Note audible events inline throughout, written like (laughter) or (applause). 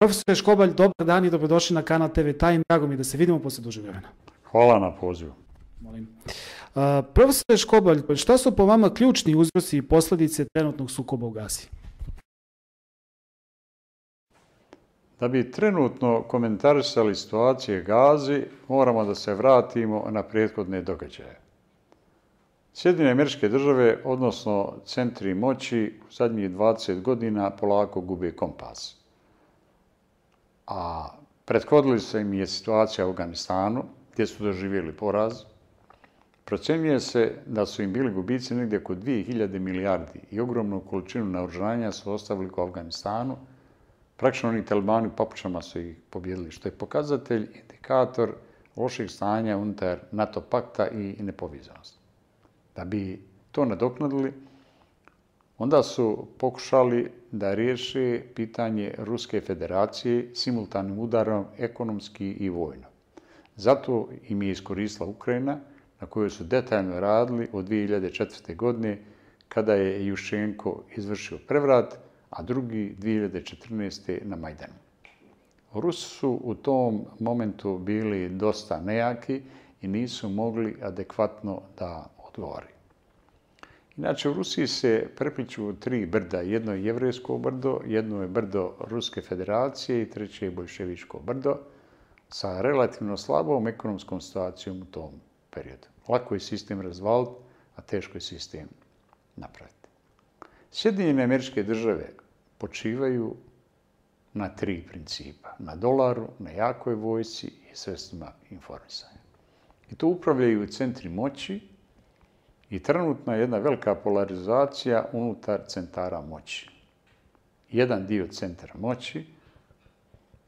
Profesor Škobalj, dobar dan i dobrodošli na kanal TV Time. Drago mi da se vidimo posle duže vremena. Hvala na pozivu. Molim. Uh, profesor Škobalj, šta su po vama ključni uzroci i posledice trenutnog sukoba u Gazi? Da bi trenutno komentarisali situacije Gazi, moramo da se vratimo na prethodne događaje. Sjedine američke države, odnosno centri moći, u zadnjih 20 godina polako gube kompas. A prethodili se im je situacija u Afganistanu, gdje su doživjeli poraz. Procenjuje se da su im bili gubici negdje oko 2000 milijardi i ogromnu količinu naoružanja su ostavili u Afganistanu. Praktično oni talibani u papučama su ih pobjedili, što je pokazatelj, indikator loših stanja unutar NATO pakta i nepovizanosti da bi to nadoknadili, onda su pokušali da riješe pitanje Ruske federacije simultanim udarom ekonomski i vojno. Zato im je iskoristila Ukrajina, na kojoj su detaljno radili od 2004. godine, kada je Jušenko izvršio prevrat, a drugi 2014. na Majdanu. Rusi su u tom momentu bili dosta nejaki i nisu mogli adekvatno da odgovori. Inače, u Rusiji se prepliču tri brda. Jedno je jevrejsko brdo, jedno je brdo Ruske federacije i treće je bolševičko brdo sa relativno slabom ekonomskom situacijom u tom periodu. Lako je sistem razvaliti, a teško je sistem napraviti. Sjedinjene američke države počivaju na tri principa. Na dolaru, na jakoj vojci i sredstvima informisanja. I to upravljaju centri moći, I trenutno je jedna velika polarizacija unutar centara moći. Jedan dio centra moći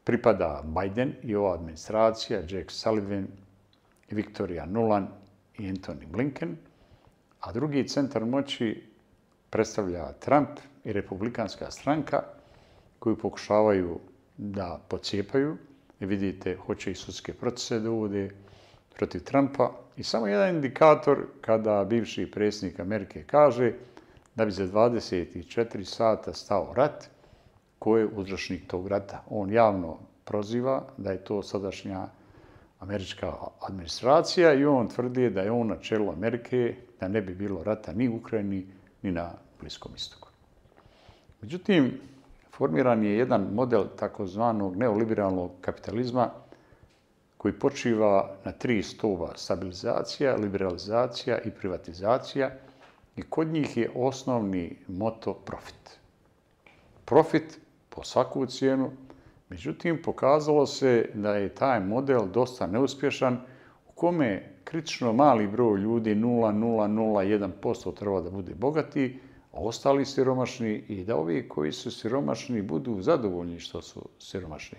pripada Biden i ova administracija, Jack Sullivan, Victoria Nuland i Anthony Blinken, a drugi centar moći predstavlja Trump i republikanska stranka koju pokušavaju da pocijepaju. I vidite, hoće i sudske procese da uvode protiv Trumpa, I samo jedan indikator kada bivši predsjednik Amerike kaže da bi za 24 sata stao rat, ko je uzrašnik tog rata? On javno proziva da je to sadašnja američka administracija i on tvrdi da je on na čelu Amerike, da ne bi bilo rata ni u Ukrajini, ni na Bliskom istoku. Međutim, formiran je jedan model takozvanog neoliberalnog kapitalizma koji počiva na tri stuba stabilizacija, liberalizacija i privatizacija i kod njih je osnovni moto profit. Profit po svaku cijenu, međutim pokazalo se da je taj model dosta neuspješan u kome kritično mali broj ljudi 0,001% treba da bude bogati, a ostali siromašni i da ovi koji su siromašni budu zadovoljni što su siromašni.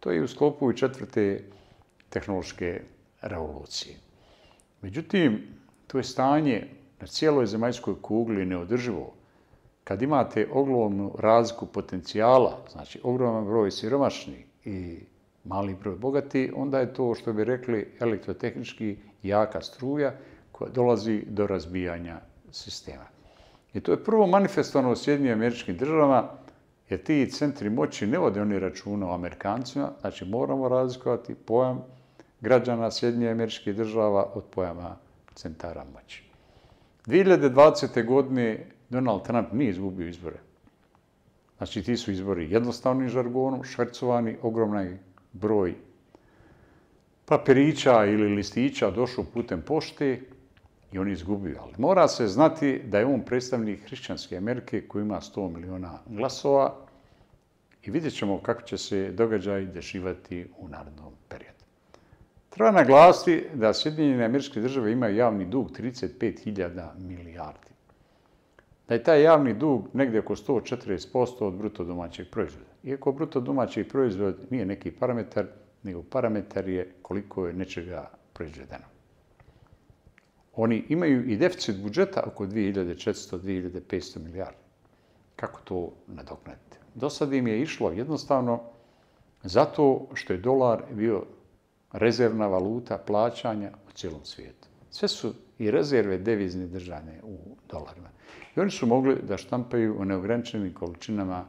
To je u sklopu četvrte tehnološke revolucije. Međutim, to je stanje na cijeloj zemaljskoj kugli neodrživo. Kad imate ogromnu razliku potencijala, znači ogroman broj siromašni i mali broj bogati, onda je to, što bi rekli, elektrotehnički jaka struja koja dolazi do razbijanja sistema. I to je prvo manifestovano u Sjedinim američkim državama, jer ti centri moći ne vode oni računa o Amerikancima, znači moramo razlikovati pojam građana Sjedinje američkih država od pojama centara moći. 2020. godine Donald Trump nije izgubio izbore. Znači, ti su izbori jednostavnim žargonom, švercovani, ogromnaj broj papirića ili listića došao putem pošte i on izgubio. Ali mora se znati da je on predstavnik Hrišćanske Amerike koji ima 100 miliona glasova i vidjet ćemo kako će se događaj dešivati u narodnom periodu. Treba naglasiti da Sjedinjene američke države imaju javni dug 35.000 milijardi. Da je taj javni dug negdje oko 140% od bruto domaćeg proizvoda. Iako bruto domaćeg proizvod nije neki parametar, nego parametar je koliko je nečega proizvedeno. Oni imaju i deficit budžeta oko 2400-2500 milijardi. Kako to nadoknaditi? Do sada im je išlo jednostavno zato što je dolar bio rezervna valuta plaćanja u cijelom svijetu. Sve su i rezerve devizne držane u dolarima. I oni su mogli da štampaju u neograničenim količinama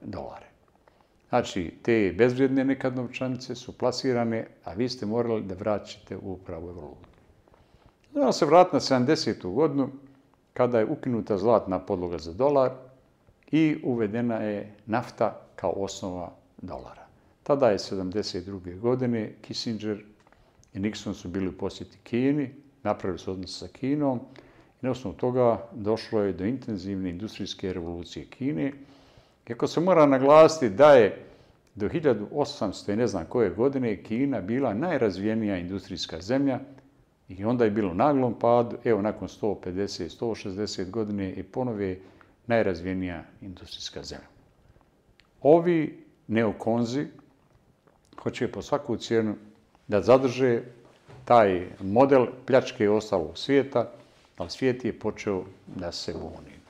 dolare. Znači, te bezvrijedne nekad novčanice su plasirane, a vi ste morali da vraćate u pravu valutu. Znamo se vrat na 70. godinu, kada je ukinuta zlatna podloga za dolar i uvedena je nafta kao osnova dolara. Tada je 72. godine Kissinger i Nixon su bili u posjeti Kini, napravili su odnos sa Kinom i na osnovu toga došlo je do intenzivne industrijske revolucije Kine. Kako se mora naglasiti da je do 1800. ne znam koje godine Kina bila najrazvijenija industrijska zemlja i onda je bilo naglom padu, evo nakon 150, 160 godine i ponove najrazvijenija industrijska zemlja. Ovi neokonzi hoće po svaku cijenu da zadrže taj model pljačke ostalog svijeta, ali svijet je počeo da se buni.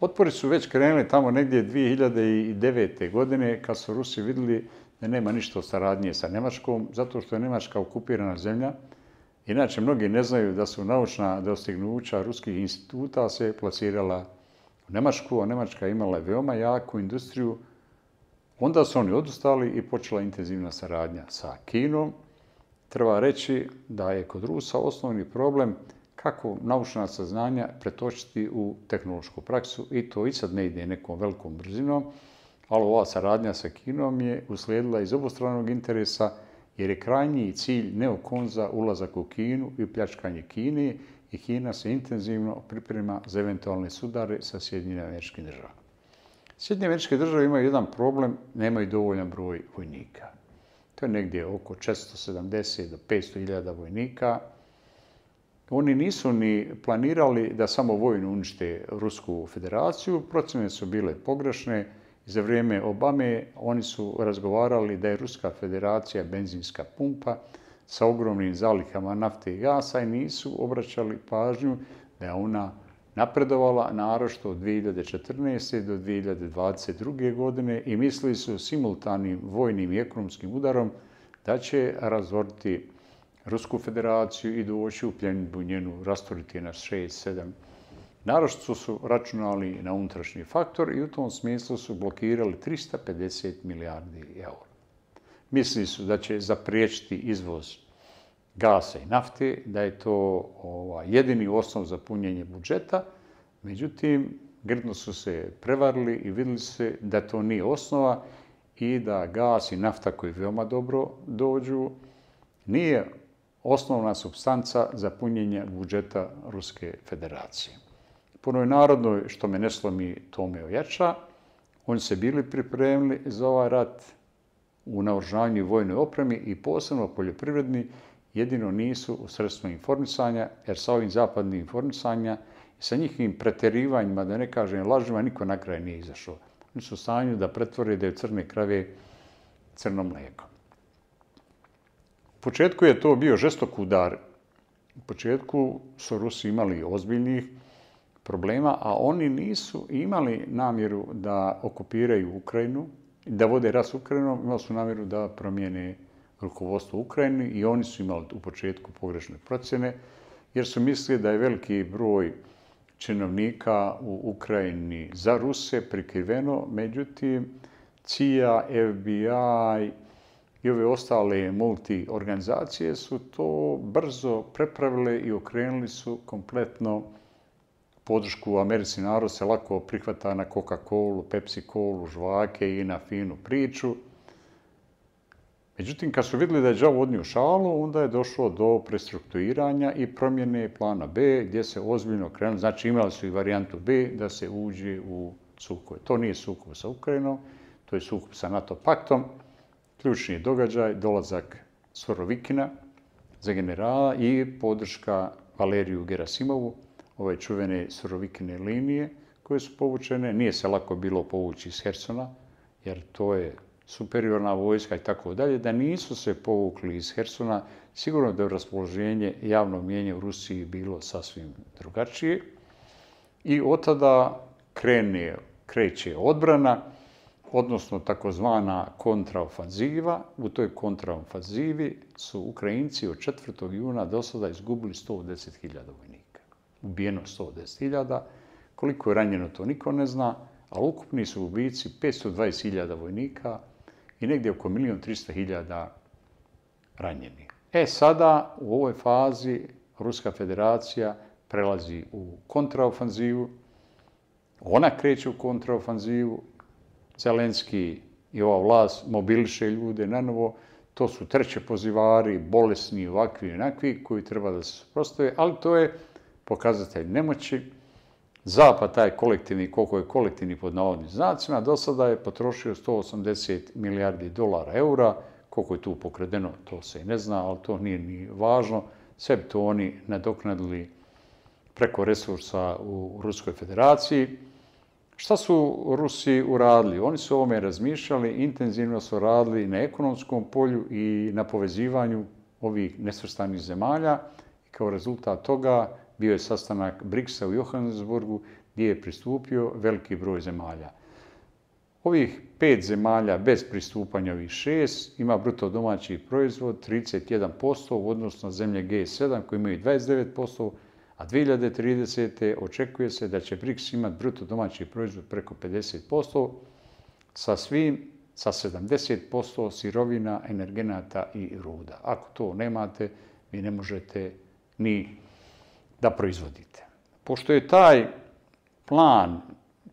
Otpori su već krenuli tamo negdje 2009. godine kad su Rusi vidjeli da nema ništa saradnje sa Nemačkom, zato što je Nemačka okupirana zemlja. Inače, mnogi ne znaju da su naučna dostignuća ruskih instituta se plasirala u Nemačku, a Nemačka imala veoma jaku industriju. Onda su oni odustali i počela intenzivna saradnja sa Kinom. Treba reći da je kod Rusa osnovni problem kako naučna saznanja pretočiti u tehnološku praksu i to i sad ne ide nekom velikom brzinom, ali ova saradnja sa Kinom je uslijedila iz obostranog interesa jer je krajnji cilj neokonza ulazak u Kinu i pljačkanje Kine i Kina se intenzivno priprema za eventualne sudare sa Sjedinjenim američkim državama. Sjedinjene američke države imaju jedan problem, nemaju dovoljan broj vojnika. To je negdje oko 470 do 500 hiljada vojnika. Oni nisu ni planirali da samo vojno unište Rusku federaciju, procene su bile pogrešne. Za vrijeme Obame oni su razgovarali da je Ruska federacija benzinska pumpa sa ogromnim zalihama nafte i gasa i nisu obraćali pažnju da je ona napredovala narošto od 2014. do 2022. godine i mislili su simultanim vojnim i ekonomskim udarom da će razvoriti Rusku federaciju i doći u pljenitbu njenu, rastoriti na 6-7. Narošto su računali na unutrašnji faktor i u tom smislu su blokirali 350 milijardi eura. Mislili su da će zapriječiti izvoz gasa i nafte, da je to ova, jedini osnov za punjenje budžeta. Međutim, grdno su se prevarili i videli se da to nije osnova i da gas i nafta koji veoma dobro dođu nije osnovna substanca za punjenje budžeta Ruske federacije. Po narodnoj, što me ne slomi, to me ojača, oni se bili pripremili za ovaj rat u naoružanju i vojnoj opremi i posebno poljoprivredni, jedino nisu u sredstvu informisanja, jer sa ovim zapadnim informisanja i sa njihovim preterivanjima, da ne kažem lažima, niko na kraj nije izašao. Oni su u stanju da pretvore da je crne krave crno mlijeko početku je to bio žestok udar. U početku su Rusi imali ozbiljnih problema, a oni nisu imali namjeru da okupiraju Ukrajinu, da vode ras Ukrajinom, imali su namjeru da promijene rukovodstvo Ukrajine i oni su imali u početku pogrešne procjene, jer su mislili da je veliki broj činovnika u Ukrajini za Ruse prikriveno, međutim, CIA, FBI, i ove ostale multiorganizacije su to brzo prepravile i okrenuli su kompletno podršku u Americi. Narod se lako prihvata na Coca-Cola, Pepsi-Cola, žvake i na finu priču. Međutim, kad su vidjeli da je Džavo odnio šalu, onda je došlo do prestrukturiranja i promjene plana B, gdje se ozbiljno krenuo, Znači, imali su i varijantu B da se uđe u sukob. To nije sukob sa Ukrajinom, to je sukob sa NATO paktom ključni događaj, dolazak Svorovikina za generala i podrška Valeriju Gerasimovu, ove čuvene Svorovikine linije koje su povučene. Nije se lako bilo povući iz Hersona, jer to je superiorna vojska i tako dalje. Da nisu se povukli iz Hersona, sigurno da je raspoloženje javnog mijenja u Rusiji bilo sasvim drugačije. I od tada krene, kreće odbrana, odnosno takozvana kontraofanziva. U toj kontraofanzivi su Ukrajinci od 4. juna do sada izgubili 110.000 vojnika. Ubijeno 110.000. Koliko je ranjeno, to niko ne zna, ali ukupni su ubici 520.000 vojnika i negdje oko 1.300.000 ranjeni. E sada, u ovoj fazi, Ruska federacija prelazi u kontraofanzivu, ona kreće u kontraofanzivu, Zelenski i ova vlast mobiliše ljude na novo, to su treće pozivari, bolesni, ovakvi i onakvi, koji treba da se prostoje, ali to je pokazatelj nemoći. Zapad, taj kolektivni, koliko je kolektivni pod navodnim znacima, do sada je potrošio 180 milijardi dolara eura, koliko je tu pokredeno, to se i ne zna, ali to nije ni važno. Sve bi to oni nadoknadili preko resursa u Ruskoj federaciji. Šta su Rusi uradili? Oni su ovome razmišljali, intenzivno su radili na ekonomskom polju i na povezivanju ovih nesvrstanih zemalja. I kao rezultat toga bio je sastanak BRICS-a u Johannesburgu gdje je pristupio veliki broj zemalja. Ovih pet zemalja bez pristupanja ovih šest ima bruto domaći proizvod 31% u odnosu na zemlje G7 koji imaju 29%, a 2030. očekuje se da će BRICS imati bruto domaći proizvod preko 50% sa svim sa 70% sirovina, energenata i ruda. Ako to nemate, vi ne možete ni da proizvodite. Pošto je taj plan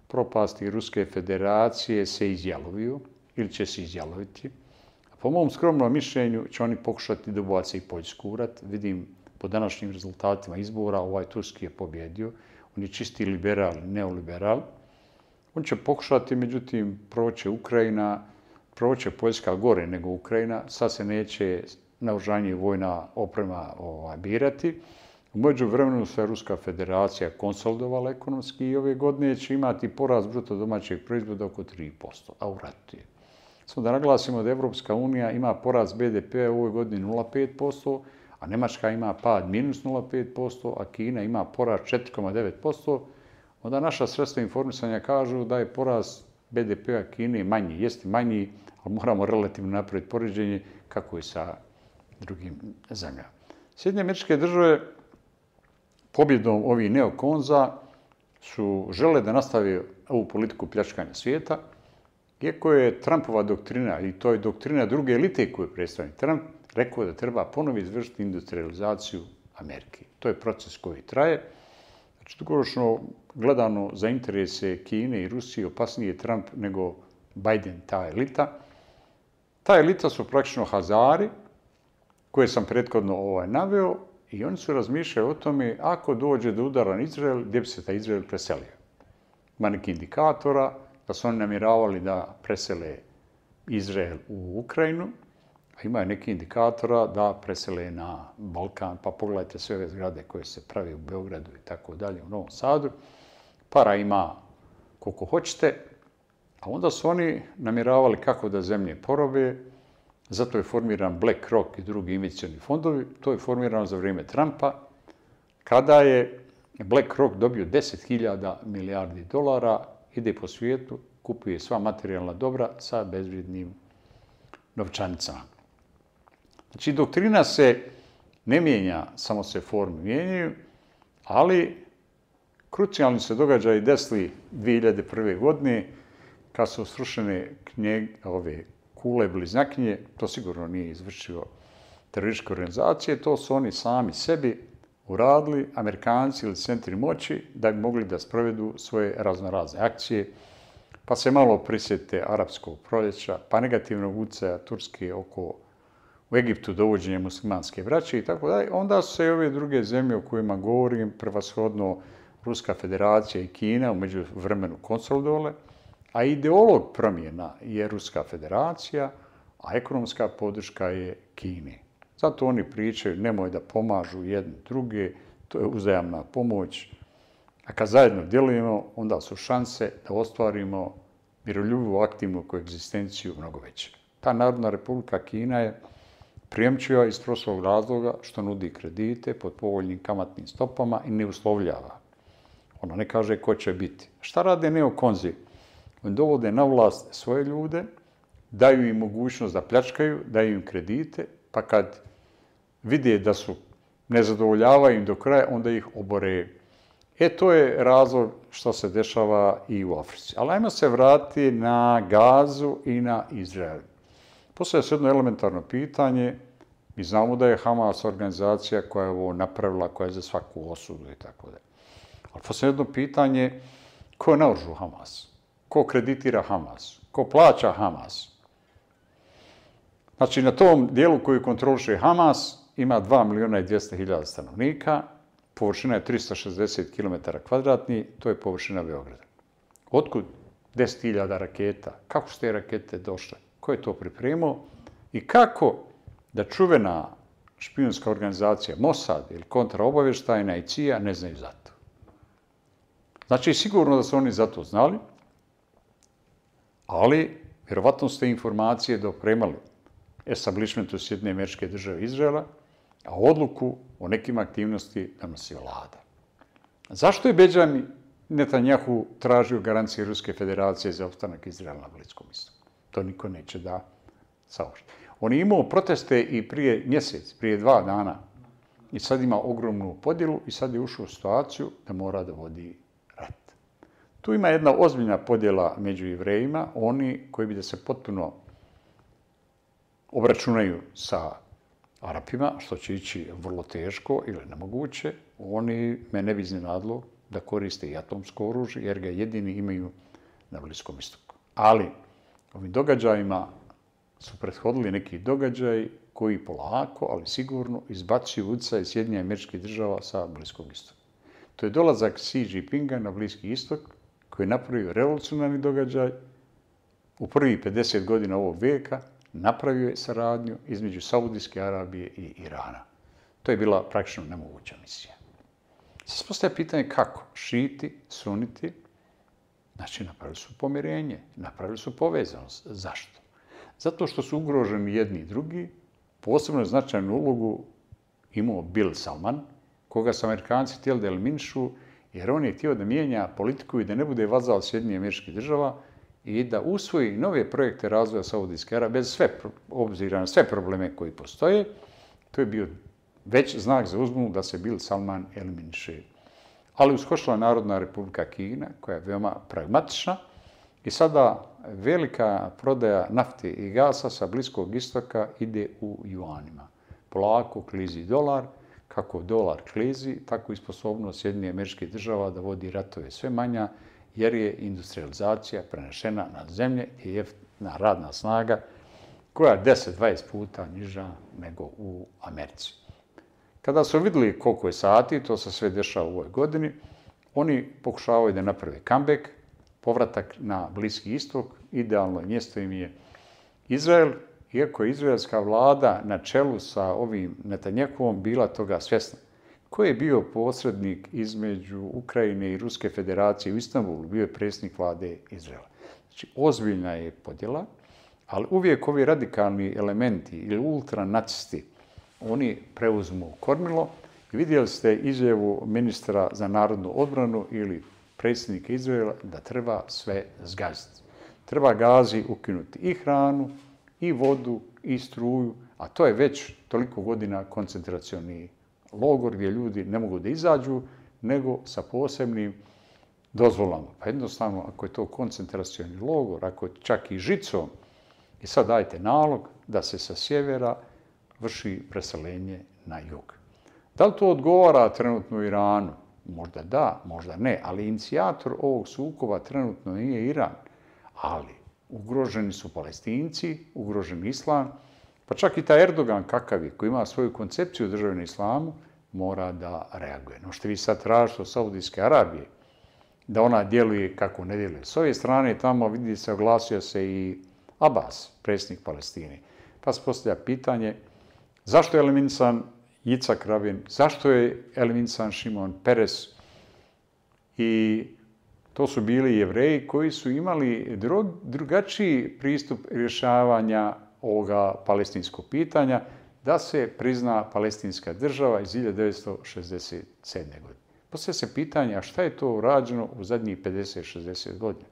propasti Ruske federacije se izjalovio, ili će se izjaloviti, po mom skromnom mišljenju će oni pokušati da ubace i Poljsku urat. Vidim po današnjim rezultatima izbora, ovaj Turski je pobjedio. On je čisti liberal, neoliberal. On će pokušati, međutim, proće Ukrajina, proće Poljska gore nego Ukrajina. Sad se neće naožanje i vojna oprema ovaj, birati. Umeđu vremenu se Ruska federacija konsolidovala ekonomski i ove godine će imati poraz bruto domaćeg proizvoda oko 3%, a u ratu je. Samo da naglasimo da Evropska unija ima poraz BDP p-a u ovoj godini 0,5%, a Nemačka ima pad minus 0,5%, a Kina ima poraz 4,9%, onda naša sredstva informisanja kažu da je poraz BDP-a Kine manji. Jeste manji, ali moramo relativno napraviti poređenje kako je sa drugim zemljama. Sjedinje američke države pobjedom ovih neokonza su žele da nastave ovu politiku pljačkanja svijeta, iako je Trumpova doktrina, i to je doktrina druge elite koju predstavlja Trump, rekao da treba ponovi izvršiti industrializaciju Amerike. To je proces koji traje. Znači, dugoročno gledano za interese Kine i Rusije opasniji je Trump nego Biden, ta elita. Ta elita su praktično Hazari, koje sam prethodno ovaj naveo, I oni su razmišljali o tome, ako dođe do udara na Izrael, gdje bi se taj Izrael preselio. Ima neki indikatora da su oni namiravali da presele Izrael u Ukrajinu, a ima neki indikatora da presele na Balkan, pa pogledajte sve ove zgrade koje se pravi u Beogradu i tako dalje, u Novom Sadu. Para ima koliko hoćete, a onda su oni namiravali kako da zemlje porobe, Zato je formiran BlackRock i drugi investicioni fondovi. To je formirano za vrijeme Trumpa, kada je BlackRock dobio 10.000 milijardi dolara, ide po svijetu, kupuje sva materijalna dobra sa bezvrednim novčanicama. Znači, doktrina se ne mijenja, samo se forme mijenjaju, ali krucijalni se događaj desili 2001. godine, kad su srušene knjeg, ove kule bliznakinje, to sigurno nije izvršio terorističke organizacije, to su oni sami sebi uradili, Amerikanci ili centri moći, da bi mogli da sprovedu svoje raznorazne akcije, pa se malo prisjete arapskog proljeća, pa negativnog utjecaja Turske oko u Egiptu dovođenje muslimanske braće i tako dalje, onda su se i ove druge zemlje o kojima govorim, prevashodno Ruska federacija i Kina, umeđu vremenu konsolidovale, A ideolog promjena je Ruska federacija, a ekonomska podrška je Kini. Zato oni pričaju, nemoj da pomažu jedne druge, to je uzajamna pomoć. A kad zajedno djelujemo, onda su šanse da ostvarimo miroljubivu aktivnu koegzistenciju mnogo veće. Ta Narodna republika Kina je prijemčiva iz prostog razloga što nudi kredite pod povoljnim kamatnim stopama i ne uslovljava. Ona ne kaže ko će biti. Šta rade neokonzi? Oni dovode na vlast svoje ljude, daju im mogućnost da pljačkaju, daju im kredite, pa kad vide da su nezadovoljavaju im do kraja, onda ih obore. E, to je razlog što se dešava i u Africi. Ali ajmo se vratiti na Gazu i na Izrael. Postoje se jedno elementarno pitanje, mi znamo da je Hamas organizacija koja je ovo napravila, koja je za svaku osudu i tako da. Ali postoje jedno pitanje, ko je naoružu Hamas? Ko kreditira Hamas? Ko plaća Hamas? Znači, na tom dijelu koji kontroliše Hamas ima 2 miliona i 200 hiljada stanovnika, površina je 360 km kvadratni, to je površina Beograda. Otkud 10.000 raketa? Kako su te rakete došle? Ko je to pripremio? I kako da čuvena špijunska organizacija Mossad ili kontraobavještajna i CIA ne znaju za to? Znači, sigurno da su oni za to znali, ali vjerovatno ste informacije dopremali establishmentu Sjedne američke države Izraela, a odluku o nekim aktivnosti donosi vlada. Zašto je Beđani Netanjahu tražio garancije Ruske federacije za opstanak Izraela na Bliskom istoku? To niko neće da saošti. On je imao proteste i prije mjesec, prije dva dana, i sad ima ogromnu podjelu i sad je ušao u situaciju da mora da vodi. Tu ima jedna ozbiljna podjela među jevrejima, oni koji bi da se potpuno obračunaju sa Arapima, što će ići vrlo teško ili nemoguće, oni me ne bi iznenadilo da koriste i atomsko oružje, jer ga jedini imaju na Bliskom istoku. Ali ovim događajima su prethodili neki događaj koji polako, ali sigurno, izbacuju uca iz Sjedinja američkih država sa Bliskog istoka. To je dolazak Xi Jinpinga na Bliski istok, koji je napravio revolucionarni događaj u prvi 50 godina ovog vijeka, napravio je saradnju između Saudijske Arabije i Irana. To je bila praktično nemoguća misija. Sada postaje pitanje kako šiti, suniti, znači napravili su pomirenje, napravili su povezanost. Zašto? Zato što su ugroženi jedni i drugi, posebno značajnu ulogu imao Bill Salman, koga su Amerikanci htjeli da eliminišu, jer on je htio da mijenja politiku i da ne bude vazal Sjedinje američke država, i da usvoji nove projekte razvoja Saudijske Arabije, bez sve, obzira na sve probleme koji postoje, to je bio već znak za uzbunu da se Bil Salman eliminiše. Ali uskošla Narodna republika Kina, koja je veoma pragmatična, i sada velika prodaja nafte i gasa sa Bliskog istoka ide u juanima. Polako klizi dolar, kako dolar klizi, tako i sposobnost Sjedinje američke država da vodi ratove sve manja, jer je industrializacija prenešena na zemlje i jeftna radna snaga koja je 10-20 puta niža nego u Americi. Kada su videli koliko je sati, to se sve dešava u ovoj godini, oni pokušavaju da naprave comeback, povratak na Bliski istok, idealno mjesto im je Izrael, iako je izraelska vlada na čelu sa ovim Netanjakovom bila toga svjesna ko je bio posrednik između Ukrajine i Ruske federacije u Istanbulu, bio je predsjednik vlade Izraela. Znači, ozbiljna je podjela, ali uvijek ovi radikalni elementi ili ultranacisti, oni preuzmu kormilo. I vidjeli ste izjavu ministra za narodnu odbranu ili predsjednika Izraela da treba sve zgaziti. Treba gazi ukinuti i hranu, i vodu, i struju, a to je već toliko godina koncentracioni logor gdje ljudi ne mogu da izađu, nego sa posebnim dozvolama. Pa jednostavno, ako je to koncentracioni logor, ako je čak i žicom, i sad dajte nalog da se sa sjevera vrši preselenje na jug. Da li to odgovara trenutno Iranu? Možda da, možda ne, ali inicijator ovog sukova trenutno nije Iran, ali ugroženi su palestinci, ugrožen islam, Pa čak i ta Erdogan kakav je, koji ima svoju koncepciju države na islamu, mora da reaguje. No što vi sad tražite od Saudijske Arabije, da ona djeluje kako ne djeluje. S ove strane tamo vidi se, oglasio se i Abbas, predsjednik Palestine. Pa se postavlja pitanje, zašto je eliminisan Jicak Rabin, zašto je eliminisan Šimon Peres i to su bili jevreji koji su imali drugačiji pristup rješavanja ovoga palestinskog pitanja, da se prizna palestinska država iz 1967. godine. Poslije se pitanje, a šta je to urađeno u zadnjih 50-60 godina?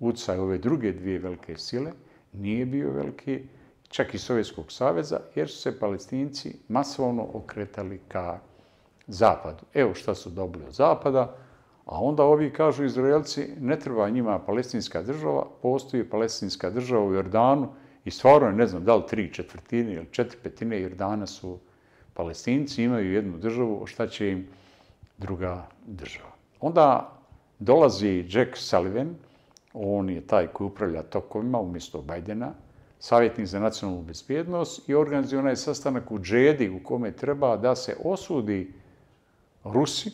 Ucaj ove druge dvije velike sile nije bio veliki, čak i Sovjetskog saveza, jer su se palestinci masovno okretali ka zapadu. Evo šta su dobili od zapada, a onda ovi kažu Izraelci, ne treba njima palestinska država, postoji palestinska država u Jordanu, I stvarno, ne znam, da li tri četvrtine ili četiri petine Jordana su palestinci, imaju jednu državu, šta će im druga država. Onda dolazi Jack Sullivan, on je taj koji upravlja tokovima umjesto Bajdena, savjetnik za nacionalnu bezbjednost i organizuje onaj sastanak u Džedi u kome treba da se osudi Rusi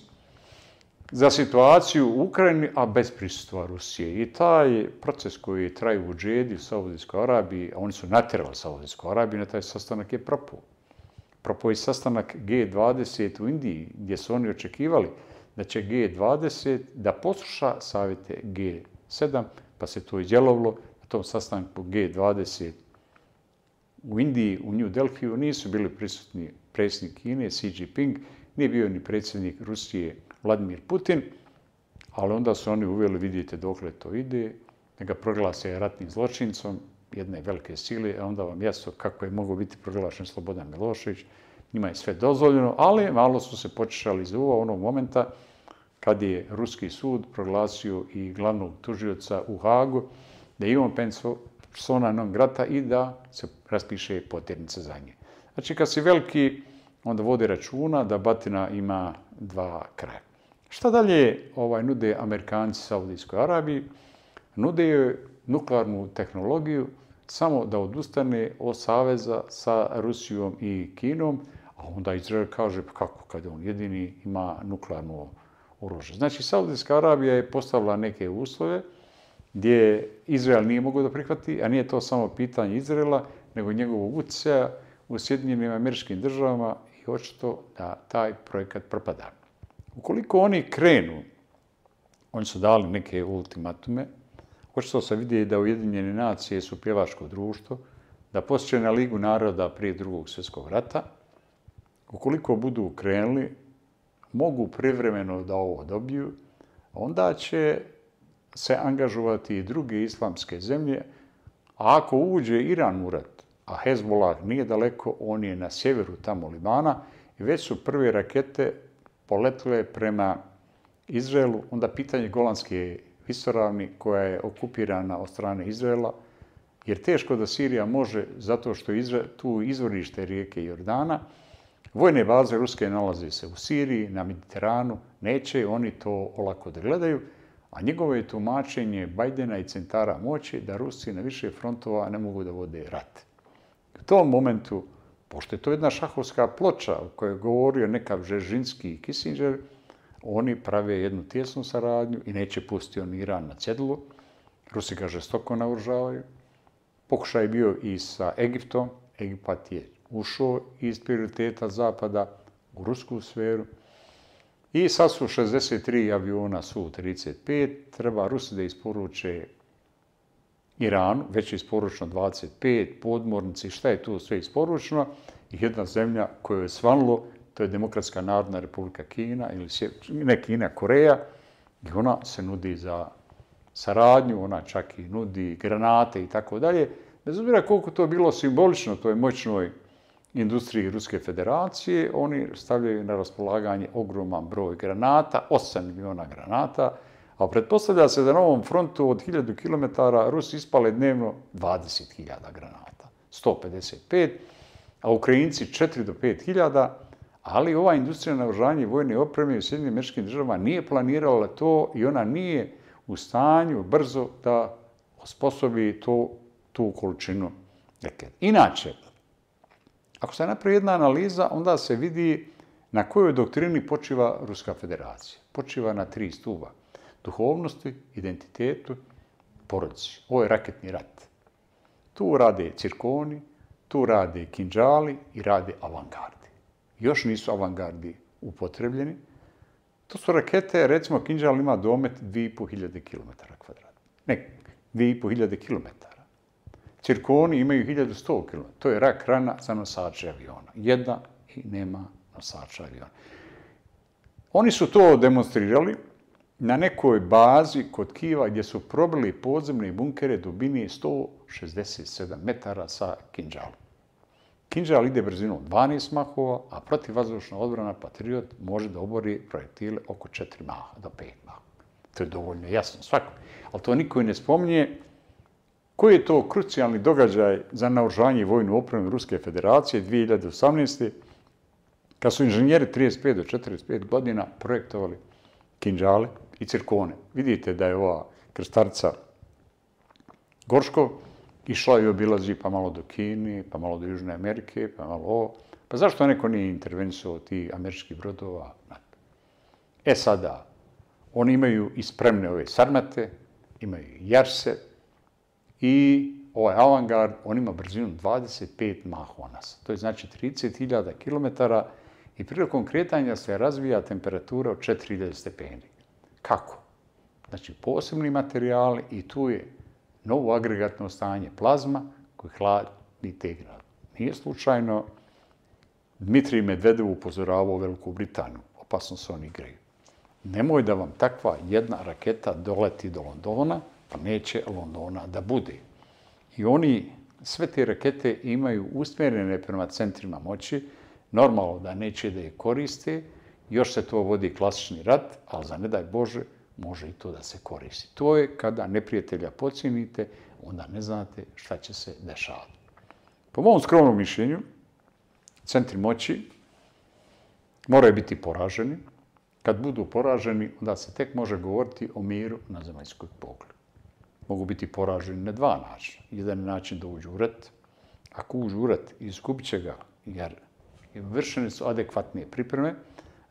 za situaciju u Ukrajini, a bez prisustva Rusije. I taj proces koji traju u Džedi u Saudijskoj Arabiji, a oni su natjerali Saudijskoj Arabiji, na taj sastanak je propao. Propao je sastanak G20 u Indiji, gdje su oni očekivali da će G20 da posluša savjete G7, pa se to i djelovalo na tom sastanku G20 u Indiji, u New Delhiju, nisu bili prisutni predsjednik Kine, Xi Jinping, nije bio ni predsjednik Rusije Vladimir Putin, ali onda su oni uveli, vidite dokle to ide, da ga proglase ratnim zločincom jedne velike sile, a onda vam jasno kako je mogo biti proglašen Slobodan Milošević, njima je sve dozvoljeno, ali malo su se počešali iz uva onog momenta kad je Ruski sud proglasio i glavnog tužioca u Hagu, da je Ivan persona non grata i da se raspiše potjernica za nje. Znači, kad si veliki, onda vodi računa da batina ima dva kraja. Šta dalje ovaj, nude Amerikanci Saudijskoj Arabiji? Nude joj nuklearnu tehnologiju samo da odustane od saveza sa Rusijom i Kinom, a onda Izrael kaže pa kako kada on jedini ima nuklearno oružje. Znači, Saudijska Arabija je postavila neke uslove gdje Izrael nije mogao da prihvati, a nije to samo pitanje Izraela, nego njegovog utjecaja u Sjedinjenim američkim državama i očito da taj projekat propada. Ukoliko oni krenu, oni su dali neke ultimatume, očito se vidi da Ujedinjene nacije su pjevačko društvo, da posjeće na Ligu naroda prije drugog svjetskog rata, ukoliko budu krenuli, mogu privremeno da ovo dobiju, onda će se angažovati i druge islamske zemlje, a ako uđe Iran u rat, a Hezbollah nije daleko, on je na sjeveru tamo Libana, i već su prve rakete poletile prema Izraelu, onda pitanje Golanske visoravni koja je okupirana od strane Izraela, jer teško da Sirija može, zato što je tu izvorište rijeke Jordana, vojne baze Ruske nalaze se u Siriji, na Mediteranu, neće oni to olako da gledaju, a njegovo je tumačenje Bajdena i centara moći da Rusi na više frontova ne mogu da vode rat. U tom momentu, pošto je to jedna šahovska ploča o kojoj je govorio nekav Žežinski i Kissinger, oni prave jednu tjesnu saradnju i neće pustiti on Iran na cedlu. Rusi ga žestoko naoružavaju. Pokušaj je bio i sa Egiptom. Egipat je ušao iz prioriteta Zapada u rusku sferu. I sad su 63 aviona Su-35, treba Rusi da isporuče Iranu, već je isporučeno 25, podmornici, šta je tu sve isporučeno, i jedna zemlja koju je svanulo, to je Demokratska narodna republika Kina, ili ne Kina, Koreja, i ona se nudi za saradnju, ona čak i nudi granate i tako dalje. Bez obzira koliko to bilo simbolično, to je moćnoj industriji Ruske federacije, oni stavljaju na raspolaganje ogroman broj granata, 8 miliona granata, a pretpostavlja se da na ovom frontu od 1000 km Rusi ispale dnevno 20.000 granata, 155, a Ukrajinci 4 do 5.000, ali ova industrija naoružanja i vojne opreme u Sjedinim američkim državama nije planirala to i ona nije u stanju brzo da osposobi to, tu količinu Inače, Ako se napravi jedna analiza, onda se vidi na kojoj doktrini počiva Ruska federacija. Počiva na tri stuba. Duhovnosti, identitetu, porodici. Ovo je raketni rat. Tu rade cirkoni, tu rade kinđali i rade avangardi. Još nisu avangardi upotrebljeni. To su rakete, recimo, kinđal ima domet 2500 km kvadrat. Ne, 2500 km. Cirkoni imaju 1100 km. To je rak rana za nosače aviona. Jedna i nema nosača aviona. Oni su to demonstrirali na nekoj bazi kod Kiva gdje su probili podzemne bunkere dubine 167 metara sa kinđalom. Kinđal ide brzinom 12 mahova, a protivvazdušna odbrana Patriot može da obori projektile oko 4 maha do 5 maha. To je dovoljno jasno svakom. Ali to niko i ne spominje Koji je to krucijalni događaj za naoružanje i vojnu opremu Ruske federacije 2018. kad su inženjeri 35 do 45 godina projektovali kinđale i cirkone. Vidite da je ova krstarca Gorškov išla i obilazi pa malo do Kini, pa malo do Južne Amerike, pa malo ovo. Pa zašto neko nije intervenisao ti američkih brodova? E sada, oni imaju i spremne ove sarmate, imaju i jarse i ovaj avangard, on ima brzinu 25 mahonas. To je znači 30.000 km i prilikom kretanja se razvija temperatura od 4000 stepeni. Kako? Znači, posebni materijali i tu je novo agregatno stanje plazma koji hladi te grad. Nije slučajno Dmitrij Medvedev upozoravao Veliku Britaniju. Opasno se oni igraju. Nemoj da vam takva jedna raketa doleti do Londona, pa neće Londona da bude. I oni, sve te rakete imaju usmjerene prema centrima moći, normalno da neće da je koriste, još se to vodi klasični rat, ali za ne daj Bože, može i to da se koristi. To je kada neprijatelja pocijenite, onda ne znate šta će se dešavati. Po mom skromnom mišljenju, centri moći moraju biti poraženi. Kad budu poraženi, onda se tek može govoriti o miru na zemaljskoj pogledu. Mogu biti poraženi na dva načina. Jedan način da uđu u rat. Ako uđu u rat, izgubit će ga, jer vršene su adekvatne pripreme.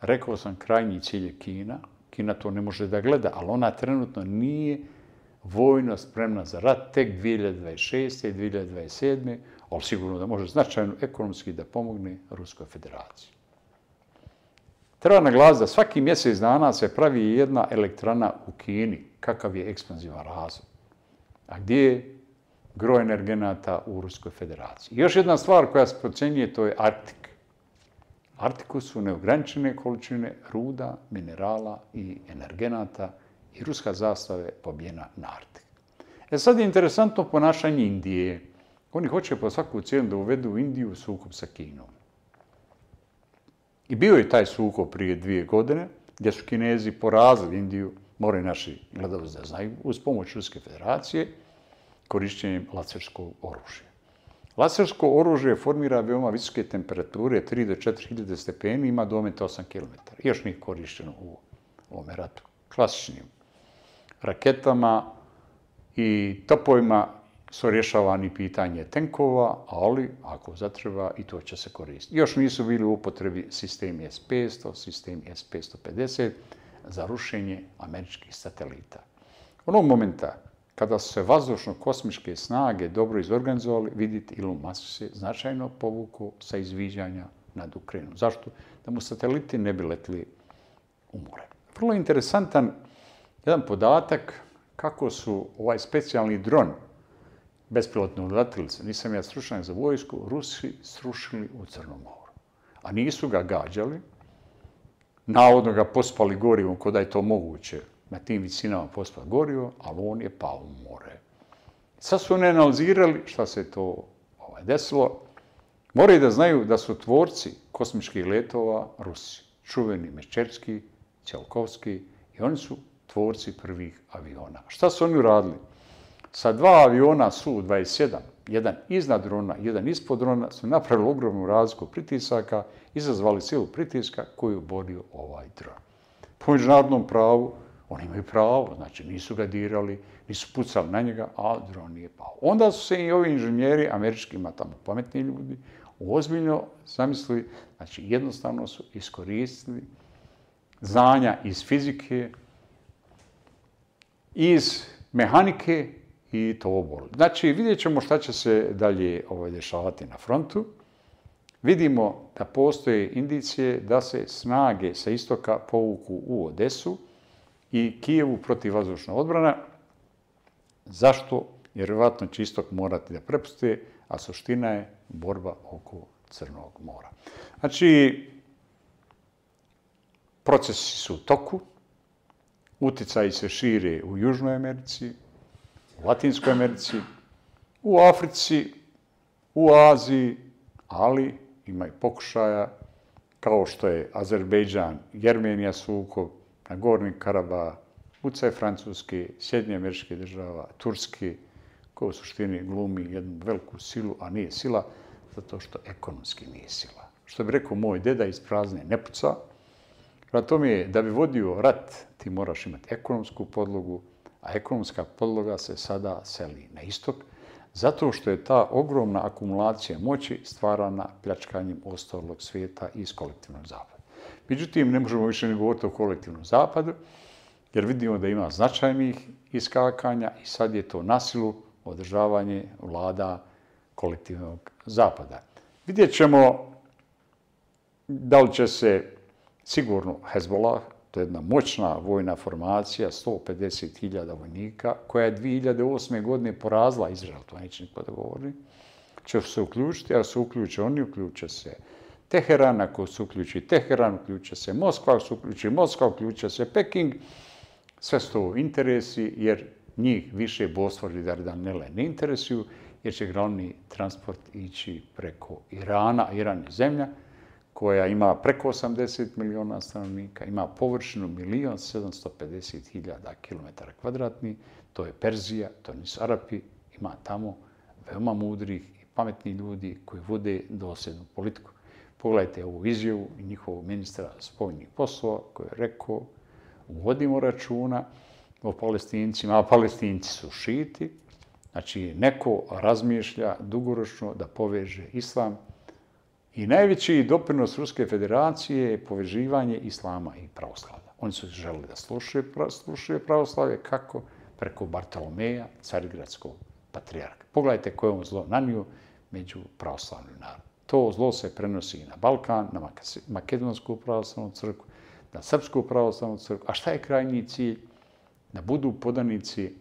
Rekao sam, krajnji cilj je Kina, Kina to ne može da gleda, ali ona trenutno nije vojno spremna za rat tek 2026. i 2027. ali sigurno da može značajno ekonomski da pomogne Ruskoj federaciji. Treba naglas da svaki mjesec dana se pravi jedna elektrana u Kini, kakav je ekspanzivan razvoj. A gdje je gro energenata u Ruskoj federaciji? još jedna stvar koja se procenjuje, to je Arktik. Arktiku su neograničene količine ruda, minerala i energenata i ruska zastava je pobjena na Arktik. E sad je interesantno ponašanje Indije. Oni hoće po svaku cijenu da uvedu Indiju u sukup sa Kinom. I bio je taj sukob prije dvije godine, gdje su Kinezi porazili Indiju, moraju naši gledalci da znaju, uz pomoć Ruske federacije, korišćenjem lacerskog oružja. Lasersko oružje formira veoma visoke temperature, 3 do 4 hiljade stepeni, ima domet 8 km. Još nije korišteno u ovom ratu. Klasičnim raketama i topovima su rješavani pitanje tenkova, ali ako zatreba i to će se koristiti. Još nisu bili u upotrebi sistemi S-500, sistemi S-550 za rušenje američkih satelita. Onog momenta kada su se vazdušno-kosmičke snage dobro izorganizovali, vidite, Elon Musk se značajno povukao sa izviđanja nad Ukrajinom. Zašto? Da mu sateliti ne bi letili u more. Vrlo interesantan jedan podatak kako su ovaj specijalni dron bespilotne uletilice, nisam ja stručnjak za vojsku, Rusi srušili u Crnom moru. A nisu ga gađali, navodno ga pospali gorivom, kod je to moguće, na tim visinama pospa gorio, ali on je pao u more. Sad su oni analizirali šta se to ovaj, desilo. Moraju da znaju da su tvorci kosmičkih letova Rusi, čuveni Meščerski, Ćelkovski, i oni su tvorci prvih aviona. Šta su oni uradili? Sa dva aviona Su-27, jedan iznad drona, jedan ispod drona, su napravili ogromnu razliku pritisaka, izazvali silu pritiska koju je borio ovaj dron. Po međunarodnom pravu, Oni imaju pravo, znači nisu ga dirali, nisu pucali na njega, a dron nije pao. Onda su se i ovi inženjeri, američki ima tamo pametni ljudi, ozbiljno zamislili, znači jednostavno su iskoristili znanja iz fizike, iz mehanike i to obol. Znači, vidjet ćemo šta će se dalje ovaj, dešavati na frontu. Vidimo da postoje indicije da se snage sa istoka povuku u Odesu, i Kijevu protivvazdušna odbrana. Zašto? Jer vjerovatno će istok morati da prepuste, a suština je borba oko Crnog mora. Znači, procesi su u toku, uticaji se šire u Južnoj Americi, u Latinskoj Americi, u Africi, u Aziji, ali ima i pokušaja kao što je Azerbejdžan, Jermenija sukob, na Gorni Karaba, ucaj Francuski, Sjedinje američke država, Turski, koja u suštini glumi jednu veliku silu, a nije sila, zato što ekonomski nije sila. Što bi rekao moj deda iz prazne ne puca, Prema tome je, da bi vodio rat, ti moraš imati ekonomsku podlogu, a ekonomska podloga se sada seli na istok, zato što je ta ogromna akumulacija moći stvarana pljačkanjem ostalog svijeta iz kolektivnog zapada. Međutim, ne možemo više ni govoriti o kolektivnom zapadu, jer vidimo da ima značajnih iskakanja i sad je to nasilu održavanje vlada kolektivnog zapada. Vidjet ćemo da li će se sigurno Hezbollah, to je jedna moćna vojna formacija, 150.000 vojnika, koja je 2008. godine porazla Izrael, to neće niko da govori, će se uključiti, a se uključe oni, uključe se Teheran, ako se uključi Teheran, uključe se Moskva, ako se uključi Moskva, uključe se Peking, sve su to interesi, jer njih više Bosfor i Dardanele ne interesuju, jer će glavni transport ići preko Irana, Iran je zemlja, koja ima preko 80 miliona stanovnika, ima površinu 1.750.000 km kvadratni, to je Perzija, to nisu Arapi, ima tamo veoma mudrih i pametnih ljudi koji vode dosljednu politiku. Pogledajte ovu izjavu i njihovog ministra spoljnih poslova koji je rekao uvodimo računa o palestincima, a palestinci su šiti, znači neko razmišlja dugoročno da poveže islam I najveći doprinos Ruske federacije je poveživanje islama i pravoslavlja. Oni su želeli da slušaju, slušaju pravoslavlje kako preko Bartolomeja, carigradskog patrijarka. Pogledajte koje on zlo nanio među pravoslavnim narodom. To zlo se prenosi na Balkan, na Makedonsku pravoslavnu crkvu, na Srpsku pravoslavnu crkvu. A šta je krajnji cilj? Da budu podanici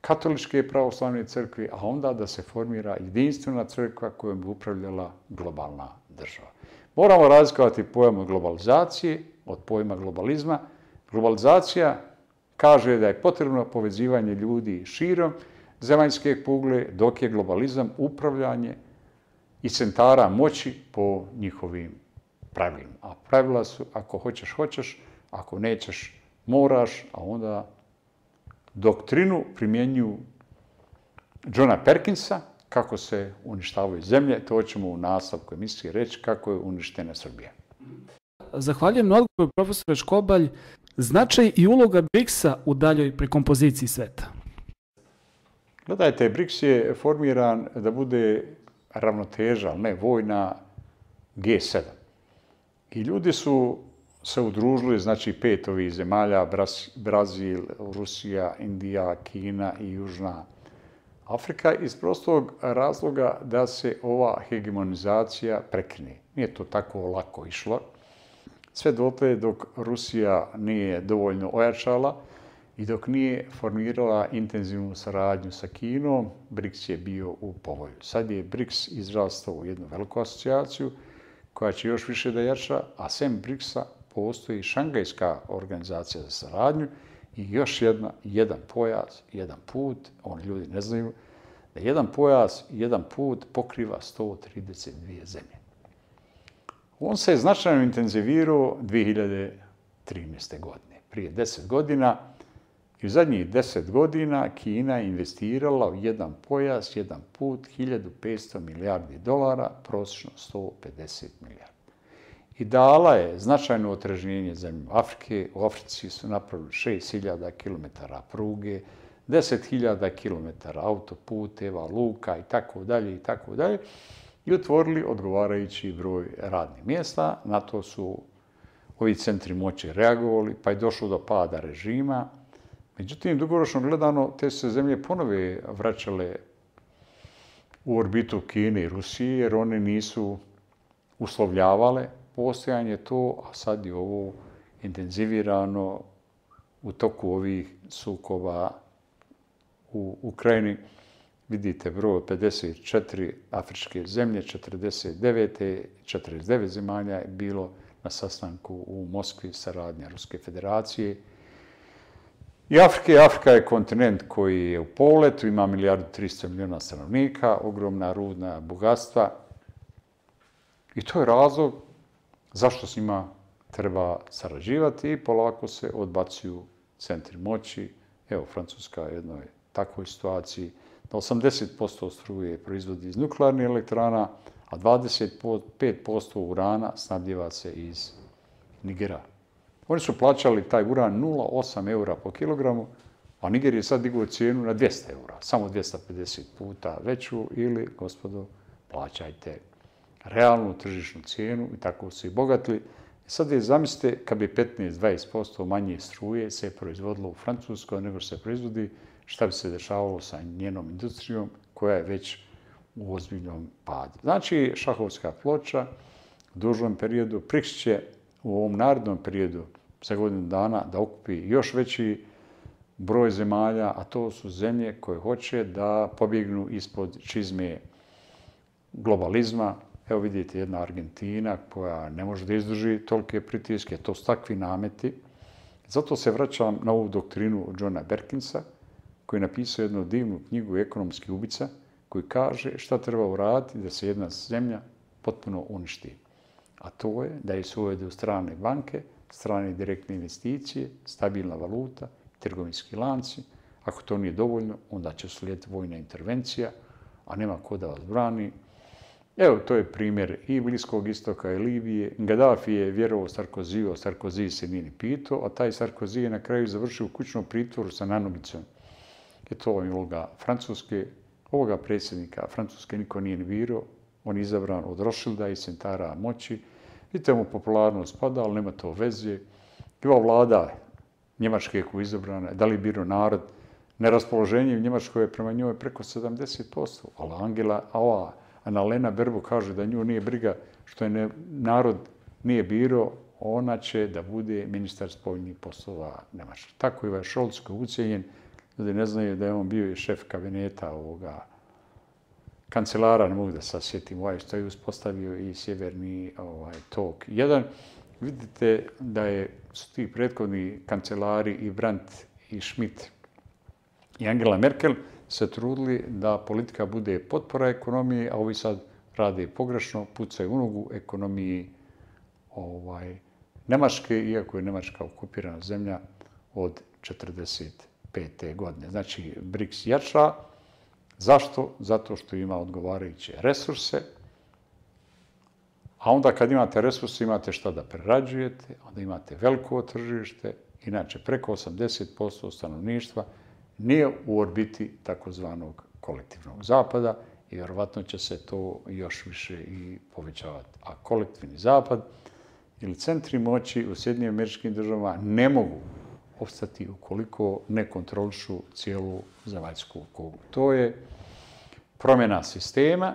katoličke pravoslavne crkve, a onda da se formira jedinstvena crkva kojom bi upravljala globalna država. Moramo razlikovati pojam globalizacije od pojma globalizma. Globalizacija kaže da je potrebno povezivanje ljudi širom zemaljske kugle, dok je globalizam upravljanje i centara moći po njihovim pravilima. A pravila su, ako hoćeš, hoćeš, ako nećeš, moraš, a onda doktrinu primjenju Johna Perkinsa, kako se uništavaju zemlje, to ćemo u nastavku emisiji reći kako je uništena Srbija. Zahvaljujem na odgovor profesore Škobalj. Značaj i uloga BRICS-a u daljoj prekompoziciji sveta? Gledajte, BRICS je formiran da bude ravnoteža, ne vojna, G7. I ljudi su se udružili, znači pet ovih zemalja, Brazil, Rusija, Indija, Kina i Južna Afrika, iz prostog razloga da se ova hegemonizacija prekine. Nije to tako lako išlo. Sve dotle dok Rusija nije dovoljno ojačala i dok nije formirala intenzivnu saradnju sa Kinom, BRICS je bio u povoju. Sad je BRICS izrastao u jednu veliku asocijaciju koja će još više da jača, a sem BRICS-a postoji Šangajska organizacija za saradnju i još jedna, jedan pojas, jedan put, oni ljudi ne znaju, da jedan pojas, jedan put pokriva 132 zemlje. On se je značajno intenzivirao 2013. godine. Prije 10 godina i u zadnjih 10 godina Kina je investirala u jedan pojas, jedan put, 1500 milijardi dolara, prosječno 150 milijardi i dala je značajno otrežnjenje zemlje Afrike. U Africi su napravili 6000 km pruge, 10.000 km autoputeva, luka i tako dalje i tako dalje i otvorili odgovarajući broj radnih mjesta. Na to su ovi centri moći reagovali, pa je došlo do pada režima. Međutim, dugoročno gledano, te se zemlje ponove vraćale u orbitu Kine i Rusije, jer one nisu uslovljavale postojanje to, a sad je ovo intenzivirano u toku ovih sukoba u Ukrajini. Vidite broj 54 afričke zemlje, 49. 49 zemalja je bilo na sastanku u Moskvi saradnja Ruske federacije. I Afrika, Afrika je kontinent koji je u poletu, ima milijardu 300 milijuna stanovnika, ogromna rudna bogatstva. I to je razlog zašto s njima treba sarađivati i polako se odbacuju centri moći. Evo, Francuska je jednoj takvoj situaciji, da 80% struje proizvodi iz nuklearnih elektrana, a 25% urana snabdjeva se iz Nigera. Oni su plaćali taj uran 0,8 eura po kilogramu, a Niger je sad digao cijenu na 200 eura, samo 250 puta veću ili, gospodo, plaćajte realnu tržišnu cijenu i tako su i bogatili. E sad je zamislite kad bi 15-20% manje struje se proizvodilo u Francuskoj nego što se proizvodi, šta bi se dešavalo sa njenom industrijom koja je već u ozbiljnom padu. Znači, šahovska ploča u dužnom periodu prikšće u ovom narodnom periodu za godinu dana da okupi još veći broj zemalja, a to su zemlje koje hoće da pobjegnu ispod čizme globalizma. Evo vidite jedna Argentina koja ne može da izdrži tolike pritiske, to su takvi nameti. Zato se vraćam na ovu doktrinu Johna Berkinsa, koji je napisao jednu divnu knjigu Ekonomski ubica, koji kaže šta treba uraditi da se jedna zemlja potpuno uništi. A to je da je se uvede strane banke, strane direktne investicije, stabilna valuta, trgovinski lanci. Ako to nije dovoljno, onda će slijediti vojna intervencija, a nema ko da vas brani. Evo, to je primjer i Bliskog istoka i Libije. Gaddafi je vjerovao Sarkozy, Sarkozy se nije ni pitao, a taj Sarkozy je na kraju završio u kućnom pritvoru sa nanobicom. Je to je uloga Francuske, ovoga predsjednika Francuske niko nije ni virao, on je izabran od Rošilda i centara moći. Vidite mu popularnost pada, ali nema to veze. I ova vlada Njemačke koja je izabrana, da li biro narod, neraspoloženje u Njemačkoj je prema njoj preko 70%, ali Angela, a ova Analena Berbo kaže da nju nije briga što je ne, narod nije biro, ona će da bude ministar spoljnih poslova Nemačke. Tako je Šolc koji je ucijenjen, ljudi ne znaju da je on bio i šef kabineta ovoga kancelara, ne mogu da se sjetim, ovaj što je uspostavio i sjeverni ovaj, tok. Jedan, vidite da je, su ti prethodni kancelari i Brandt i Schmidt i Angela Merkel se trudili da politika bude potpora ekonomiji, a ovi sad rade pogrešno, pucaju u nogu ekonomiji ovaj, Nemačke, iako je Nemačka okupirana zemlja od 45. godine. Znači, BRICS jača. Zašto? Zato što ima odgovarajuće resurse, A onda kad imate resurse, imate šta da prerađujete, onda imate veliko tržište, inače preko 80% stanovništva nije u orbiti takozvanog kolektivnog zapada i vjerovatno će se to još više i povećavati. A kolektivni zapad ili centri moći u Sjedinjim američkim državama ne mogu ostati ukoliko ne kontrolišu cijelu zemaljsku kuglu. To je promjena sistema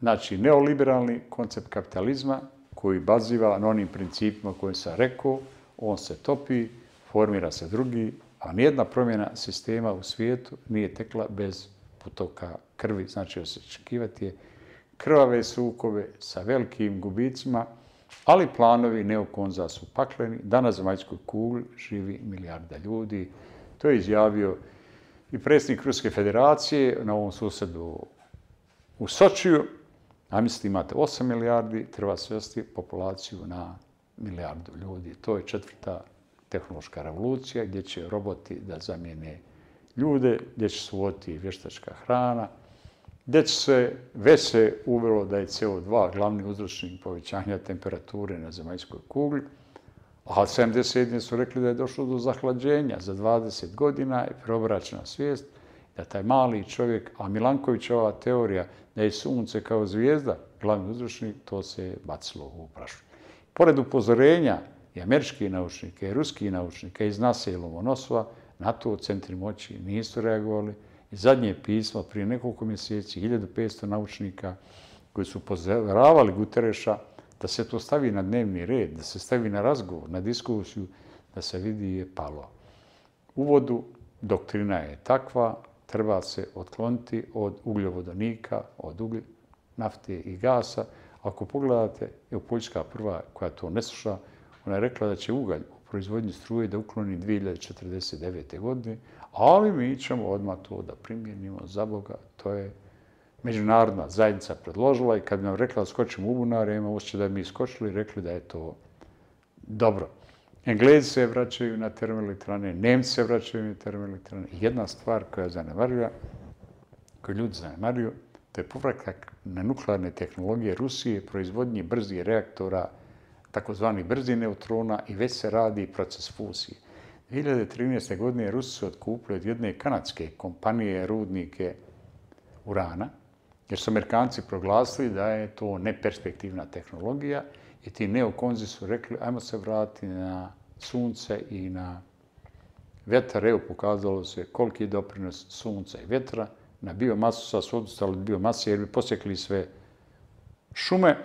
Znači, neoliberalni koncept kapitalizma koji baziva na onim principima koje sam rekao, on se topi, formira se drugi, a nijedna promjena sistema u svijetu nije tekla bez potoka krvi. Znači, osjećakivati je krvave sukove sa velikim gubicima, ali planovi neokonza su pakleni. Danas za majskoj kugli živi milijarda ljudi. To je izjavio i predsjednik Ruske federacije na ovom susedu u Sočiju, A mislite, imate 8 milijardi, treba svesti populaciju na milijardu ljudi. To je četvrta tehnološka revolucija gdje će roboti da zamijene ljude, gdje će se uvoditi vještačka hrana, gdje se već se uvelo da je CO2 glavni uzročnik povećanja temperature na zemaljskoj kugli, a 70. su rekli da je došlo do zahlađenja za 20 godina i preobraćena svijest, da taj mali čovjek, a Milankovićova teorija da je sunce kao zvijezda glavni uzročnik, to se bacilo u prašu. Pored upozorenja i američkih naučnika i ruskih naučnika iz NASA i Lomonosova, na to centri moći nisu reagovali. I zadnje pismo prije nekoliko mjeseci, 1500 naučnika koji su pozdravali Gutereša da se to stavi na dnevni red, da se stavi na razgovor, na diskusiju, da se vidi je palo. U vodu doktrina je takva, treba se otkloniti od ugljovodonika, od uglj, nafte i gasa. Ako pogledate, je u Poljska prva koja to ne sluša, ona je rekla da će ugalj u proizvodnji struje da ukloni 2049. godine, ali mi ćemo odmah to da primjenimo za Boga. To je međunarodna zajednica predložila i kad bi nam rekla da skočimo u bunare, ima osjećaj da bi mi skočili i rekli da je to dobro. Englezi se vraćaju na termoelektrane, Nemci se vraćaju na termoelektrane. Jedna stvar koja je zanemarljiva, koju ljudi zanemaruju, to je povratak na nuklearne tehnologije Rusije, proizvodnje brzih reaktora, takozvani brzi neutrona i već se radi proces fuzije. 2013. godine Rusi su otkupili od jedne kanadske kompanije rudnike urana, jer su Amerikanci proglasili da je to neperspektivna tehnologija i ti neokonzi su rekli ajmo se vratiti na sunce i na vetar. Evo pokazalo se koliki je doprinos sunca i vetra. Na biomasu sa su odustali od biomase jer bi posjekli sve šume,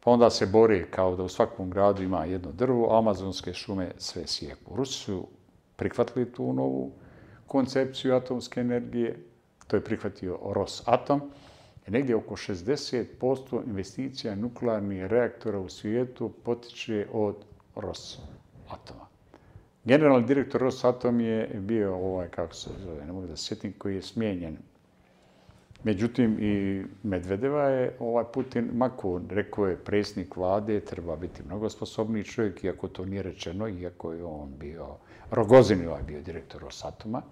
pa onda se bore kao da u svakom gradu ima jedno drvo, amazonske šume sve sjeku. Rusi su prihvatili tu novu koncepciju atomske energije, to je prihvatio Rosatom, negdje oko 60% investicija nuklearnih reaktora u svijetu potiče od Rosatoma. Generalni direktor Rosatom je bio ovaj, kako se zove, ne mogu da sjetim, koji je smijenjen. Međutim, i Medvedeva je ovaj Putin mako, rekao je presnik vlade, treba biti mnogo sposobniji čovjek, iako to nije rečeno, iako je on bio, Rogozin je ovaj bio direktor Rosatoma.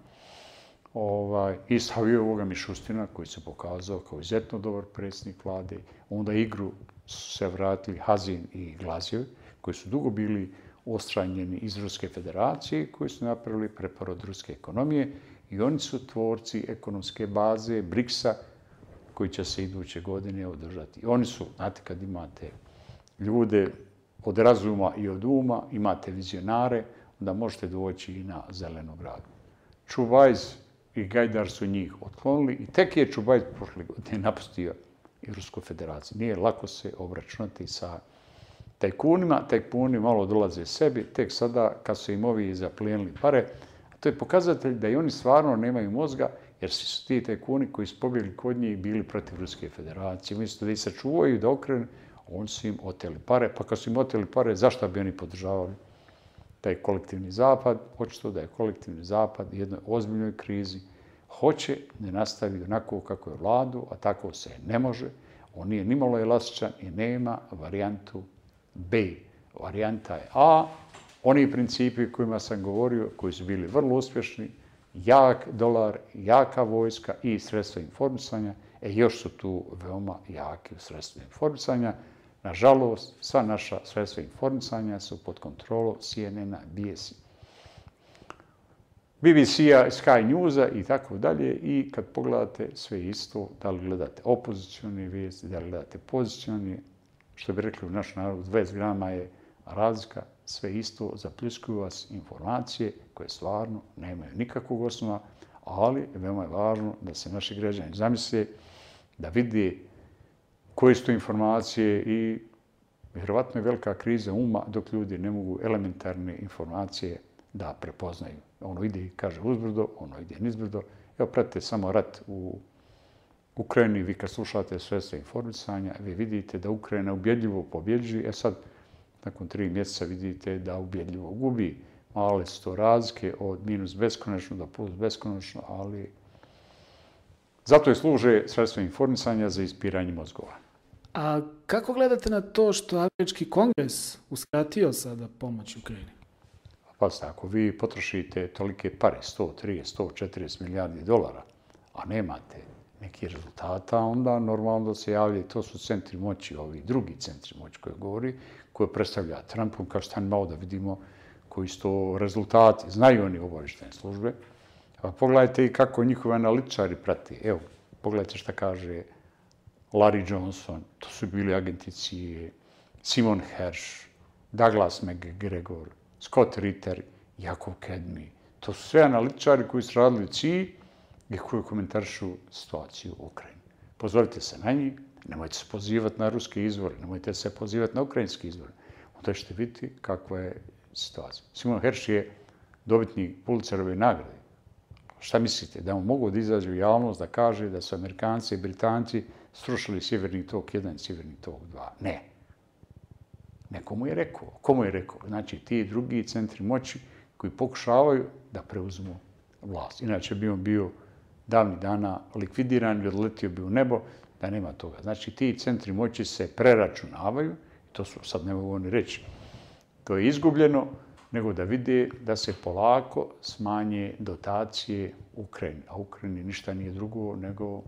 Ovaj, I stavio ovoga Mišustina koji se pokazao kao izuzetno dobar predsjednik vlade. Onda igru su se vratili Hazin i Glazjev, koji su dugo bili ostranjeni iz Ruske federacije, koji su napravili preporod ruske ekonomije i oni su tvorci ekonomske baze BRICS-a koji će se iduće godine održati. Oni su, znate, kad imate ljude od razuma i od uma, imate vizionare, onda možete doći i na zelenu gradu. Čubajz i Gajdar su njih otklonili i tek je Čubajz prošle godine napustio i Rusku federaciju. Nije lako se obračunati sa tajkunima, tajkuni malo dolaze sebi, tek sada kad su im ovi zaplijenili pare, to je pokazatelj da i oni stvarno nemaju mozga, jer su ti tajkuni koji su pobjegli kod njih bili protiv Ruske federacije. Umjesto da ih sačuvaju da okrenu, oni su im oteli pare, pa kad su im oteli pare, zašto bi oni podržavali taj kolektivni zapad, očito da je kolektivni zapad u jednoj ozbiljnoj krizi, hoće da nastavi onako kako je vladu, a tako se ne može. On nije nimalo elastičan i nema varijantu B. Varijanta je A. Oni principi kojima sam govorio, koji su bili vrlo uspješni, jak dolar, jaka vojska i sredstva informisanja, e još su tu veoma jaki sredstva informisanja. Nažalost, sva naša sredstva informisanja su pod kontrolom CNN-a, BS, BBC-a, Sky News-a i tako dalje. I kad pogledate sve isto, da li gledate opozicijone vijesti, da li gledate pozicijone, što bi rekli u naš narod, 20 grama je razlika, sve isto, zapljuskuju vas informacije koje stvarno nemaju nikakvog osnova, ali veoma je važno da se naši građani zamisle, da vidi koje su to informacije i vjerovatno je velika kriza uma dok ljudi ne mogu elementarne informacije da prepoznaju. Ono ide kaže uzbrdo, ono ide nizbrdo. Evo, pratite samo rat u Ukrajini, vi kad slušate sve informisanja, vi vidite da Ukrajina ubjedljivo pobjeđuje. e sad, nakon tri mjeseca vidite da ubjedljivo gubi. Male su to razlike od minus beskonečno do plus beskonečno, ali zato je služe sredstvo informisanja za ispiranje mozgova. A kako gledate na to što Američki kongres uskratio sada pomoć Ukrajini? Pa ako vi potrošite tolike pare, 130, 140 milijardi dolara, a nemate neki rezultata, onda normalno da se javlja, to su centri moći, ovi drugi centri moći koje govori, koje predstavlja Trumpom, kao što malo da vidimo koji su to rezultati. Znaju oni obavištene službe. A pogledajte i kako njihove analitičari prati. Evo, pogledajte šta kaže Larry Johnson, to su bili agentici Simon Hersh, Douglas McGregor, Scott Ritter, Jakov Kedmi. To su sve analitičari koji su radili CIA i koji komentaršu situaciju u Ukrajini. Pozorite se na njih, nemojte se pozivati na ruske izvore, nemojte se pozivati na ukrajinski izvore. Onda ćete vidjeti kakva je situacija. Simon Hersh je dobitnik Pulitzerove nagrade. Šta mislite? Da mu mogu da izađe u javnost da kaže da su Amerikanci i Britanci srušili Sjeverni tok 1 i Sjeverni tok 2? Ne. Nekomu je rekao. Komu je rekao? Znači, ti drugi centri moći koji pokušavaju da preuzmu vlast. Inače, bi on bio davni dana likvidiran i odletio bi u nebo, da nema toga. Znači, ti centri moći se preračunavaju, to su, sad ne mogu oni reći, to je izgubljeno, nego da vide da se polako smanje dotacije Ukrajini. A Ukrajini ništa nije drugo nego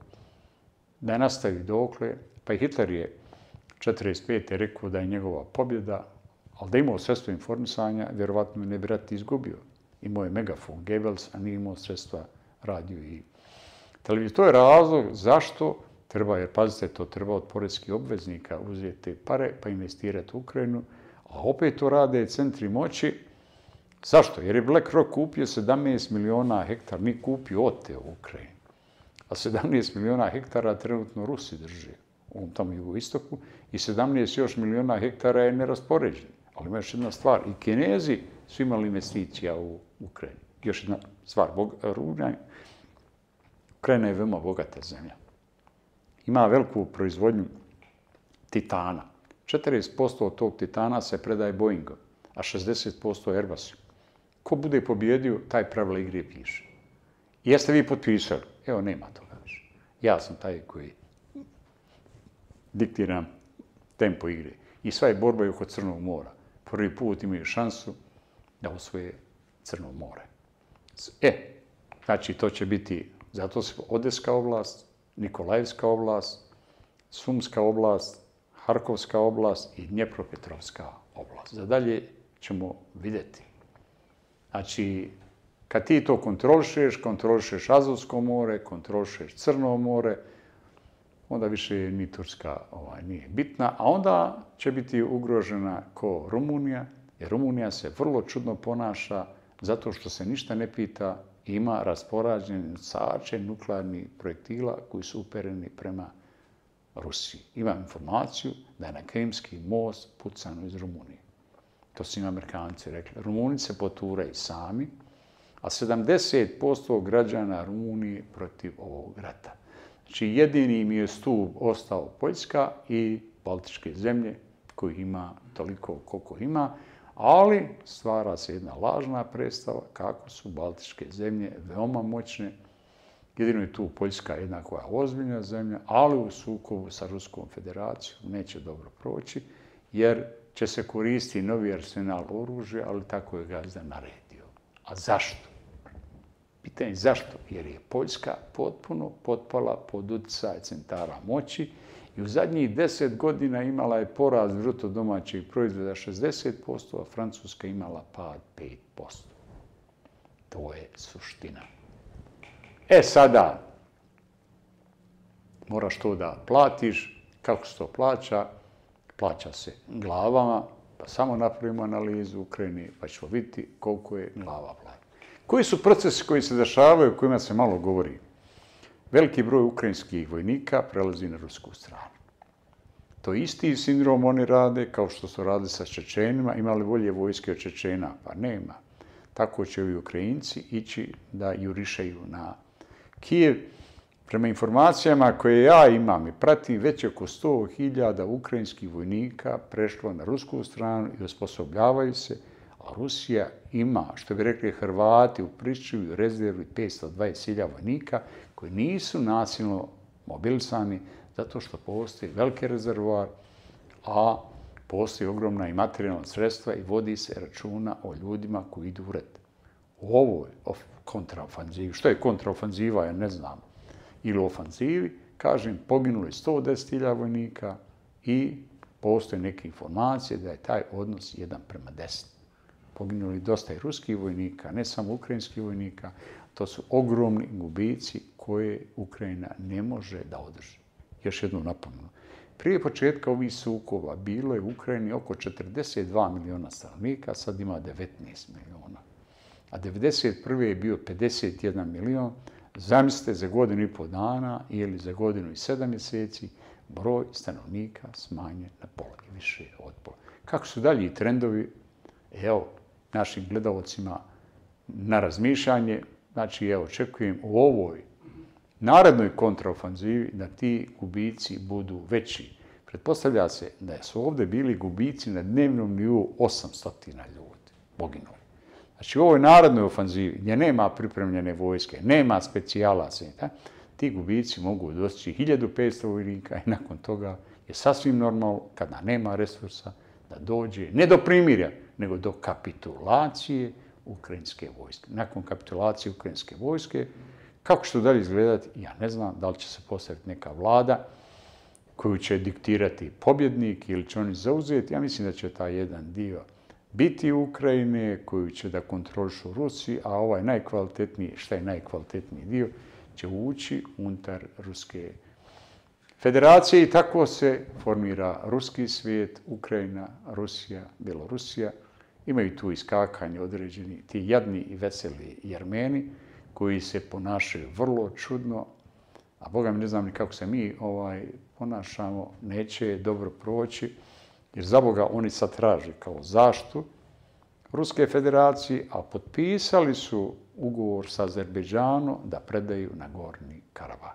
da nastavi dokle. Pa i Hitler je 1945. rekao da je njegova pobjeda, ali da imao sredstvo informisanja, vjerovatno ne bi rat izgubio. Imao je megafon Goebbels, a nije imao sredstva radio i televiziju. To je razlog zašto treba, jer pazite, to treba od porezkih obveznika uzeti pare pa investirati u Ukrajinu, a opet to rade centri moći. Zašto? Jer je BlackRock kupio 17 miliona hektara, mi kupio ote u Ukrajinu. A 17 miliona hektara trenutno Rusi drži u tamo jugoistoku i 17 još miliona hektara je neraspoređen. Ali ima još jedna stvar, i Kinezi su imali investicija u Ukrajini. Još jedna stvar, Ukrajina je veoma bogata zemlja. Ima veliku proizvodnju titana. 40% od tog titana se predaje Boeingu, a 60% Airbusu. Ko bude pobjedio, taj pravila igre piše. Jeste vi potpisali? Evo, nema toga više. Ja sam taj koji diktiram tempo igre. I sva je borba oko Crnog mora. Prvi put imaju šansu da osvoje Crno more. E, znači, to će biti, zato se Odeska oblast, Nikolajevska oblast, Sumska oblast, Harkovska oblast i Dnjepropetrovska oblast. Za dalje ćemo videti. Znači, kad ti to kontrolišeš, kontrolišeš Azovsko more, kontrolišeš Crno more, onda više ni Turska ovaj, nije bitna, a onda će biti ugrožena ko Rumunija, jer Rumunija se vrlo čudno ponaša zato što se ništa ne pita, ima rasporađen sače nuklearnih projektila koji su upereni prema Rusiji. Imam informaciju da je na Krimski most pucano iz Rumunije. To su im Amerikanci rekli. Rumuni se poturaju sami, a 70% građana Rumunije protiv ovog rata. Znači, jedini im je stup ostao Poljska i Baltičke zemlje, koji ima toliko koliko ima, ali stvara se jedna lažna predstava kako su Baltičke zemlje veoma moćne. Jedino je tu Poljska jedna koja je ozbiljna zemlja, ali u sukovu sa Ruskom federacijom neće dobro proći, jer će se koristiti novi arsenal oružja, ali tako je gazda naredio. A zašto? Pitanje zašto? Jer je Poljska potpuno potpala pod utjecaj centara moći i u zadnjih deset godina imala je poraz bruto domaćeg proizvoda 60%, a Francuska imala pad 5%. To je suština. E sada, moraš to da platiš. Kako se to plaća? Plaća se glavama, pa samo napravimo analizu u pa ćemo vidjeti koliko je glava plaća. Koji su procesi koji se dešavaju, o kojima se malo govori? Veliki broj ukrajinskih vojnika prelazi na rusku stranu. To isti sindrom oni rade kao što su radili sa Čečenima. Imali volje vojske od Čečena? Pa nema. Tako će ovi Ukrajinci ići da jurišaju na Kijev. Prema informacijama koje ja imam i pratim, već oko 100.000 ukrajinskih vojnika prešlo na rusku stranu i osposobljavaju se A Rusija ima, što bi rekli Hrvati, u pričuju rezervi 520.000 vojnika koji nisu nasilno mobilisani zato što postoji veliki rezervoar, a postoji ogromna i materijalna sredstva i vodi se računa o ljudima koji idu u red. U ovoj kontraofanzivi, što je kontraofanziva, ja ne znam, ili ofanzivi, kažem, poginulo je 110.000 vojnika i postoje neke informacije da je taj odnos 1 prema 10 poginuli dosta i ruskih vojnika, ne samo ukrajinskih vojnika. To su ogromni gubici koje Ukrajina ne može da održi. Još jednu napomenu. Prije početka ovih sukoba bilo je u Ukrajini oko 42 miliona stanovnika, sad ima 19 miliona. A 1991. je bio 51 milion. Zamislite za godinu i pol dana ili za godinu i sedam mjeseci broj stanovnika smanjen na pola i više od pola. Kako su dalji trendovi? Evo, našim gledalcima na razmišljanje. Znači, evo, očekujem u ovoj narednoj kontraofanzivi da ti gubici budu veći. Pretpostavlja se da su ovdje bili gubici na dnevnom nivou 800 ljudi, boginov. Znači, u ovoj narodnoj ofanzivi, gdje nema pripremljene vojske, nema specijala sveta, ti gubici mogu doći 1500 vojnika i nakon toga je sasvim normalno, kada nema resursa, da dođe ne do primirja, nego do kapitulacije ukrajinske vojske. Nakon kapitulacije ukrajinske vojske, kako će to dalje izgledati, ja ne znam da li će se postaviti neka vlada koju će diktirati pobjednik ili će oni zauzeti. Ja mislim da će taj jedan dio biti u Ukrajine, koju će da kontrolišu Rusi, a ovaj najkvalitetniji, šta je najkvalitetniji dio, će ući unutar Ruske federacije i tako se formira ruski svijet, Ukrajina, Rusija, Bjelorusija. Imaju tu iskakanje određeni ti jadni i veseli jermeni koji se ponašaju vrlo čudno, a Boga mi ne znam ni kako se mi ovaj ponašamo, neće dobro proći, jer za Boga oni sad traži kao zaštu Ruske federacije, a potpisali su ugovor sa Azerbejdžanom da predaju na Gorni Karabah.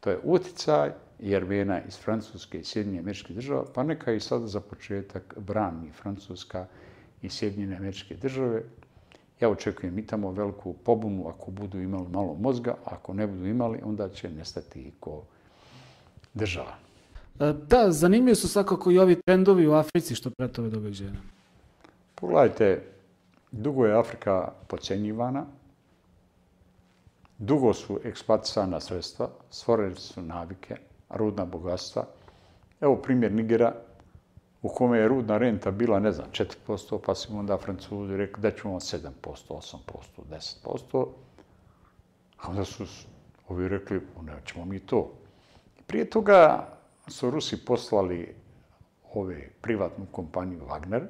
To je uticaj Jermena iz Francuske i Sjedinje američke države, pa neka i sada za početak brani Francuska i Sjedinjene američke države. Ja očekujem i tamo veliku pobunu ako budu imali malo mozga, ako ne budu imali, onda će nestati i ko država. E, da, zanimljivi su svakako i ovi trendovi u Africi što prete ove događaje. Pogledajte, dugo je Afrika pocenjivana, dugo su eksploatisana sredstva, stvorili su navike, rudna bogatstva. Evo primjer Nigera, u kome je rudna renta bila, ne znam, 4%, pa su onda Francuzi rekli da ćemo 7%, 8%, 10%. A onda su ovi rekli, nećemo mi to. Prije toga su Rusi poslali ove privatnu kompaniju Wagner,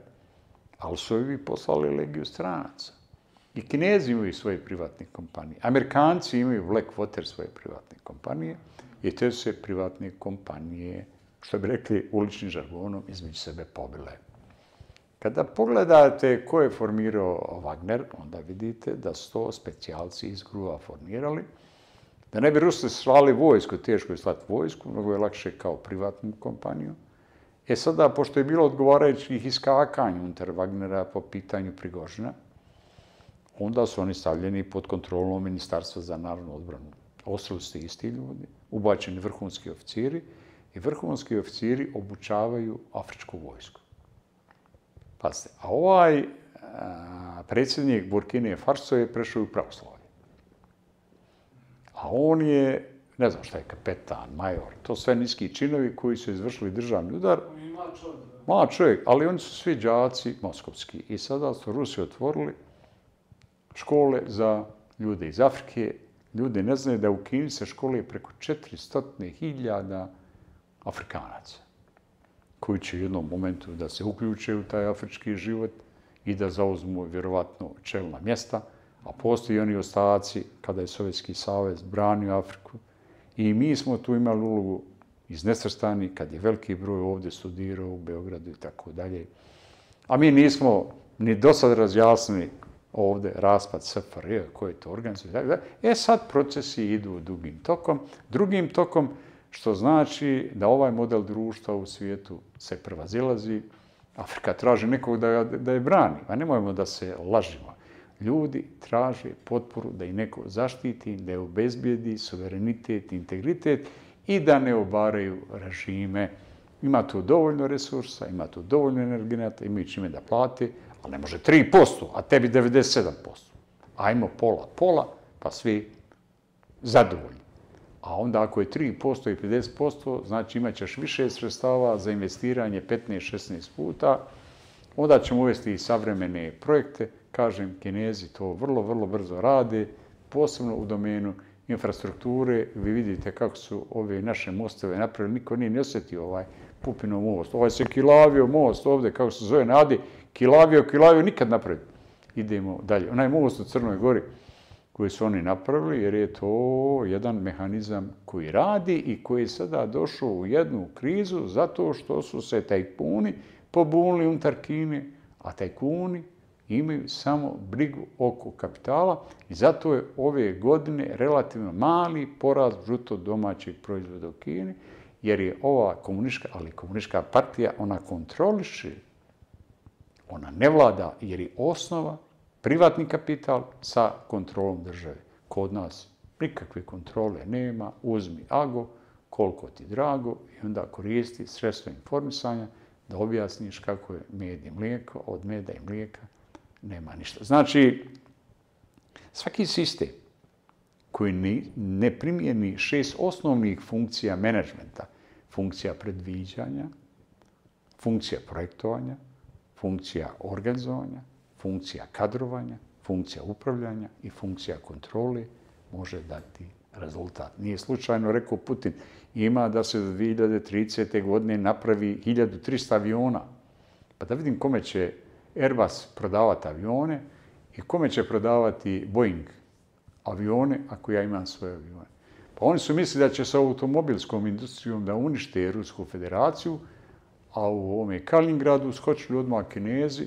ali su ovi poslali legiju stranaca. I Kinezi imaju svoje privatne kompanije. Amerikanci imaju Blackwater svoje privatne kompanije i te se privatne kompanije, što bi rekli uličnim žargonom, između sebe pobile. Kada pogledate ko je formirao Wagner, onda vidite da su to specijalci iz Gruva formirali. Da ne bi Rusi slali vojsku, teško je slati vojsku, mnogo je lakše kao privatnu kompaniju. E sada, pošto je bilo odgovarajućih iskakanja unutar Wagnera po pitanju Prigožina, onda su oni stavljeni pod kontrolom Ministarstva za narodnu odbranu. Ostali su isti ljudi, ubačeni vrhunski oficiri i vrhunski oficiri obučavaju afričku vojsku. Pazite, a ovaj a, predsjednik Burkine Farso je prešao u pravoslavlje. A on je, ne znam šta je kapetan, major, to sve niski činovi koji su izvršili državni udar. Mala čovjek, ali oni su svi džaci moskovski. I sada su Rusi otvorili škole za ljude iz Afrike. Ljudi ne znaju da u Kini se školuje preko 400.000 Afrikanaca koji će u jednom momentu da se uključe u taj afrički život i da zauzmu vjerovatno čelna mjesta, a postoji oni ostaci kada je Sovjetski savez branio Afriku i mi smo tu imali ulogu iz nesrstani kad je veliki broj ovdje studirao u Beogradu i tako dalje. A mi nismo ni do sad razjasnili ovde raspad SFRJ, koji je to organizuje. E sad procesi idu dugim tokom. Drugim tokom, što znači da ovaj model društva u svijetu se prevazilazi. Afrika traži nekog da, da je brani, a nemojmo da se lažimo. Ljudi traže potporu da i neko zaštiti, da je obezbijedi suverenitet, integritet i da ne obaraju režime. Ima tu dovoljno resursa, ima tu dovoljno energenata, imaju čime da plati, ali ne može 3%, a tebi 97%. Ajmo pola, pola, pa svi zadovoljni. A onda ako je 3% i 50%, znači imat ćeš više sredstava za investiranje 15-16 puta, onda ćemo uvesti i savremene projekte. Kažem, kinezi to vrlo, vrlo brzo rade, posebno u domenu infrastrukture. Vi vidite kako su ove naše mostove napravili. Niko nije ne osjetio ovaj Pupinov most. Ovaj se kilavio most ovde, kako se zove, nadi, kilavio, kilavio, nikad napravio. Idemo dalje. Onaj most u Crnoj Gori koji su oni napravili, jer je to jedan mehanizam koji radi i koji je sada došao u jednu krizu zato što su se tajkuni pobunili unutar Kine, a tajkuni imaju samo brigu oko kapitala i zato je ove godine relativno mali poraz žuto domaćeg proizvoda u Kini, jer je ova komuniška, ali komuniška partija, ona kontroliše, ona ne vlada, jer je osnova privatni kapital sa kontrolom države. Kod nas nikakve kontrole nema, uzmi ago, koliko ti drago i onda koristi sredstvo informisanja da objasniš kako je med i mlijeko, od meda i mlijeka nema ništa. Znači, svaki sistem koji ne primijeni šest osnovnih funkcija menadžmenta, funkcija predviđanja, funkcija projektovanja, funkcija organizovanja, funkcija kadrovanja, funkcija upravljanja i funkcija kontrole može dati rezultat. Nije slučajno rekao Putin, ima da se do 2030. godine napravi 1300 aviona. Pa da vidim kome će Airbus prodavati avione i kome će prodavati Boeing avione ako ja imam svoje avione. Pa oni su mislili da će sa automobilskom industrijom da unište Rusku federaciju, a u ovome Kaliningradu skočili odmah kinezi,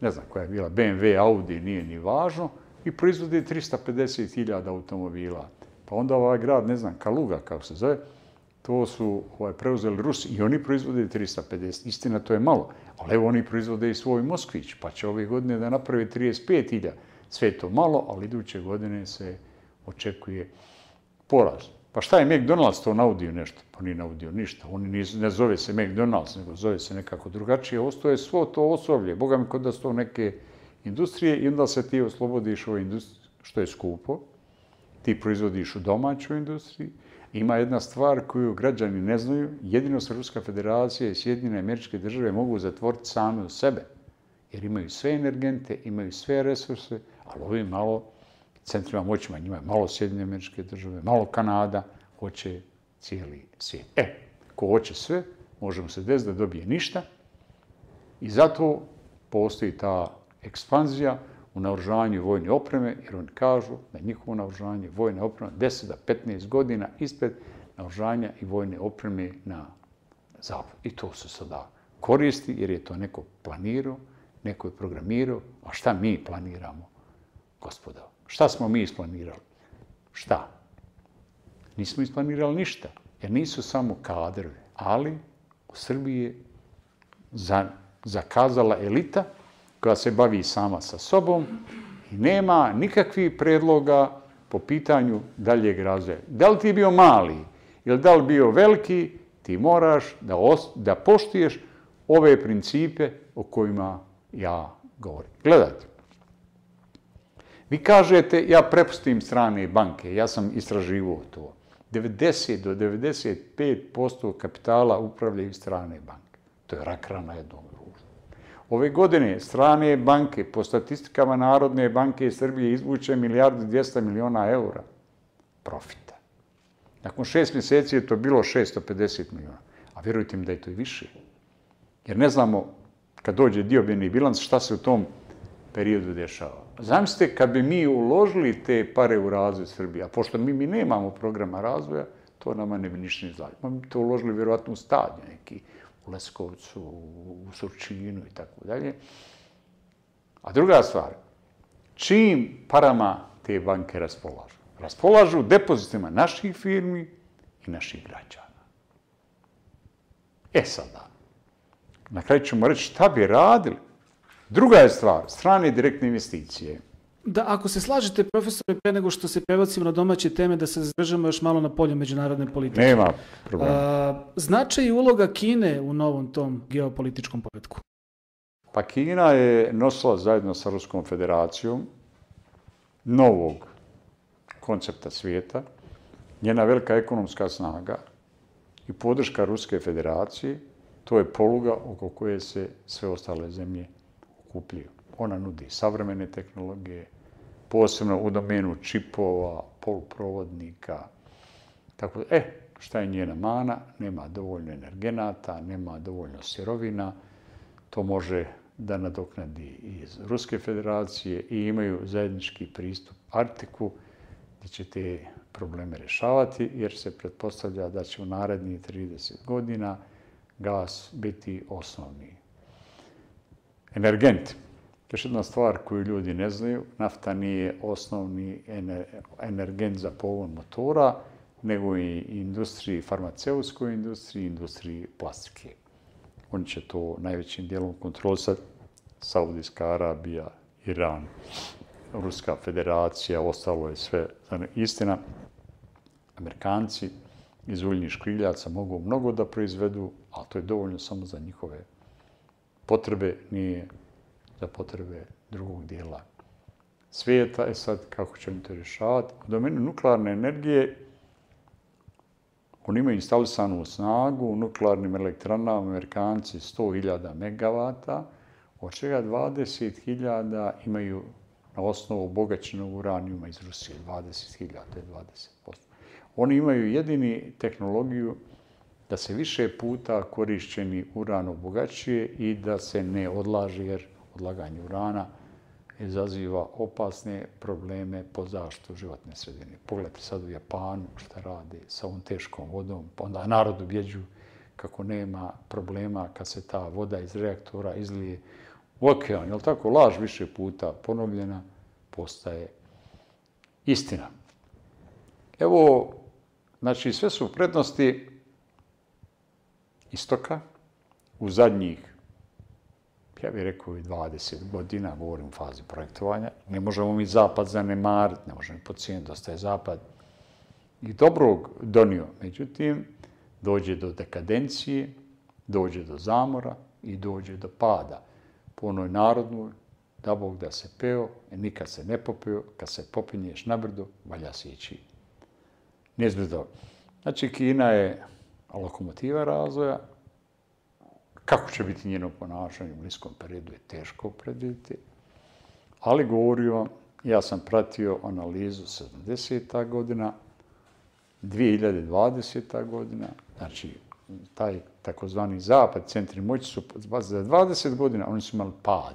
ne znam koja je bila, BMW, Audi, nije ni važno, i proizvode 350.000 automobila. Pa onda ovaj grad, ne znam, Kaluga, kako se zove, to su ovaj, preuzeli Rusi i oni proizvode 350. Istina, to je malo, ali evo oni proizvode i svoj Moskvić, pa će ove godine da napravi 35.000. Sve to malo, ali iduće godine se očekuje poraz. Pa šta je McDonald's to naudio nešto? Pa nije naudio ništa. Oni ne zove se McDonald's, nego zove se nekako drugačije. Ostoje svo to osoblje. Boga mi kod da su to neke industrije i onda se ti oslobodiš ove industrije, što je skupo. Ti proizvodiš u domaćoj industriji. Ima jedna stvar koju građani ne znaju. Jedino se Ruska federacija i Sjedinjene američke države mogu zatvoriti same u sebe. Jer imaju sve energente, imaju sve resurse, ali ovi malo centrima moćima, njima je malo Sjedinje američke države, malo Kanada, hoće cijeli svijet. E, ko hoće sve, možemo se desiti da dobije ništa i zato postoji ta ekspanzija u naoružanju vojne opreme, jer oni kažu da je njihovo naoružanje vojne opreme 10 do 15 godina ispred naoružanja i vojne opreme na zapad. I to se sada koristi, jer je to neko planirao, neko je programirao, a šta mi planiramo, gospodo? Šta smo mi isplanirali? Šta? Nismo isplanirali ništa, jer nisu samo kadrove, ali u Srbiji je zakazala elita koja se bavi sama sa sobom i nema nikakvih predloga po pitanju daljeg razvoja. Da li ti bio mali ili da li bio veliki, ti moraš da, da poštiješ ove principe o kojima ja govorim. Gledajte, Vi kažete, ja prepustim strane banke, ja sam istraživo to. 90 do 95% kapitala upravljaju strane banke. To je rakrana jednog društva. Ove godine strane banke, po statistikama Narodne banke Srbije, izvuče milijardu 200 miliona eura profita. Nakon šest mjeseci je to bilo 650 miliona. A vjerujte mi da je to i više. Jer ne znamo, kad dođe diobjeni bilans, šta se u tom periodu dešava. Zamislite, kad bi mi uložili te pare u razvoj Srbije, a pošto mi, mi nemamo programa razvoja, to nama ne bi ništa ne znači. Mi to uložili vjerovatno u stadion neki, u Leskovcu, u Surčinu i tako dalje. A druga stvar, čim parama te banke raspolažu? Raspolažu depozitima naših firmi i naših građana. E sada, na kraju ćemo reći šta bi radili Druga je stvar, strane direktne investicije. Da, ako se slažete, profesore, pre nego što se prebacimo na domaće teme, da se zadržamo još malo na polju međunarodne politike. Nema problema. Značaj i uloga Kine u novom tom geopolitičkom poredku? Pa Kina je nosila zajedno sa Ruskom federacijom novog koncepta svijeta, njena velika ekonomska snaga i podrška Ruske federacije, to je poluga oko koje se sve ostale zemlje okupljaju. Ona nudi savremene tehnologije, posebno u domenu čipova, poluprovodnika. Tako da, e, šta je njena mana? Nema dovoljno energenata, nema dovoljno sirovina. To može da nadoknadi iz Ruske federacije i imaju zajednički pristup Artiku gdje će te probleme rešavati, jer se pretpostavlja da će u narednih 30 godina gas biti osnovni Energent. Još jedna stvar koju ljudi ne znaju, nafta nije osnovni energent za pogon motora, nego i industriji, farmaceutskoj industriji, industriji plastike. Oni će to najvećim dijelom kontrolisati. Saudijska Arabija, Iran, Ruska federacija, ostalo je sve. Istina, Amerikanci iz uljnih škriljaca mogu mnogo da proizvedu, ali to je dovoljno samo za njihove potrebe, nije za potrebe drugog dijela svijeta. E sad, kako ćemo to rješavati? U domenu nuklearne energije, oni imaju instalisanu snagu u nuklearnim elektranama, Amerikanci 100.000 megavata, od čega 20.000 imaju na osnovu obogaćenog uranijuma iz Rusije, 20.000, to je 20%. Oni imaju jedini tehnologiju da se više puta korišćeni uran obogaćuje i da se ne odlaže, jer odlaganje urana izaziva opasne probleme po zaštitu životne sredine. Pogledajte sad u Japanu šta radi sa ovom teškom vodom, pa onda narod ubjeđu kako nema problema kad se ta voda iz reaktora izlije u okean. Je tako? Laž više puta ponovljena postaje istina. Evo, znači, sve su prednosti istoka u zadnjih, ja bih rekao i 20 godina, govorim u fazi projektovanja. Ne možemo mi zapad zanemariti, ne možemo pocijeniti dosta je zapad i dobrog donio. Međutim, dođe do dekadencije, dođe do zamora i dođe do pada. Po onoj narodnoj, da Bog da se peo, e nikad se ne popeo, kad se popinješ na brdo, valja se ići nizbrdo. Znači, Kina je lokomotiva razvoja. Kako će biti njeno ponašanje u bliskom periodu je teško predvidjeti. Ali govorio, ja sam pratio analizu 70. godina, 2020. godina, znači taj takozvani zapad, centri moći su za 20 godina, oni su imali pad.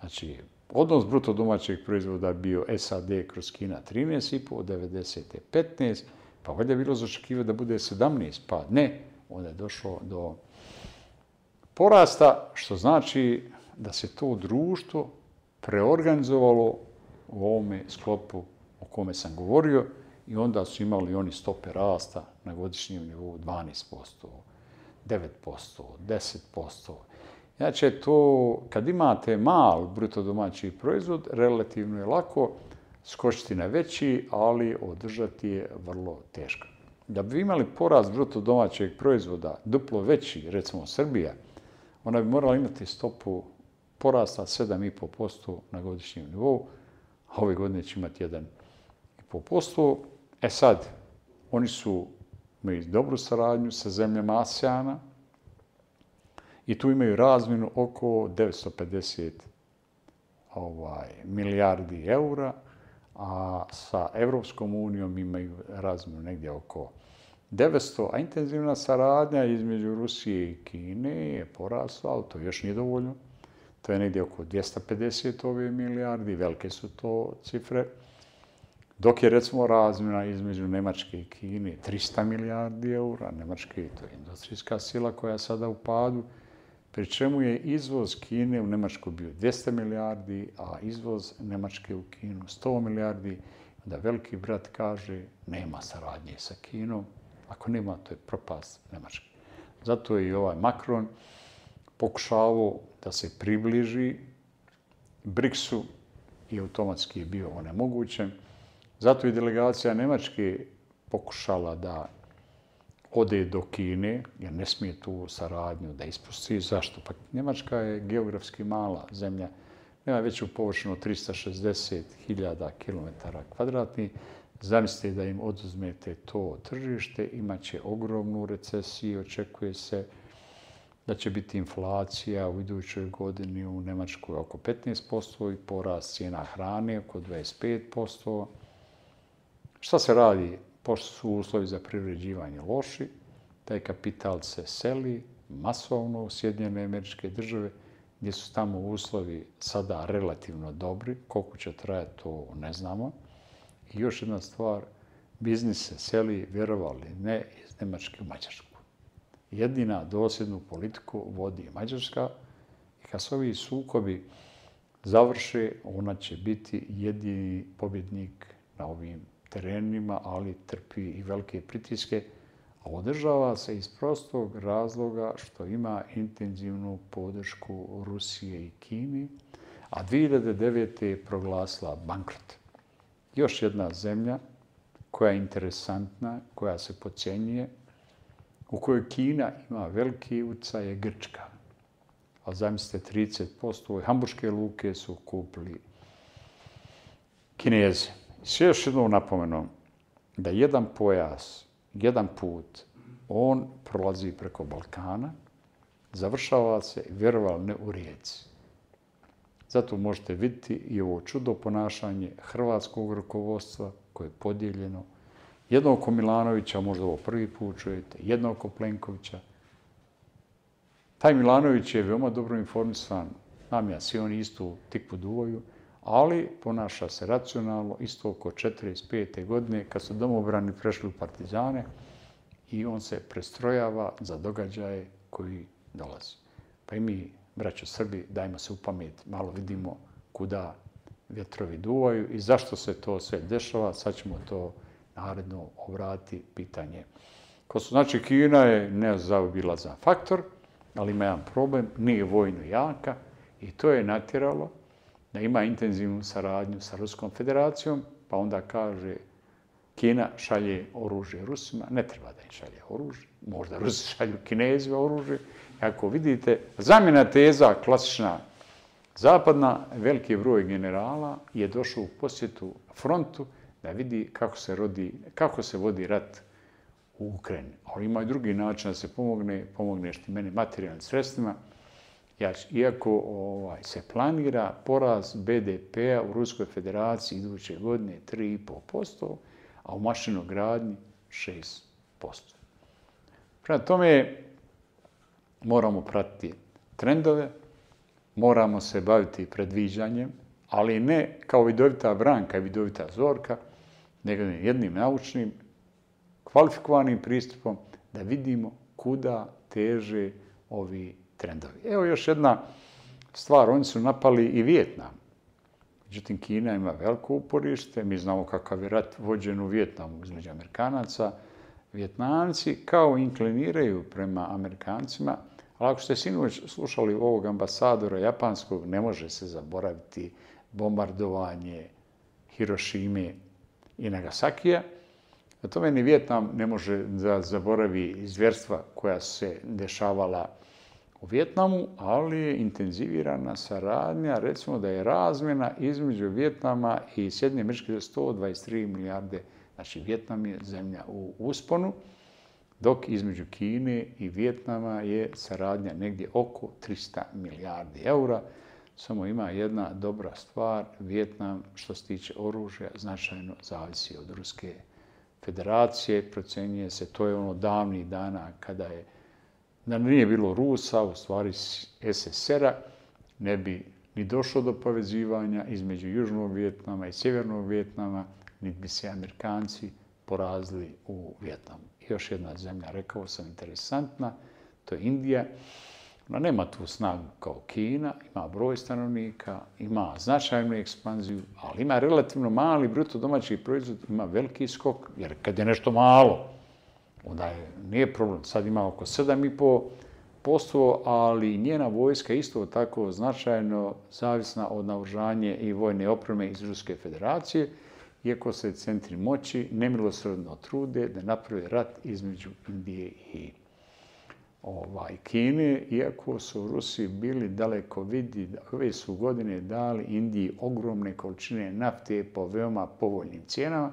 Znači, odnos bruto domaćeg proizvoda bio SAD kroz Kina 13,5, 90. 15, pa valjda je bilo zaočekivati da bude 17, pa ne, onda je došlo do porasta, što znači da se to društvo preorganizovalo u ovome sklopu o kome sam govorio i onda su imali oni stope rasta na godišnjem nivou 12%, 9%, 10%, Znači, to, kad imate mal bruto domaći proizvod, relativno je lako skočiti na veći, ali održati je vrlo teško. Da bi imali porast bruto domaćeg proizvoda duplo veći, recimo Srbija, ona bi morala imati stopu porasta 7,5% na godišnjem nivou, a ove godine će imati 1,5%. E sad, oni su imaju dobru saradnju sa zemljama ASEANA, i tu imaju razminu oko 950 ovaj, milijardi eura, a sa Evropskom unijom imaju razminu negdje oko 900, a intenzivna saradnja između Rusije i Kine je porasla, ali to još nije dovoljno. To je negdje oko 250 ove milijardi, velike su to cifre. Dok je recimo razmjena između Nemačke i Kine 300 milijardi eura, Nemačke to je industrijska sila koja je sada u padu, pri čemu je izvoz Kine u Nemačku bio 200 milijardi, a izvoz Nemačke u Kinu 100 milijardi, da veliki brat kaže nema saradnje sa Kinom, ako nema, to je propast Nemačke. Zato je i ovaj Macron pokušavao da se približi BRICS-u i automatski je bio onemogućen. Zato je delegacija Nemačke pokušala da ode do Kine, jer ne smije tu saradnju da ispusti. Zašto? Pa Njemačka je geografski mala zemlja, nema veću površinu 360.000 km kvadratni. Zamislite da im oduzmete to tržište, imaće ogromnu recesiju, očekuje se da će biti inflacija u idućoj godini u Nemačkoj oko 15% i porast cijena hrane oko 25%. Šta se radi pošto su uslovi za privređivanje loši, taj kapital se seli masovno u Sjedinjene američke države, gdje su tamo uslovi sada relativno dobri, koliko će trajati to ne znamo. I još jedna stvar, biznis se seli, vjerovali ne, iz Nemačke u Mađarsku. Jedina dosljednu politiku vodi Mađarska i kad se ovi sukobi završe, ona će biti jedini pobjednik na ovim terenima, ali trpi i velike pritiske, a održava se iz prostog razloga što ima intenzivnu podršku Rusije i Kini, a 2009. je proglasila bankrot. Još jedna zemlja koja je interesantna, koja se pocenjuje, u kojoj Kina ima veliki utjecaj je Grčka. A zamislite, 30% hamburške luke su kupili Kineze. Sve još jednom napomenom da jedan pojas, jedan put, on prolazi preko Balkana, završava se, vjerovali ne, u rijeci. Zato možete vidjeti i ovo čudo ponašanje hrvatskog rukovodstva koje je podijeljeno. Jedno oko Milanovića, možda ovo prvi put čujete, jedno oko Plenkovića. Taj Milanović je veoma dobro informisan, nam ja, svi oni isto tik poduvaju, ali ponaša se racionalno, isto oko 45. godine, kad su domobrani prešli u partizane, i on se prestrojava za događaje koji dolaze. Pa i mi, braćo Srbi, dajmo se u pamet, malo vidimo kuda vjetrovi duvaju i zašto se to sve dešava. Sad ćemo to naredno obrati pitanje. Ko su, znači, Kina je nezaobilazan faktor, ali ima jedan problem, nije vojno jaka i to je natjeralo da ima intenzivnu saradnju sa Ruskom federacijom, pa onda kaže Kina šalje oružje Rusima, ne treba da im šalje oružje, možda Rusi šalju Kinezima oružje. Ako vidite, zamjena teza, klasična, zapadna, veliki broj generala je došao u posjetu frontu da vidi kako se, rodi, kako se vodi rat u Ukrajini. Ali ima i drugi način da se pomogne, pomogneš ti meni materijalnim sredstvima jači. iako ovaj, se planira poraz BDP-a u Ruskoj federaciji iduće godine 3,5%, a u mašinogradnji 6%. Prema tome, moramo pratiti trendove, moramo se baviti predviđanjem, ali ne kao vidovita branka i vidovita zorka, nego jednim naučnim, kvalifikovanim pristupom da vidimo kuda teže ovi trendovi. Evo još jedna stvar, oni su napali i Vjetnam. Međutim, Kina ima veliko uporište, mi znamo kakav je rat vođen u Vjetnamu između Amerikanaca. Vjetnamci kao inkliniraju prema Amerikancima, ali ako ste sinoć slušali ovog ambasadora japanskog, ne može se zaboraviti bombardovanje Hirošime i Nagasakija. Na tome ni Vjetnam ne može da zaboravi izvjerstva koja se dešavala u Vjetnamu, ali je intenzivirana saradnja, recimo da je razmjena između Vjetnama i Sjedinje američke 123 milijarde. Znači, Vjetnam je zemlja u usponu, dok između Kine i Vjetnama je saradnja negdje oko 300 milijardi eura. Samo ima jedna dobra stvar, Vjetnam što se tiče oružja značajno zavisi od Ruske federacije, procenjuje se, to je ono davnih dana kada je da nije bilo Rusa, u stvari SSR-a, ne bi ni došlo do povezivanja između Južnog Vjetnama i Sjevernog Vjetnama, ni bi se Amerikanci porazili u Vjetnamu. Još jedna zemlja, rekao sam, interesantna, to je Indija. Ona nema tu snagu kao Kina, ima broj stanovnika, ima značajnu ekspanziju, ali ima relativno mali bruto domaći proizvod, ima veliki skok, jer kad je nešto malo, onda je, nije problem. Sad ima oko 7,5 posto, ali njena vojska isto tako značajno zavisna od naoružanje i vojne opreme iz Ruske federacije, iako se centri moći nemilosredno trude da naprave rat između Indije i ovaj, Kine, iako su Rusi bili daleko vidi, ove su godine dali Indiji ogromne količine nafte po veoma povoljnim cijenama,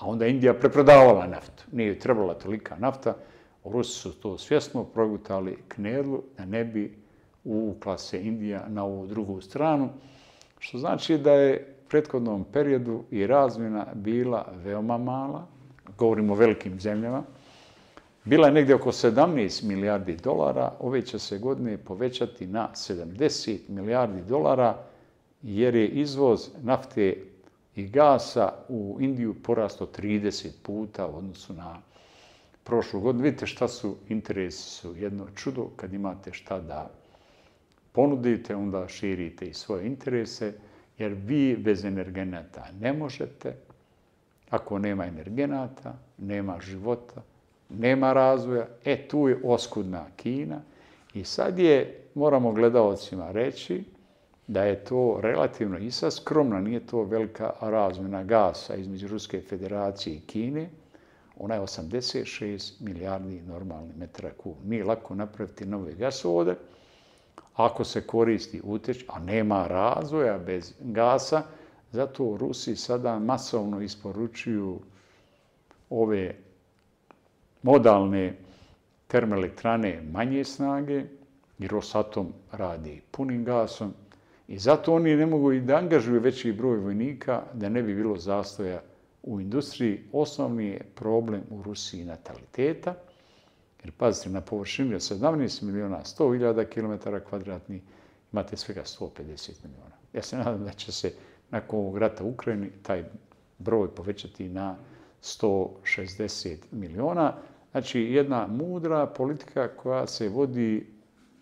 a onda Indija preprodavala naftu. Nije trebala tolika nafta. Rusi su to svjesno progutali knedlu da ne bi uvukla se Indija na ovu drugu stranu, što znači da je u prethodnom periodu i razmjena bila veoma mala, govorimo o velikim zemljama, bila je negdje oko 17 milijardi dolara, ove će se godine povećati na 70 milijardi dolara, jer je izvoz nafte i gasa u Indiju porasto 30 puta u odnosu na prošlu godinu. Vidite šta su interesi, su jedno čudo kad imate šta da ponudite, onda širite i svoje interese, jer vi bez energenata ne možete. Ako nema energenata, nema života, nema razvoja. E, tu je oskudna Kina. I sad je, moramo gledalcima reći, da je to relativno i sa skromna, nije to velika razmjena gasa između Ruske federacije i Kine. ona je 86 milijardi normalnih metara kub. Nije lako napraviti nove gasovode, ako se koristi uteć, a nema razvoja bez gasa, zato Rusi sada masovno isporučuju ove modalne termoelektrane manje snage, i Rosatom radi punim gasom, i zato oni ne mogu i da angažuju veći broj vojnika da ne bi bilo zastoja u industriji. Osnovni je problem u Rusiji nataliteta, jer pazite, na površini od 17 miliona 100.000 kilometara kvadratni imate svega 150 miliona. Ja se nadam da će se nakon ovog rata u Ukrajini taj broj povećati na 160 miliona. Znači, jedna mudra politika koja se vodi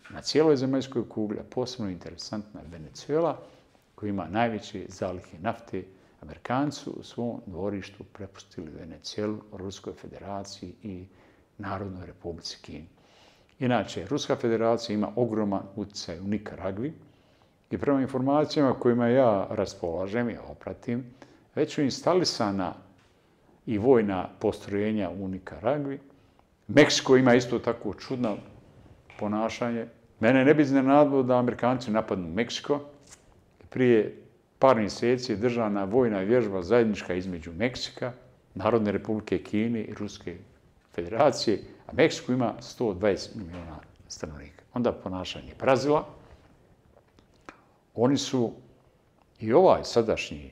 na cijeloj zemaljskoj kugli, a posebno interesantna Venezuela, koja ima najveće zalihe nafte, Amerikancu u svom dvorištu prepustili Venecijelu, Ruskoj federaciji i Narodnoj republici Kini. Inače, Ruska federacija ima ogroman utjecaj u Nikaragvi i prema informacijama kojima ja raspolažem i opratim, već su instalisana i vojna postrojenja u Nikaragvi. Meksiko ima isto tako čudno ponašanje. Mene ne bi iznenadilo da Amerikanci napadnu Meksiko. Prije par mjeseci je držana vojna vježba zajednička između Meksika, Narodne republike Kine i Ruske federacije, a Meksiko ima 120 miliona stanovnika. Onda ponašanje Brazila. Oni su, i ovaj sadašnji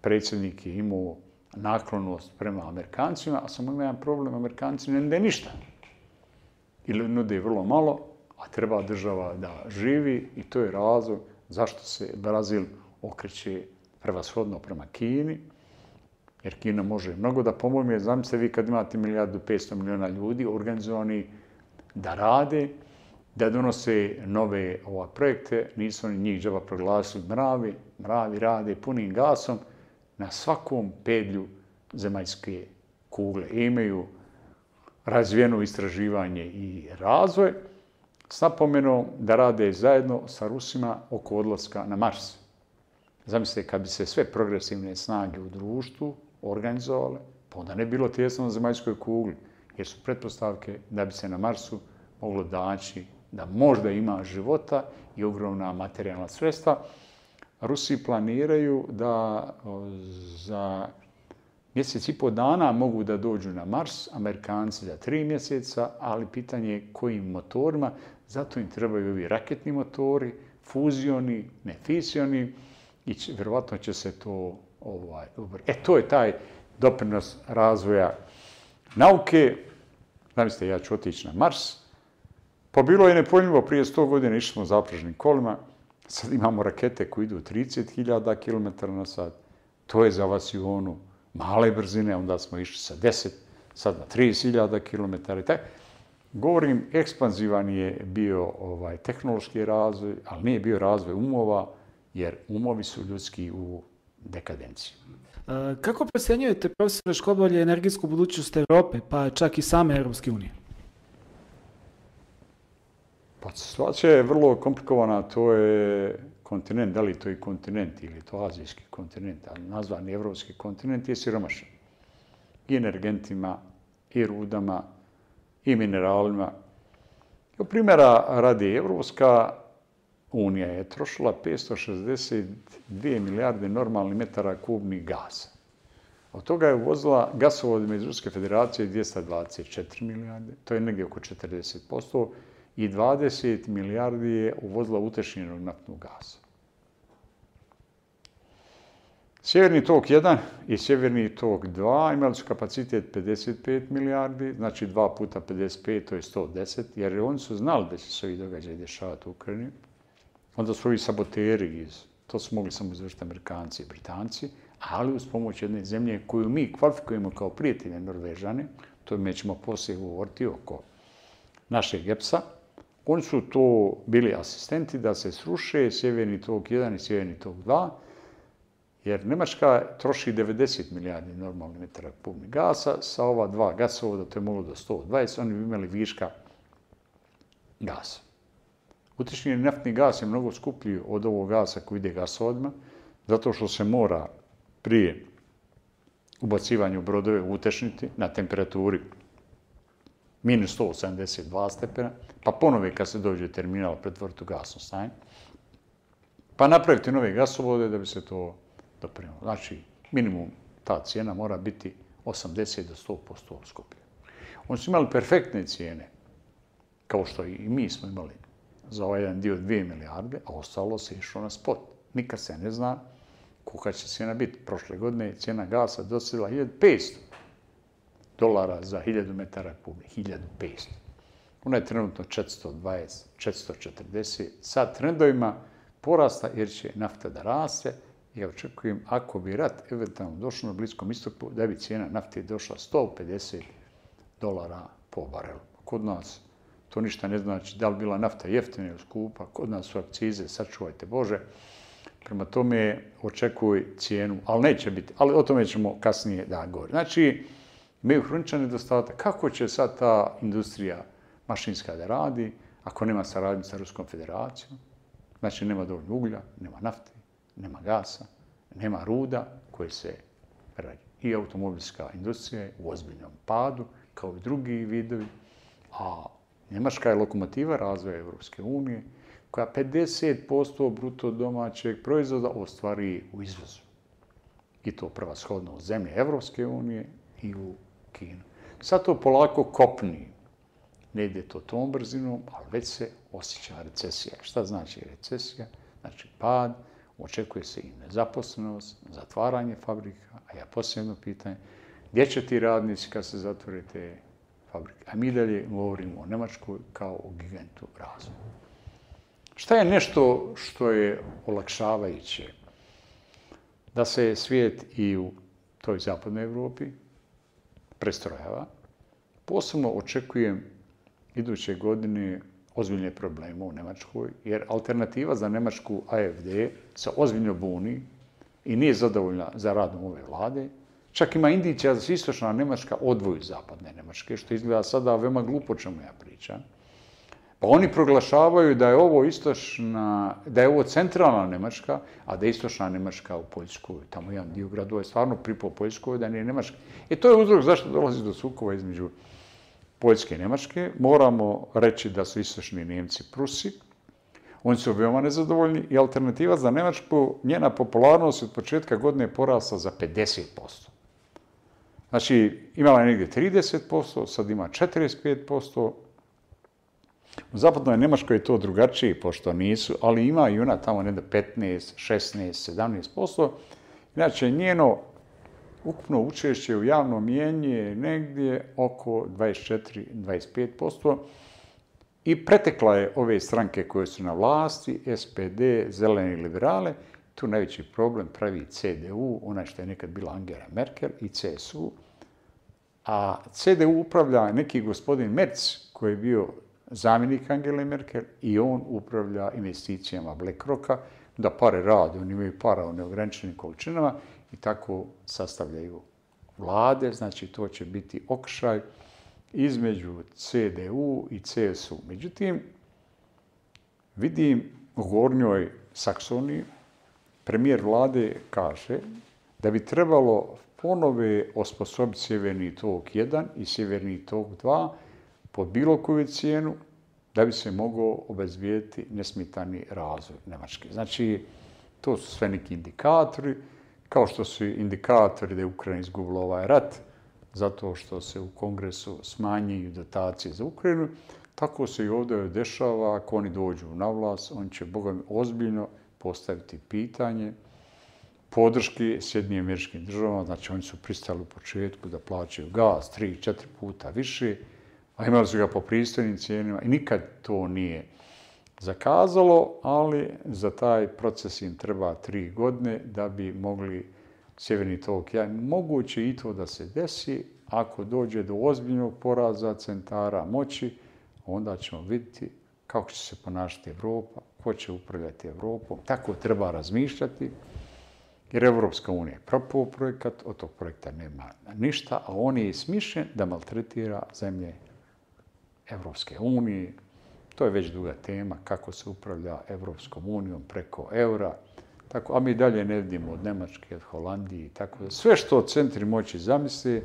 predsjednik je imao naklonost prema Amerikancima, a samo ima jedan problem, Amerikanci ne nude ništa. Ili nude vrlo malo, a treba država da živi i to je razlog zašto se Brazil okreće prevashodno prema Kini, jer Kina može mnogo da pomogne. Zamislite vi kad imate milijardu 500 miliona ljudi organizovani da rade, da donose nove ova projekte, nisu oni njih džaba proglasili mravi, mravi rade punim gasom na svakom pedlju zemaljske kugle. Imaju razvijeno istraživanje i razvoj, s napomenom da rade zajedno sa Rusima oko odlaska na Mars. Zamislite, kad bi se sve progresivne snage u društvu organizovale, pa onda ne bilo tjesno na zemaljskoj kugli, jer su pretpostavke da bi se na Marsu moglo daći da možda ima života i ogromna materijalna sredstva. Rusi planiraju da za mjesec i po dana mogu da dođu na Mars, Amerikanci za tri mjeseca, ali pitanje je kojim motorima, zato im trebaju ovi raketni motori, fuzioni, ne fisioni, i će, vjerovatno će se to ovaj, E, to je taj doprinos razvoja nauke. Zamislite, ja ću otići na Mars. Pa bilo je nepojljivo, prije 100 godina išli smo zapražnim kolima, sad imamo rakete koje idu 30.000 km na sat. To je za vas i onu male brzine, onda smo išli sa 10, sad na 30.000 km. Taj. Govorim, ekspanzivan je bio ovaj tehnološki razvoj, ali nije bio razvoj umova, jer umovi su ljudski u dekadenciji. Kako procjenjujete, profesore Škobolje, energijsku budućnost Europe, pa čak i same Europske unije? Pa situacija je vrlo komplikovana, to je kontinent, da li to je kontinent ili to azijski kontinent, ali nazvani evropski kontinent je siromašan. I energentima, i rudama, i mineralima. U primjera radi Evropska Unija je trošila 562 milijarde normalnih metara kubnih gaza. Od toga je uvozila gasovod iz Ruske federacije 224 milijarde, to je negdje oko 40%, i 20 milijardi je uvozila utešljenog naftnog gasa. Sjeverni tok 1 i Sjeverni tok 2 imali su kapacitet 55 milijardi, znači 2 puta 55, to je 110, jer oni su znali da će se ovi događaj dešavati u Ukrajini. Onda su ovi saboteri, iz, to su mogli samo izvršiti Amerikanci i Britanci, ali uz pomoć jedne zemlje koju mi kvalifikujemo kao prijatelje Norvežane, to mi ćemo poslije govoriti oko našeg EPS-a, oni su to bili asistenti da se sruše Sjeverni tok 1 i Sjeverni tok 2, jer Nemačka troši 90 milijardi normalnih metara kubnih gasa, sa ova dva gasovoda to je moglo do 120, oni bi imali viška gasa. Utični naftni gas je mnogo skuplji od ovog gasa koji ide gasovodima, zato što se mora prije ubacivanju u brodove utešniti na temperaturi minus 182 stepena, pa ponove kad se dođe terminal pretvoriti u gasno stanje, pa napraviti nove gasovode da bi se to doprinilo. Znači, minimum ta cijena mora biti 80 do 100% skuplja. Oni su imali perfektne cijene, kao što i mi smo imali za ovaj jedan dio 2 milijarde, a ostalo se išlo na spot. Nikad se ne zna kolika će cijena biti. Prošle godine je cijena gasa dosila 1500 dolara za 1000 metara kubni. 1500. Ona je trenutno 420, 440. Sa trendovima porasta jer će nafta da raste. Ja očekujem, ako bi rat eventualno došao na Bliskom istoku, da bi cijena nafte došla 150 dolara po barelu. Kod nas to ništa ne znači da li bila nafta jeftina ili skupa. Kod nas su akcize, sačuvajte Bože. Prema tome očekuj cijenu, ali neće biti. Ali o tome ćemo kasnije da govorimo. Znači, imaju hroničan nedostatak. Kako će sad ta industrija mašinska da radi ako nema saradnje sa Ruskom federacijom? Znači, nema dovoljno uglja, nema nafte, nema gasa, nema ruda koje se radi. I automobilska industrija je u ozbiljnom padu, kao i drugi vidovi. A Njemačka je lokomotiva razvoja Evropske unije, koja 50% bruto domaćeg proizvoda ostvari u izvozu. I to prvashodno u zemlje Evropske unije i u Kinu. Sad to polako kopni. Ne ide to tom brzinom, ali već se osjeća recesija. Šta znači recesija? Znači pad, očekuje se i nezaposlenost, zatvaranje fabrika, a ja posljedno pitanje, gdje će ti radnici kad se zatvore te fabrike? A mi dalje govorimo o Nemačkoj kao o gigantu razvoja. Šta je nešto što je olakšavajuće? Da se svijet i u toj zapadnoj Evropi prestrojava. Posebno očekujem iduće godine ozbiljne probleme u Nemačkoj, jer alternativa za Nemačku AFD se ozbiljno buni i nije zadovoljna za radom ove vlade. Čak ima indicija da se istočna Nemačka odvoju zapadne Nemačke, što izgleda sada veoma glupo čemu ja pričam. Pa oni proglašavaju da je ovo istočna, da je ovo centralna Nemačka, a da je istočna Nemačka u Poljskoj. Tamo jedan dio gradova je stvarno pripao Poljskoj, da nije Nemačka. I to je uzrok zašto dolazi do sukova između Poljske i Nemačke. Moramo reći da su istočni Njemci Prusi. Oni su veoma nezadovoljni i alternativa za Nemačku, njena popularnost od početka godine je porasla za 50%. Znači, imala je negdje 30%, sad ima 45%, U zapadnoj Nemačkoj je to drugačije, pošto nisu, ali ima i ona tamo negdje 15, 16, 17%. Inače, njeno ukupno učešće u javnom mjenju je negdje oko 24-25%. I pretekla je ove stranke koje su na vlasti, SPD, Zeleni liberale. Tu najveći problem pravi CDU, ona što je nekad bila Angela Merkel i CSU. A CDU upravlja neki gospodin Merc koji je bio zamjenik Angele Merkel i on upravlja investicijama BlackRocka, da pare rade, oni imaju para u neograničenim količinama i tako sastavljaju vlade, znači to će biti okšaj između CDU i CSU. Međutim, vidim u Gornjoj Saksoniji, premijer vlade kaže da bi trebalo ponove osposobiti Sjeverni tok 1 i Sjeverni tok 2, po bilo koju cijenu da bi se mogao obezbijeti nesmitani razvoj Nemačke. Znači, to su sve neki indikatori, kao što su indikatori da je Ukrajina izgubila ovaj rat, zato što se u kongresu smanjuju dotacije za Ukrajinu, tako se i ovdje dešava, ako oni dođu na vlast, on će Boga ozbiljno postaviti pitanje podrške Sjedinije američkim državama, znači oni su pristali u početku da plaćaju gaz 3-4 puta više, a imali su ga po pristojnim cijenima i nikad to nije zakazalo, ali za taj proces im treba tri godine da bi mogli Sjeverni tok. Ja, moguće i to da se desi, ako dođe do ozbiljnog poraza centara moći, onda ćemo vidjeti kako će se ponašati Evropa, ko će upravljati Evropom. Tako treba razmišljati, jer Evropska unija je propao projekat, od tog projekta nema ništa, a on je smišljen da maltretira zemlje Evropske unije. To je već druga tema, kako se upravlja Evropskom unijom preko eura. Tako, a mi dalje ne vidimo od Nemačke, od Holandije i tako da. Sve što centri moći zamisli,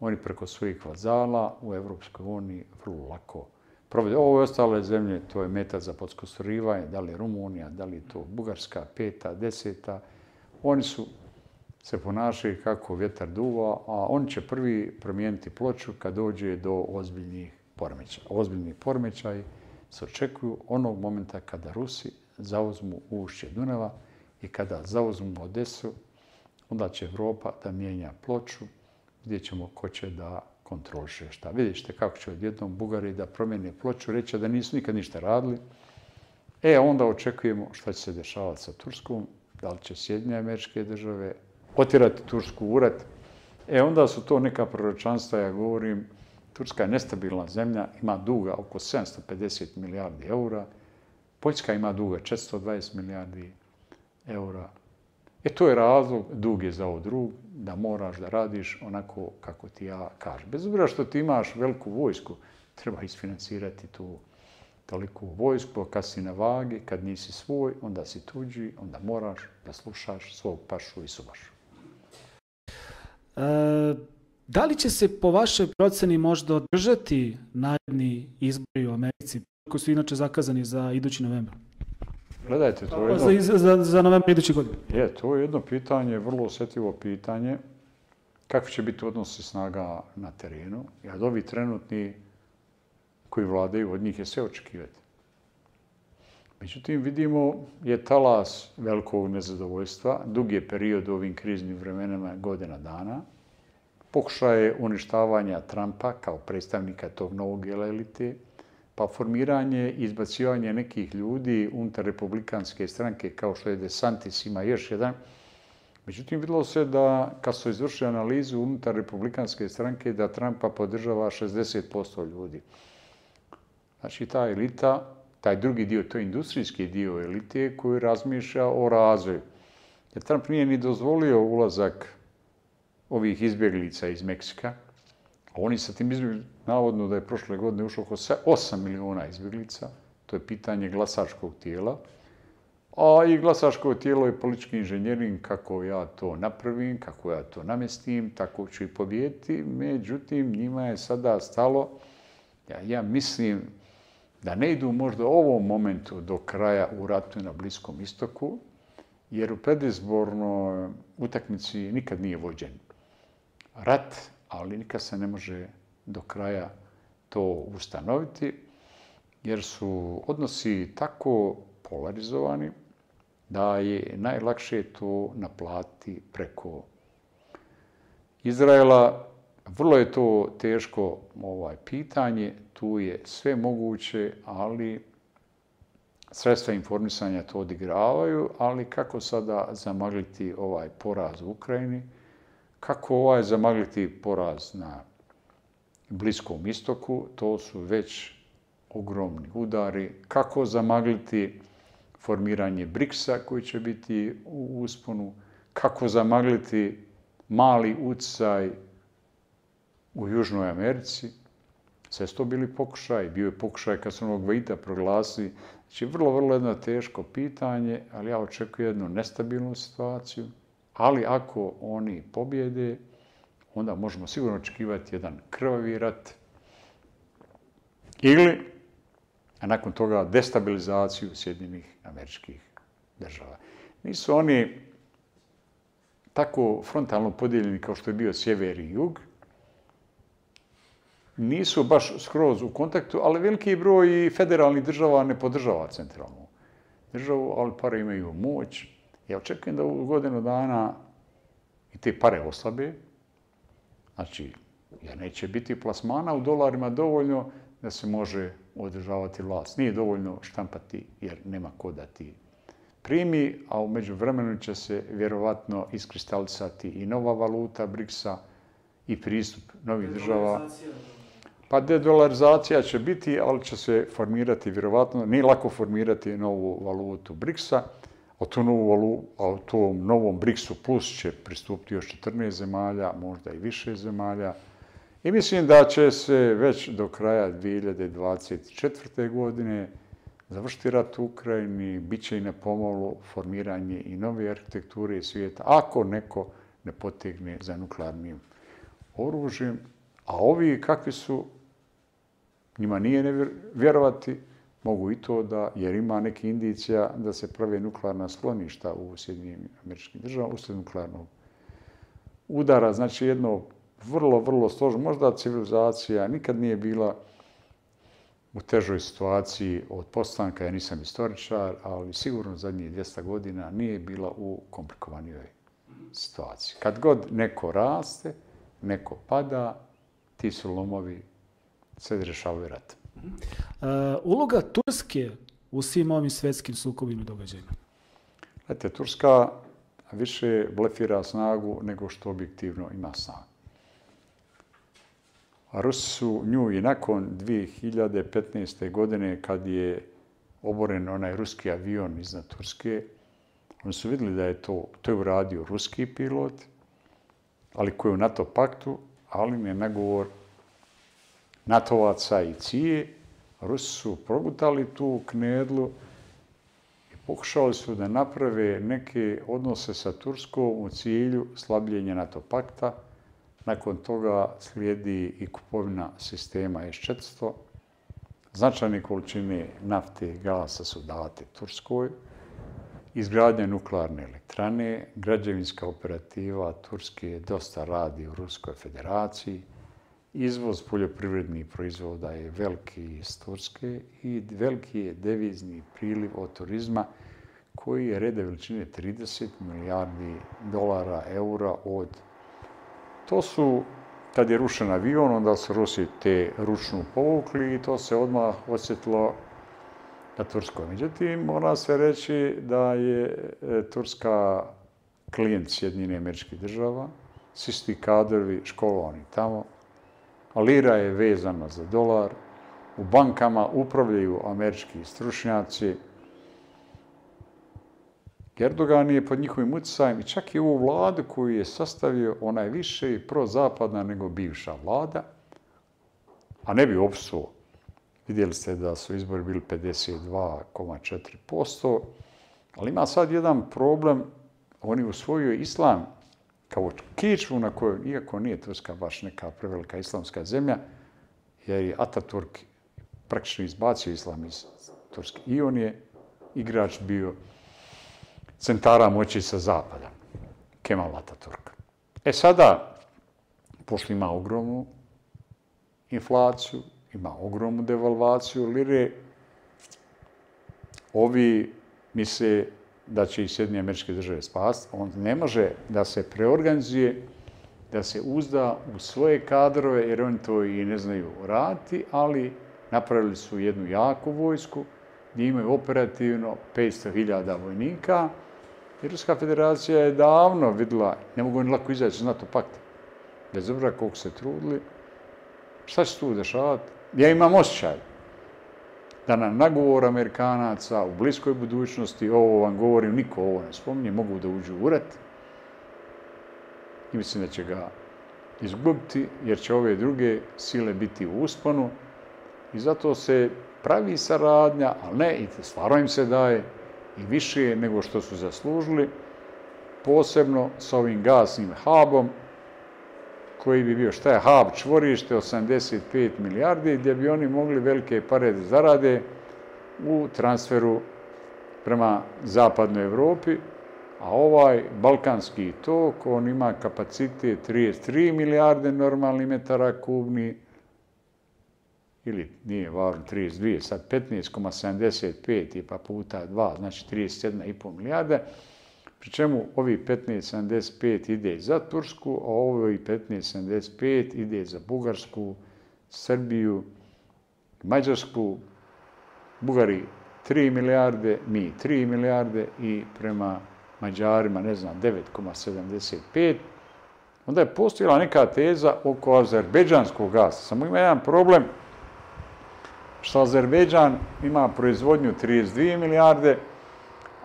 oni preko svojih vazala u Evropskoj uniji vrlo lako provode. Ovo ostale zemlje, to je meta za podskostorivanje, da li je Rumunija, da li je to Bugarska, peta, deseta. Oni su se ponašaju kako vjetar duva, a oni će prvi promijeniti ploču kad dođe do ozbiljnih poremećaja. Ozbiljni poremećaj se očekuju onog momenta kada Rusi zauzmu ušće Dunava i kada zauzmu Odesu, onda će Evropa da mijenja ploču gdje ćemo ko će da kontroliše šta. Vidite kako će odjednom Bugari da promijene ploču, reći da nisu nikad ništa radili. E, onda očekujemo šta će se dešavati sa Turskom, da li će Sjedinje američke države otirati Tursku urat. E, onda su to neka proročanstva, ja govorim, Turska je nestabilna zemlja, ima duga oko 750 milijardi eura, Poljska ima duga 420 milijardi eura. E to je razlog, dug je za ovo drug, da moraš da radiš onako kako ti ja kažem. Bez obzira što ti imaš veliku vojsku, treba isfinansirati tu toliku vojsku, kad si na vagi, kad nisi svoj, onda si tuđi, onda moraš da slušaš svog pašu i subašu. E, da li će se po vašoj proceni možda održati naredni izbori u Americi, koji su inače zakazani za idući novembar? Gledajte, to je jedno... Za, za, za novembar idući godin. Je, to je jedno pitanje, vrlo osjetljivo pitanje. Kako će biti odnosi snaga na terenu? Ja od ovih trenutni koji vladaju, od njih je sve očekivati. Međutim, vidimo je talas velikog nezadovoljstva, dug je period u ovim kriznim vremenama godina dana, pokušaje uništavanja Trumpa kao predstavnika tog novog elite, pa formiranje i izbacivanje nekih ljudi unutar republikanske stranke, kao što je DeSantis, ima još jedan. Međutim, videlo se da kad su izvršili analizu unutar republikanske stranke, da Trumpa podržava 60% ljudi. Znači, ta elita, taj drugi dio, to je industrijski dio elite koji razmišlja o razvoju. Jer Trump nije ni dozvolio ulazak ovih izbjeglica iz Meksika, Oni sa tim izbjeglicama, navodno da je prošle godine ušlo oko 8 miliona izbjeglica, to je pitanje glasačkog tijela, a i glasačko tijelo je politički inženjering, kako ja to napravim, kako ja to namestim, tako ću i pobijeti. Međutim, njima je sada stalo, ja, ja mislim da ne idu možda u ovom momentu do kraja u ratu na Bliskom istoku, jer u predizbornoj utakmici nikad nije vođen rat, ali nikad se ne može do kraja to ustanoviti, jer su odnosi tako polarizovani da je najlakše to naplati preko Izraela. Vrlo je to teško ovaj pitanje, tu je sve moguće, ali sredstva informisanja to odigravaju, ali kako sada zamagliti ovaj poraz u Ukrajini, Kako ovaj zamagliti poraz na Bliskom istoku, to su već ogromni udari. Kako zamagliti formiranje BRICS-a koji će biti u usponu, kako zamagliti mali ucaj u Južnoj Americi. Sve su to bili pokušaj. Bio je pokušaj kad su onog Vaita proglasili. Znači, vrlo, vrlo jedno teško pitanje, ali ja očekujem jednu nestabilnu situaciju. Ali ako oni pobjede, onda možemo sigurno očekivati jedan krvavi rat ili, a nakon toga, destabilizaciju Sjedinjenih američkih država. Nisu oni tako frontalno podijeljeni kao što je bio sjever i jug, nisu baš skroz u kontaktu, ali veliki broj federalnih država ne podržava centralnu državu, ali pare imaju moć, Ja očekujem da u godinu dana i te pare oslabe, znači, jer neće biti plasmana u dolarima dovoljno da se može održavati vlast. Nije dovoljno štampati jer nema ko da ti primi, a umeđu vremenu će se vjerovatno iskristalisati i nova valuta BRICS-a i pristup novih država. Pa dedolarizacija će biti, ali će se formirati vjerovatno, nije lako formirati novu valutu BRICS-a, O tu novu, o tom novom BRICS-u plus će pristupiti još 14 zemalja, možda i više zemalja. I mislim da će se već do kraja 2024. godine završiti rat u Ukrajini, bit će i na pomolu formiranje i nove arhitekture svijeta, ako neko ne potegne za nuklearnim oružjem. A ovi kakvi su, njima nije ne vjerovati, mogu i to da, jer ima neke indicija da se prave nuklearna skloništa u Sjedinim američkim državama, usled nuklearnog udara. Znači jedno vrlo, vrlo složno, možda civilizacija nikad nije bila u težoj situaciji od postanka, ja nisam istoričar, ali sigurno zadnjih 200 godina nije bila u komplikovanijoj situaciji. Kad god neko raste, neko pada, ti su lomovi, sve rješavaju ratom. Uh, uloga Turske u svim ovim svetskim sukobima i događajima? Znate, Turska više blefira snagu nego što objektivno ima snagu. A Rusi su nju i nakon 2015. godine kad je oboren onaj ruski avion iznad Turske, oni su vidjeli da je to, to je uradio ruski pilot, ali koji je u NATO paktu, ali ne nagovor natovaca i Cije. Rusi su progutali tu knedlu i pokušali su da naprave neke odnose sa Turskom u cilju slabljenja NATO pakta, Nakon toga slijedi i kupovina sistema S-400. Značajne količine nafte i gasa su date Turskoj. Izgradnja nuklearne elektrane, građevinska operativa Turske dosta radi u Ruskoj federaciji. Izvoz poljoprivrednih proizvoda je veliki iz Turske i veliki je devizni priliv od turizma koji je reda veličine 30 milijardi dolara, eura od To su, kad je rušen avion, onda su Rusi te ručnu povukli i to se odmah osjetilo na Turskoj. Međutim, mora se reći da je e, Turska klijent Sjedinjene američke država, svi su ti kadrovi školovani tamo, a lira je vezana za dolar, u bankama upravljaju američki stručnjaci, Erdogan je pod njihovim utjecajem i čak i ovu vladu koju je sastavio, ona je više prozapadna nego bivša vlada, a ne bi opsuo. Vidjeli ste da su izbori bili 52,4%, ali ima sad jedan problem, oni usvojio islam kao kičvu na kojoj, iako nije Turska baš neka prevelika islamska zemlja, jer je Ataturk praktično izbacio islam iz Turske. I on je igrač bio centara moći sa zapada, Kemal Ataturk. E sada, pošto ima ogromnu inflaciju, ima ogromnu devalvaciju lire, ovi misle da će i Sjedinje američke države spasti, on ne može da se preorganizuje, da se uzda u svoje kadrove, jer oni to i ne znaju raditi, ali napravili su jednu jaku vojsku, gdje imaju operativno 500.000 vojnika, I Ruska federacija je davno videla, ne mogu oni lako izaći iz NATO pakta, bez obzira koliko se trudili, šta će tu dešavati? Ja imam osjećaj da na nagovor Amerikanaca u bliskoj budućnosti, ovo vam govorim, niko ovo ne spominje, mogu da uđu u rat i mislim da će ga izgubiti, jer će ove druge sile biti u usponu i zato se pravi saradnja, ali ne, i stvarno im se daje, i više nego što su zaslužili, posebno sa ovim gasnim hubom, koji bi bio, šta je hub, čvorište, 85 milijardi, gdje bi oni mogli velike pare da zarade u transferu prema zapadnoj Evropi, a ovaj balkanski tok, on ima kapacitet 33 milijarde normalni metara kubni, ili nije važno 32, sad 15,75 pa puta 2, znači 37,5 milijarde, pri čemu ovi 15,75 ide za Tursku, a ovi 15,75 ide za Bugarsku, Srbiju, Mađarsku, Bugari 3 milijarde, mi 3 milijarde i prema Mađarima, ne znam, 9,75. Onda je postojila neka teza oko azerbeđanskog gasa. Samo ima jedan problem, što Azerbejdžan ima proizvodnju 32 milijarde,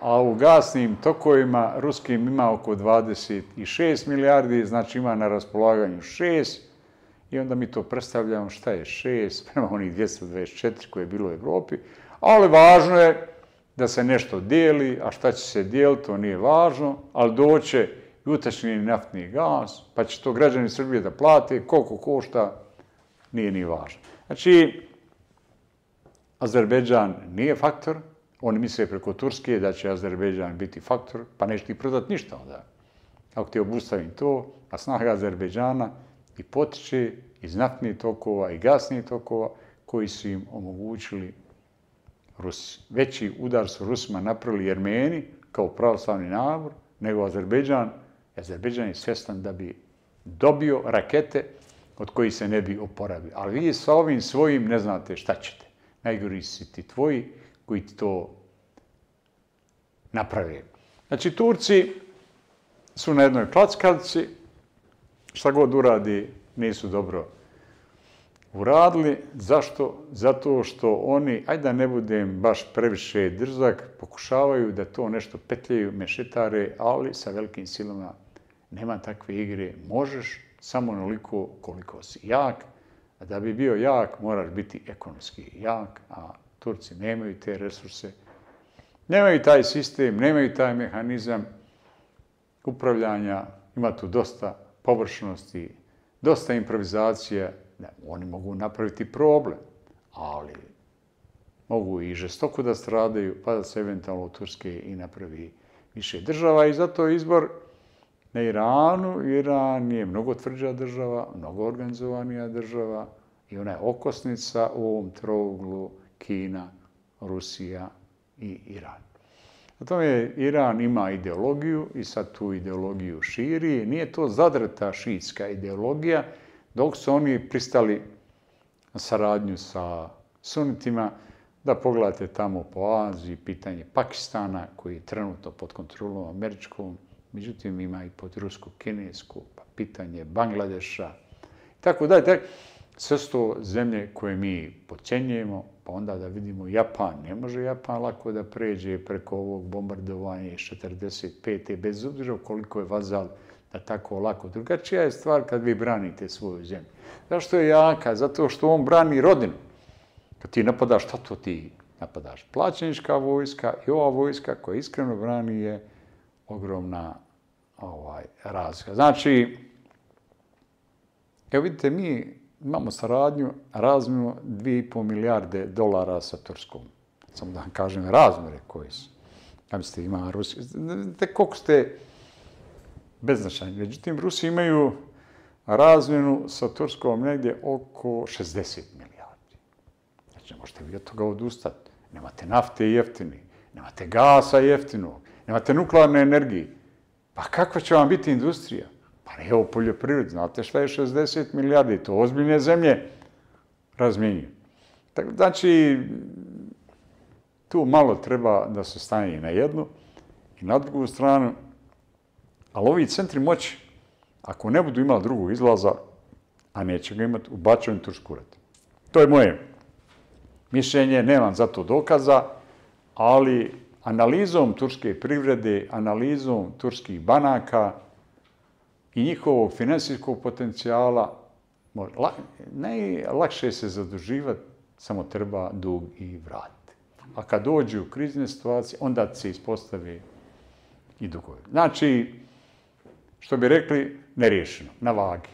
a u gasnim tokovima ruskim ima oko 26 milijardi, znači ima na raspolaganju 6, i onda mi to predstavljamo šta je 6 (laughs) prema onih 224 koje je bilo u Evropi, Ali važno je da se nešto dijeli, a šta će se dijeliti, to nije važno, ali doće jutrašnji naftni gas, pa će to građani Srbije da plate, koliko košta, nije ni važno. Znači, Azerbejdžan nije faktor, oni misle preko Turske da će Azerbejdžan biti faktor, pa neće ti prodati ništa onda. Ako ti obustavim to, a snaga Azerbejdžana i potiče iz naftnih tokova i gasnih tokova koji su im omogućili Rusi. Veći udar su Rusima napravili Jermeni kao pravoslavni nabor, nego Azerbejdžan. Azerbejdžan je svjestan da bi dobio rakete od kojih se ne bi oporavio. Ali vi sa ovim svojim ne znate šta ćete. Najgori si ti tvoji koji ti to naprave. Znači, Turci su na jednoj klackalici, šta god uradi, nisu dobro uradili. Zašto? Zato što oni, ajde da ne budem baš previše drzak, pokušavaju da to nešto petljaju, mešetare, ali sa velikim silama nema takve igre. Možeš samo onoliko koliko si jak, a da bi bio jak, moraš biti ekonomski jak, a Turci nemaju te resurse, nemaju taj sistem, nemaju taj mehanizam upravljanja, ima tu dosta površnosti, dosta improvizacije, ne, oni mogu napraviti problem, ali mogu i žestoko da stradaju, pa da se eventualno u Turske i napravi više država i zato izbor na Iranu. Iran je mnogo tvrđa država, mnogo organizovanija država i ona je okosnica u ovom trouglu Kina, Rusija i Iran. Na tome Iran ima ideologiju i sad tu ideologiju širi. Nije to zadrta šiitska ideologija, dok su oni pristali na saradnju sa sunitima, da pogledate tamo po Aziji, pitanje Pakistana, koji je trenutno pod kontrolom američkom, međutim ima i pod rusko-kinesku, pa pitanje Bangladeša, tako da, tako, sve su zemlje koje mi pocenjujemo, pa onda da vidimo Japan. Ne može Japan lako da pređe preko ovog bombardovanja iz 45. bez obzira koliko je vazal da tako lako. Drugačija je stvar kad vi branite svoju zemlju. Zašto je jaka? Zato što on brani rodinu. Kad ti napadaš, šta to ti napadaš? Plaćenička vojska i ova vojska koja iskreno brani je ogromna ovaj, razlika. Znači, evo vidite, mi imamo saradnju razmjenu 2,5 milijarde dolara sa Turskom. Samo da vam kažem razmere koji su. Ja mislite, ima Rusija. Te koliko ste beznačajni. Međutim, Rusi imaju razmjenu sa Turskom negdje oko 60 milijardi. Znači, možete vi od toga odustati. Nemate nafte jeftini, nemate gasa jeftinog, nemate nuklearne energije. Pa kakva će vam biti industrija? Pa ali evo poljoprivred, znate šta je 60 milijardi, to ozbiljne zemlje razmijenju. Znači, tu malo treba da se stane i na jednu i na drugu stranu, ali ovi centri moći, ako ne budu imali drugog izlaza, a neće ga imati, ubačujem Tursku. To je moje mišljenje, nemam za to dokaza, ali analizom turske privrede, analizom turskih banaka, i njihovog finansijskog potencijala, najlakše se zaduživati, samo treba dug i vratiti. A kad dođu u krizne situacije, onda se ispostavi i dugovi. Znači, što bi rekli, neriješeno, na vagi.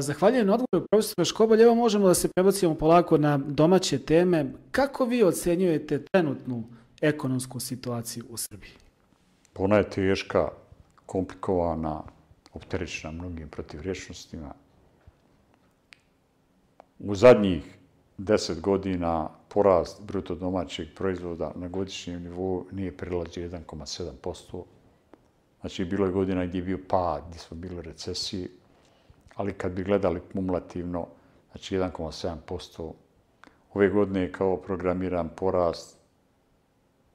Zahvaljujem na odgovoru profesora Škobolj. Evo možemo da se prebacimo polako na domaće teme. Kako vi ocenjujete trenutnu ekonomsku situaciju u Srbiji? Ona je teška, komplikovana, opterećena mnogim protivrječnostima. U zadnjih deset godina porast bruto domaćeg proizvoda na godišnjem nivou nije prilazio 1,7%. Znači, bilo je godina gdje je bio pad, gdje smo bili recesiji, ali kad bi gledali kumulativno, znači 1,7%, ove godine je kao programiran porast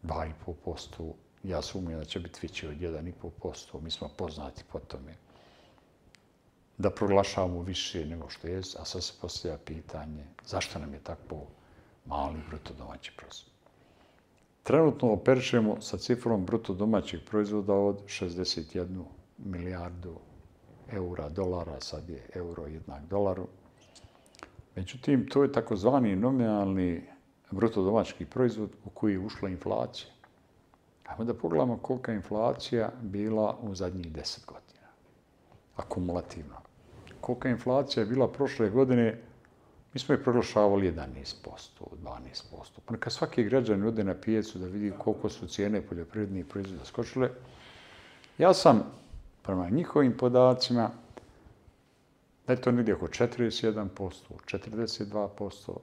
2,5%. Ja sumnjam da će biti veći od 1,5%. Mi smo poznati po tome da proglašavamo više nego što je, a sad se postavlja pitanje zašto nam je tako mali bruto domaći proizvod. Trenutno operišemo sa cifrom bruto domaćeg proizvoda od 61 milijardu eura, dolara, sad je euro jednak dolaru. Međutim, to je takozvani nominalni bruto domaćki proizvod u koji je ušla inflacija. Ajmo da pogledamo kolika je inflacija bila u zadnjih deset godina. Akumulativno. Kolika je inflacija bila prošle godine, mi smo je proglašavali 11%, 12%. Pa neka svaki građan ode na pijecu da vidi koliko su cijene poljoprivrednih proizvoda skočile. Ja sam, prema njihovim podacima, da je to negdje oko 41%, 42%.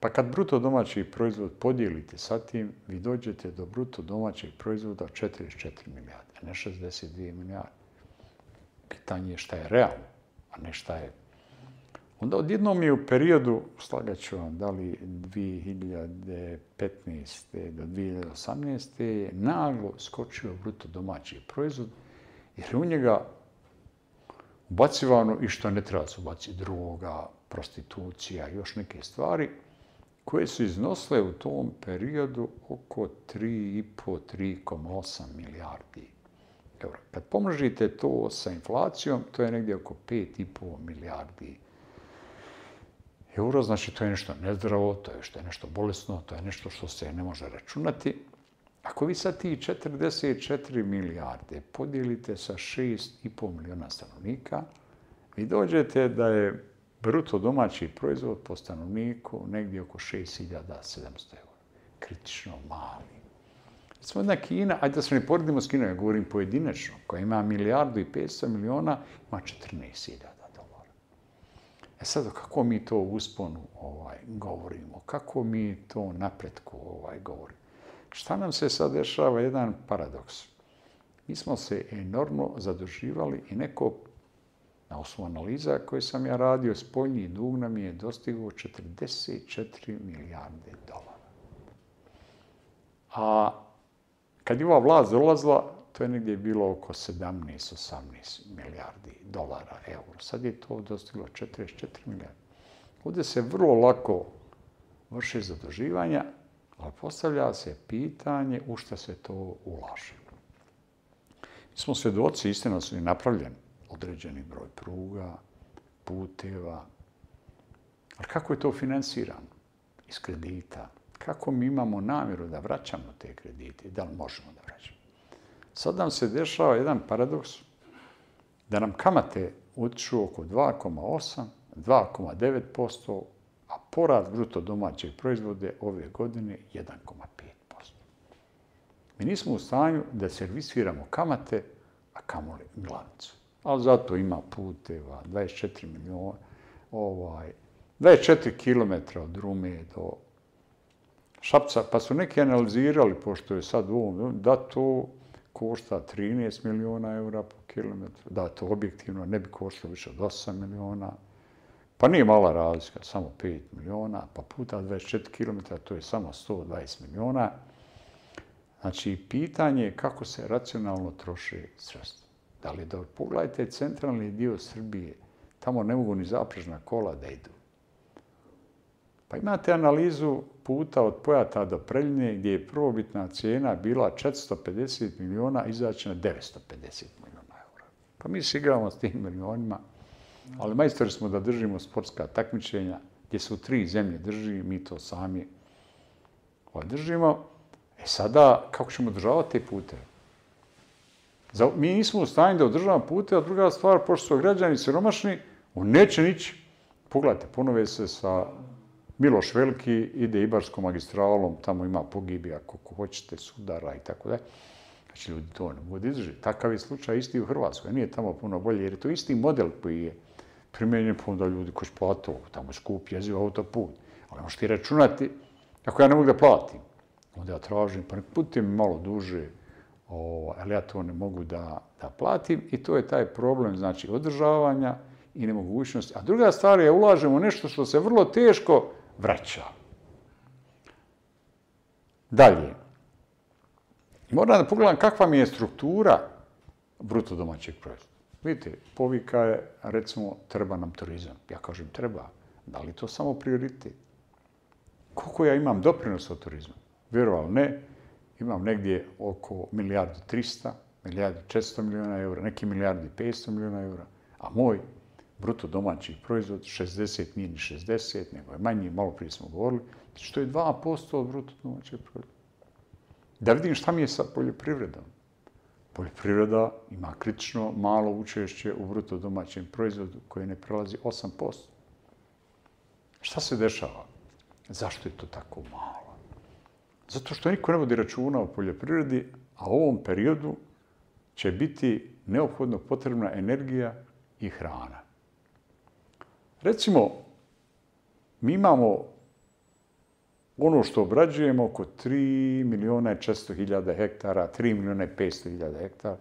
Pa kad bruto domaći proizvod podijelite sa tim, vi dođete do bruto domaćeg proizvoda 44 milijarde, a ne 62 milijarde. Pitanje je šta je realno, a ne šta je... Onda odjednom je u periodu, slagaću vam, da li 2015. do 2018. je naglo skočio bruto domaći proizvod, jer u njega ubacivano i što ne treba se ubaciti, droga, prostitucija, još neke stvari, koje su iznosile u tom periodu oko 3,5-3,8 milijardi eura. Kad pomnožite to sa inflacijom, to je negdje oko 5,5 milijardi euro, znači to je nešto nezdravo, to je što je nešto bolesno, to je nešto što se ne može računati. Ako vi sad ti 44 milijarde podijelite sa 6,5 miliona stanovnika, vi dođete da je bruto domaći proizvod po stanovniku negdje oko 6.700 eura. Kritično mali. Recimo jedna Kina, ajde da se ne poredimo s Kinom, ja govorim pojedinačno, koja ima milijardu i 500 miliona, ima 14.000 dolara. E sad, kako mi to u usponu ovaj, govorimo? Kako mi to napretku ovaj, govorimo? Šta nam se sad dešava? Jedan paradoks. Mi smo se enormno zaduživali i neko Na osnovu analiza koje sam ja radio, spoljni dug nam je dostigao 44 milijarde dolara. A kad je ova vlast dolazila, to je negdje bilo oko 17-18 milijardi dolara, euro. Sad je to dostiglo 44 milijardi. Ovdje se vrlo lako vrše zaduživanja, ali postavlja se pitanje u što se to ulaže. Mi smo svedoci, istina su i napravljen određeni broj pruga, puteva. Ali kako je to finansirano? Iz kredita. Kako mi imamo namjeru da vraćamo te kredite? Da li možemo da vraćamo? Sad nam se dešava jedan paradoks da nam kamate utiču oko 2,8, 2,9%, a porad bruto domaćeg proizvode ove godine 1,5%. Mi nismo u stanju da servisiramo kamate, a kamoli glavnicu ali zato ima puteva, 24 miliona, ovaj, 24 km od Rume do Šapca, pa su neki analizirali, pošto je sad u ovom, da to košta 13 miliona eura po kilometru, da to objektivno ne bi koštalo više od 8 miliona, pa nije mala razlika, samo 5 miliona, pa puta 24 km, to je samo 120 miliona. Znači, pitanje je kako se racionalno troše sredstva. Da li da pogledajte centralni dio Srbije, tamo ne mogu ni zaprežna kola da idu. Pa imate analizu puta od Pojata do Preljine gdje je prvobitna cijena bila 450 miliona, izaći na 950 miliona eura. Pa mi se igramo s tim milionima, ali majstori smo da držimo sportska takmičenja gdje su tri zemlje drži, mi to sami ovaj, održimo. E sada, kako ćemo održavati te puteve? Mi nismo u stanju da održavamo pute, a druga stvar, pošto su građani siromašni, on neće nići. Pogledajte, ponove se sa Miloš Veliki, ide Ibarskom magistralom, tamo ima pogibi, ako hoćete, sudara i tako da. Znači, ljudi to ne mogu izdržati. Takav je slučaj isti u Hrvatskoj. Nije tamo puno bolje, jer je to isti model koji je primjenjen, pa onda ljudi koji platu, tamo skup jezio autoput. Ali ono možete ti računati, ako ja ne mogu da platim, onda ja tražim, pa nek mi malo duže, o, ali ja to ne mogu da, da platim i to je taj problem znači održavanja i nemogućnosti. A druga stvar je ulažemo nešto što se vrlo teško vraća. Dalje. Moram da pogledam kakva mi je struktura bruto domaćeg proizvoda. Vidite, povika je, recimo, treba nam turizam. Ja kažem, treba. Da li to samo prioritet? Koliko ja imam doprinos od turizma? Vjerovali, ne imam negdje oko milijardu 300, milijardu 400 miliona eura, neki milijardi 500 miliona eura, a moj bruto domaći proizvod 60 nije ni 60, nego je manji, malo prije smo govorili, Što je 2% od bruto domaćeg proizvoda. Da vidim šta mi je sa poljoprivredom. Poljoprivreda ima kritično malo učešće u bruto domaćem proizvodu koje ne prelazi 8%. Šta se dešava? Zašto je to tako malo? Zato što niko ne vodi računa o poljoprivredi, a u ovom periodu će biti neophodno potrebna energija i hrana. Recimo, mi imamo ono što obrađujemo oko 3 miliona i 400 hiljada hektara, 3 miliona i 500 hiljada hektara,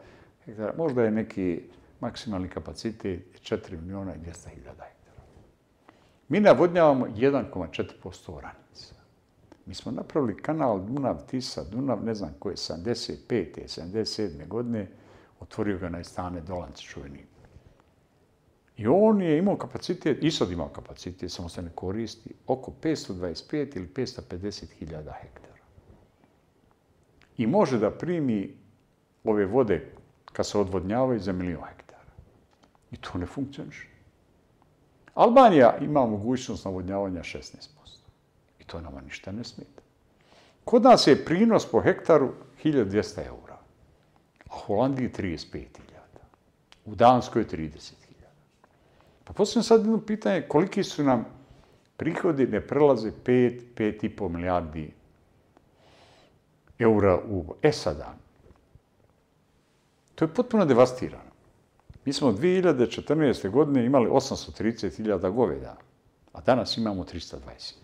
hektara, možda je neki maksimalni kapacitet 4 miliona i 200 hiljada hektara. Mi navodnjavamo 1,4% oranica. Mi smo napravili kanal Dunav-Tisa, Dunav, ne znam koje, 75. 77. godine, otvorio ga na istane Dolanci čuveni. I on je imao kapacitet, i sad imao kapacitet, samo se ne koristi, oko 525 ili 550 hiljada hektara. I može da primi ove vode kad se odvodnjavaju za milijon hektara. I to ne funkcioniše. Albanija ima mogućnost navodnjavanja 16%. I to nama ništa ne smeta. Kod nas je prinos po hektaru 1200 eura, a u Holandiji 35.000. U Danskoj 30. Pa postavljam sad jedno pitanje, koliki su nam prihodi ne prelaze 5, 5,5 milijardi eura u E sada, to je potpuno devastirano. Mi smo 2014. godine imali 830.000 goveda, a danas imamo 320.000.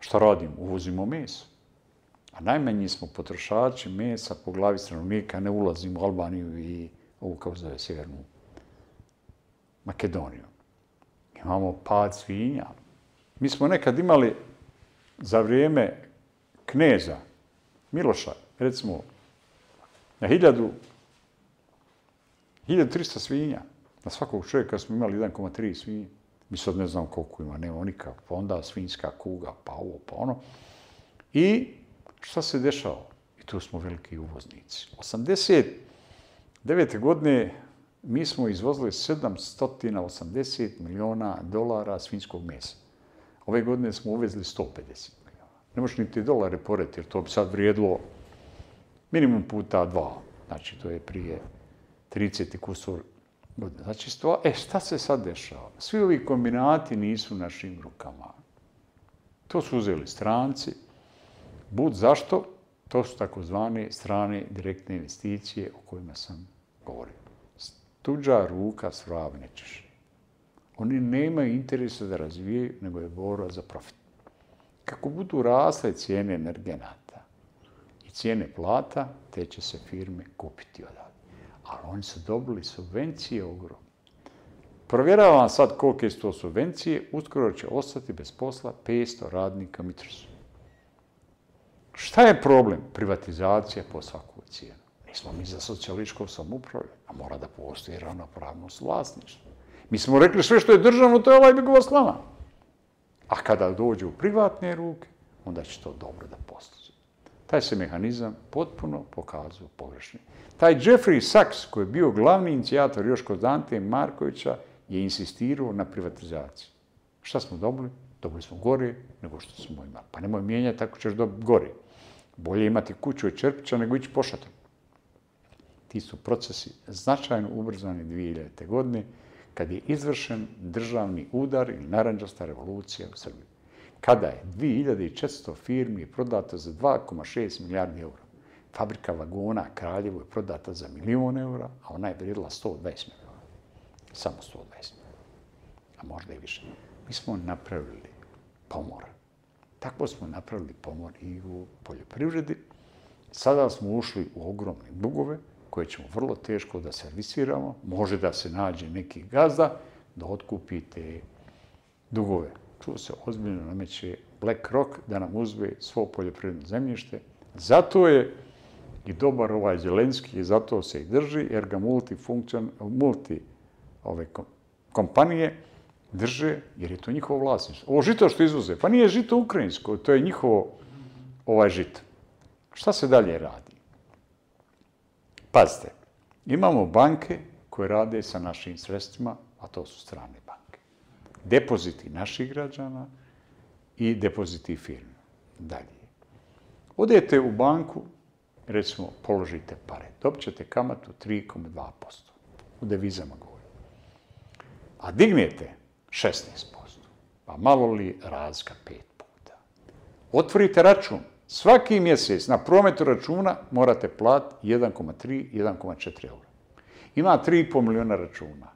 Šta radimo? Uvozimo meso. A najmanji smo potrošači mesa po glavi stanovnika, ne ulazimo u Albaniju i ovu kao zove Sjevernu Makedoniju. Imamo pad svinja. Mi smo nekad imali za vrijeme kneza Miloša, recimo, na hiljadu, 1300 svinja. Na svakog čovjeka smo imali 1,3 svinje. Mi sad ne znam koliko ima, nema nikak. Pa onda svinjska kuga, pa ovo, pa ono. I šta se dešava? I tu smo veliki uvoznici. 89. godine mi smo izvozili 780 miliona dolara svinjskog mesa. Ove godine smo uvezli 150 miliona. Ne možeš ni te dolare poreti, jer to bi sad vrijedilo minimum puta dva. Znači, to je prije 30 kusur godine. Znači, stva, e, šta se sad dešava? Svi ovi kombinati nisu u našim rukama. To su uzeli stranci. Bud zašto? To su takozvane strane direktne investicije o kojima sam govorio tuđa ruka svrava. Oni nemaju interesa da razvijaju, nego je borba za profit. Kako budu rasle cijene energenata i cijene plata, te će se firme kupiti odavde. Ali oni su dobili subvencije ogromne. Provjeravam sad koliko su to subvencije, uskoro će ostati bez posla 500 radnika Mitrosu. Šta je problem? Privatizacija po svaku cijenu. Nismo mi za socijaličko samoupravljanje, a mora da postoji ravnopravnost vlasništva. Mi smo rekli sve što je državno, to je ovaj bigova slama. A kada dođe u privatne ruke, onda će to dobro da postoji. Taj se mehanizam potpuno pokazuje pogrešni. Taj Jeffrey Sachs, koji je bio glavni inicijator još kod Dante Markovića, je insistirao na privatizaciji. Šta smo dobili? Dobili smo gore nego što smo imali. Pa nemoj mijenjati, tako ćeš dobiti gore. Bolje imati kuću od Čerpića nego ići pošatom ti su procesi značajno ubrzani 2000. godine kad je izvršen državni udar ili naranđasta revolucija u Srbiji. Kada je 2400 firmi prodato za 2,6 milijardi eura. Fabrika vagona Kraljevo je prodata za milion eura, a ona je vrijedila 120 miliona. Samo 120 miliona. A možda i više. Mi smo napravili pomor. Tako smo napravili pomor i u poljoprivredi. Sada smo ušli u ogromne dugove, koje ćemo vrlo teško da servisiramo. Može da se nađe neki gazda da otkupi te dugove. Čuo se ozbiljno nameće BlackRock da nam uzme svo poljoprivredno zemljište. Zato je i dobar ovaj Zelenski i zato se i drži, jer ga multifunkcion, multi ove kompanije drže, jer je to njihovo vlasništvo. Ovo žito što izvoze, pa nije žito ukrajinsko, to je njihovo ovaj žito. Šta se dalje radi? Pazite, imamo banke koje rade sa našim sredstvima, a to su strane banke. Depoziti naših građana i depoziti firme. Dalje. Odete u banku, recimo, položite pare. Dobit ćete kamatu 3,2%. U devizama govorim. A dignete 16%. Pa malo li razga 5 puta. Otvorite račun. Svaki mjesec na prometu računa morate platiti 1,3, 1,4 eura. Ima 3,5 miliona računa.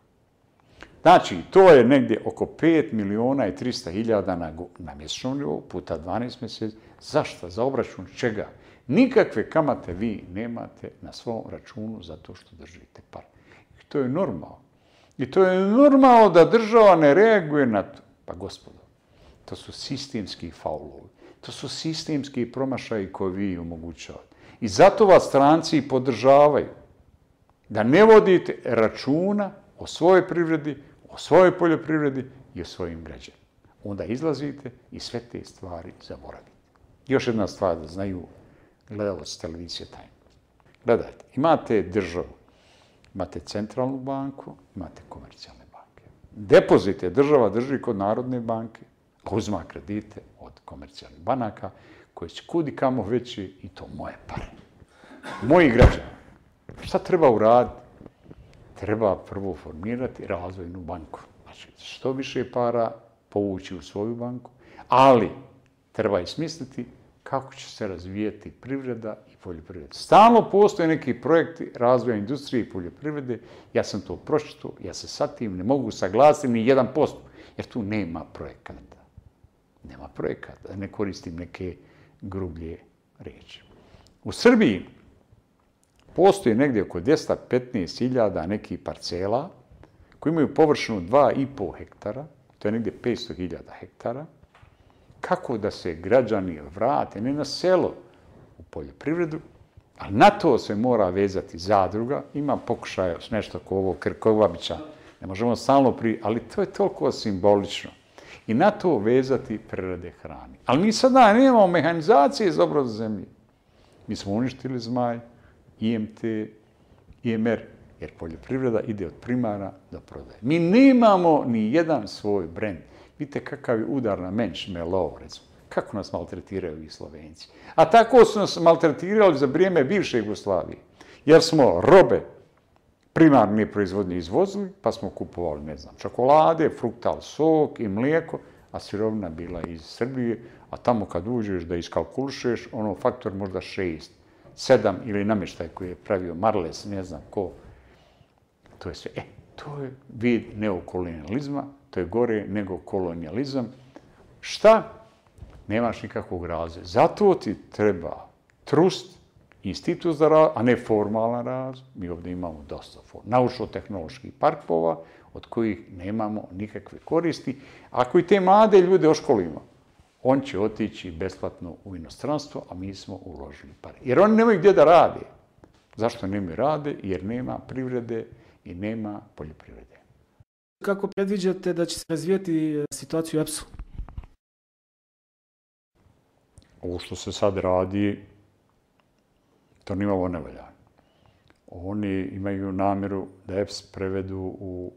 Znači, to je negdje oko 5 miliona i 300 hiljada na, na mjesečnom nivou, puta 12 mjeseci. Zašto? Za obračun čega? Nikakve kamate vi nemate na svom računu zato što držite par. I to je normalno. I to je normalno da država ne reaguje na to. Pa gospodo, to su sistemski faulovi. To su sistemski promašaji koje vi omogućavate. I zato vas stranci podržavaju da ne vodite računa o svojoj privredi, o svojoj poljoprivredi i o svojim građanima. Onda izlazite i sve te stvari zaboravite. Još jedna stvar da znaju gledaloci televizije Time. Gledajte, imate državu, imate centralnu banku, imate komercijalne banke. Depozite država drži kod Narodne banke, uzma kredite od komercijalnih banaka, koje će kudi kamo veći i to moje pare. Moji građani. Šta treba uraditi? Treba prvo formirati razvojnu banku. Znači, što više para povući u svoju banku, ali treba i smisliti kako će se razvijeti privreda i poljoprivreda. Stalno postoje neki projekti razvoja industrije i poljoprivrede. Ja sam to pročito, ja se sa tim ne mogu saglasiti ni jedan post, jer tu nema projekata. Nema projekata, ne koristim neke grublje reči. U Srbiji postoji negdje oko 215.000 nekih parcela koji imaju površinu 2,5 hektara, to je negdje 500.000 hektara, kako da se građani vrate, ne na selo, u poljoprivredu, a na to se mora vezati zadruga. Ima pokušaja nešto ko ovo Krkovabića, ne možemo stalno pri... Ali to je toliko simbolično. I na to vezati prerade hrane. Ali mi sada nemamo mehanizacije za obradu zemlje. Mi smo uništili zmaj, IMT, IMR, jer poljoprivreda ide od primara do prodaje. Mi nemamo ni jedan svoj brend. Vidite kakav je udar na menš Melov, recimo. Kako nas maltretiraju i Slovenci. A tako su nas maltretirali za vrijeme bivše Jugoslavije. Jer smo robe primarni proizvodnje izvozili, pa smo kupovali, ne znam, čokolade, fruktal, sok i mlijeko, a sirovina bila iz Srbije, a tamo kad uđeš da iskalkulišeš, ono faktor možda šest, sedam ili namještaj koji je pravio Marles, ne znam ko, to je sve. E, to je vid neokolonializma, to je gore nego kolonializam. Šta? Nemaš nikakvog raze. Zato ti treba trust, institut za raz, a ne formalan raz. Mi ovdje imamo dosta naučno-tehnoloških parkova, od kojih nemamo nikakve koristi. Ako i te mlade ljude oškolimo, on će otići besplatno u inostranstvo, a mi smo uložili pare. Jer oni nemaju gdje da rade. Zašto nemaju rade? Jer nema privrede i nema poljoprivrede. Kako predviđate da će se razvijeti e, situaciju u EPS-u? Ovo što se sad radi, to nimalo ne valja. Oni imaju namjeru da EPS prevedu u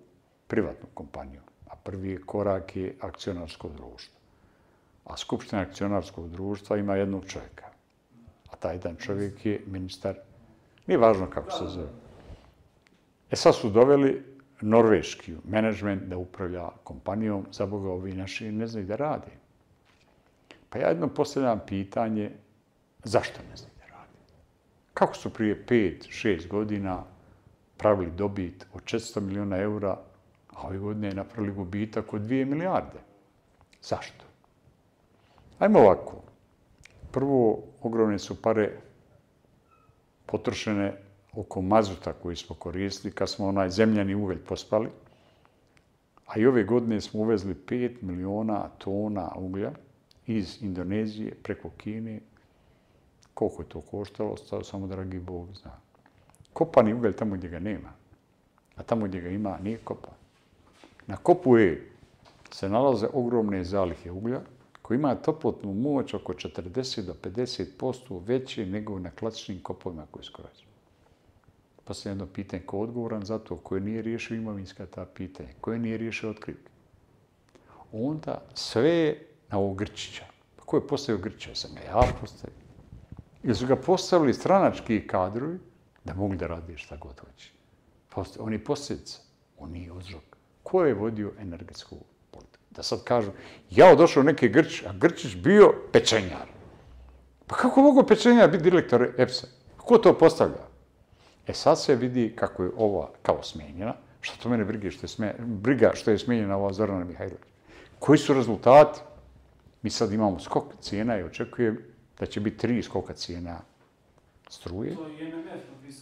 privatnu kompaniju, a prvi korak je akcionarsko društvo. A Skupština akcionarskog društva ima jednog čovjeka. A taj jedan čovjek je ministar, nije važno kako se zove. E sad su doveli norveški menadžment da upravlja kompanijom, za Boga ovi naši ne znaju da rade. Pa ja jedno postavljam pitanje, zašto ne znaju? Kako su prije 5-6 godina pravili dobit od 400 miliona eura, a ove godine je napravili gubitak od 2 milijarde? Zašto? Ajmo ovako. Prvo, ogromne su pare potrošene oko mazuta koji smo koristili kad smo onaj zemljani uvelj pospali. A i ove godine smo uvezli 5 miliona tona uglja iz Indonezije preko Kine. Koliko je to koštalo, stao samo dragi Bog zna. Kopani ugalj tamo gdje ga nema. A tamo gdje ga ima, nije kopan. Na kopu E se nalaze ogromne zalihe uglja koji ima toplotnu moć oko 40 do 50% veće nego na klasičnim kopovima koje skroz. Pa se jedno pitanje, ko je odgovoran za to, koje nije riješio imovinska ta pitanja, koje nije riješio otkrivke. Onda sve na ovog Grčića. Pa ko je postavio Grčića? Sam ga ja postavio jer su ga postavili stranački kadrovi da mogu da radi šta god hoće. On je posljedica, on nije uzrok. Ko je vodio energetsku politiku? Da sad kažu, ja došao neki Grč, a Grčić bio pečenjar. Pa kako mogu pečenjar biti direktor EPS-a? Ko to postavlja? E sad se vidi kako je ova kao smenjena. Što to mene briga što je, sme, briga što je smenjena ova Zorana Mihajlović? Koji su rezultati? Mi sad imamo skok cijena i očekujem da će biti tri skoka cijena struje. To je MMF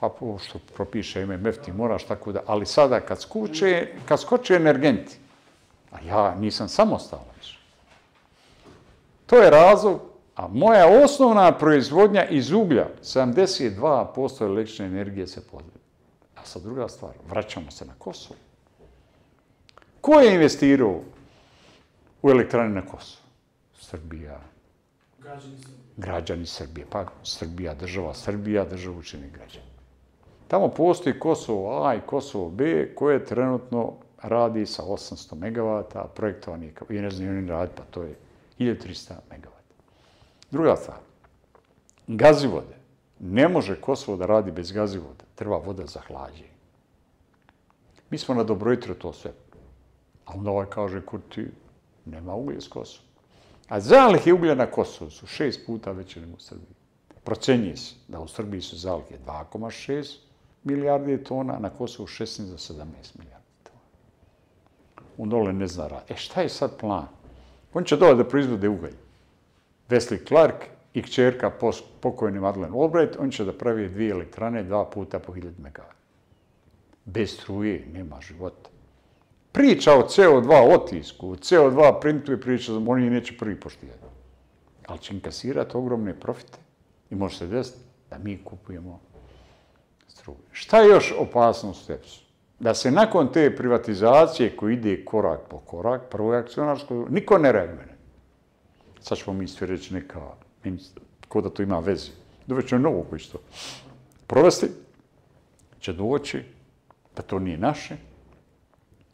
Pa što propiše MMF ti moraš tako da... Ali sada kad, skuče, kad skoče energenti, a ja nisam samostalan To je razlog, a moja osnovna proizvodnja iz uglja, 72% električne energije se podljeva. A sad druga stvar, vraćamo se na Kosovo. Ko je investirao u elektrani na Kosovo? Srbija. Građani Srbije. Građani Srbije. Pa Srbija, država Srbija, država učini građani. Tamo postoji Kosovo A i Kosovo B koje trenutno radi sa 800 MW, projektovan je, i ne znam, oni radi, pa to je 1300 MW. Druga stvar, gazivode. Ne može Kosovo da radi bez gazivoda. Treba voda za hlađenje. Mi smo na Dobrojitru to sve. A onda ovaj kaže, kurti, nema uglje s Kosovo. A zalihe uglja na Kosovu su šest puta veće nego u Srbiji. Procenjuje se da u Srbiji su zalihe 2,6 milijardi tona, a na Kosovu 16 za 17 milijardi tona. On dole ne zna rad. E šta je sad plan? On će dole da proizvode ugalj. Wesley Clark i kćerka pokojni Madeleine Albright, on će da pravi dvije elektrane, dva puta po 1000 megavata. Bez struje nema života. Priča o CO2 otisku, CO2 printu je priča, oni neće prvi poštijati. Ali će inkasirati ogromne profite i može se desiti da mi kupujemo struju. Šta je još opasnost EPS-u? Da se nakon te privatizacije koji ide korak po korak, prvo je akcionarsko, niko ne reaguje. Sad ćemo mi svi reći neka, ko da to ima veze. Dobit će novo koji će to provesti, će doći da to nije naše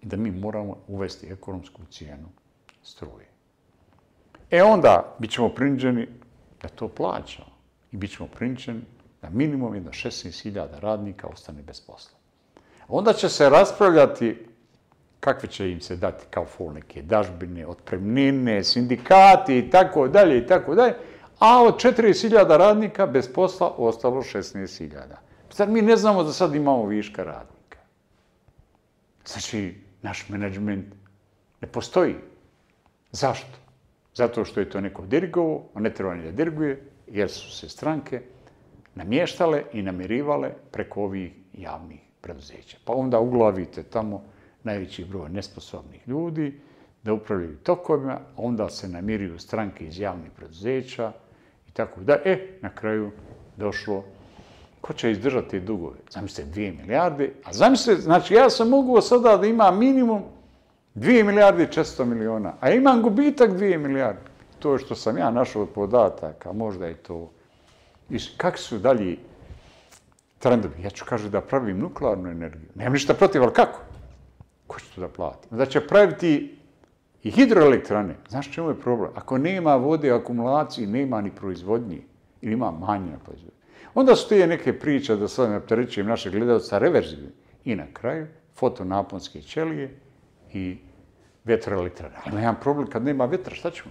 i da mi moramo uvesti ekonomsku cijenu struje. E onda bit ćemo prinuđeni da to plaćamo i bit ćemo prinuđeni da minimum jedno 16.000 radnika ostane bez posla. Onda će se raspravljati kakve će im se dati kao fol neke dažbine, otpremnine, sindikati i tako dalje i tako dalje, a od 40.000 radnika bez posla ostalo 16.000. Sad mi ne znamo da sad imamo viška radnika. Znači, naš menadžment ne postoji. Zašto? Zato što je to neko dirigovo, a ne treba ni da diriguje, jer su se stranke namještale i namirivale preko ovih javnih preduzeća. Pa onda uglavite tamo najveći broj nesposobnih ljudi da upravljaju tokovima, onda se namiruju stranke iz javnih preduzeća i tako da. E, na kraju došlo ko će izdržati dugove? Zamislite, dvije milijarde. A zamislite, znači ja sam mogu sada da imam minimum dvije milijarde i često miliona, a imam gubitak dvije milijarde. To je što sam ja našao od podataka, možda je to I kak su dalje trendovi? Ja ću kažu da pravim nuklearnu energiju. Nemam ništa protiv, ali kako? Ko će to da plati? Da će praviti i hidroelektrane. Znaš čemu je problem? Ako nema vode, akumulacije, nema ni proizvodnje ili ima manje na proizvodnje. Onda su te neke priče, da sad ne opterećujem naše gledalca, reverzivne. I na kraju, fotonaponske ćelije i vetroelektrane. Ali nemam problem kad nema vetra, šta ćemo?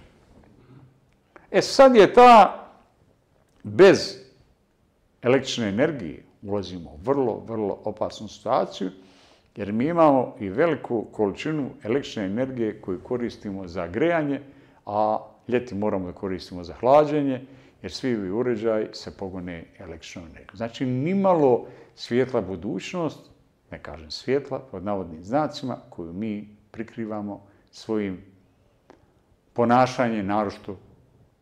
E sad je ta bez električne energije ulazimo u vrlo, vrlo opasnu situaciju, jer mi imamo i veliku količinu električne energije koju koristimo za grejanje, a ljeti moramo da koristimo za hlađenje, jer svi ovi uređaj se pogone električnom energijom. Znači, nimalo svjetla budućnost, ne kažem svjetla, pod navodnim znacima, koju mi prikrivamo svojim ponašanjem, narošto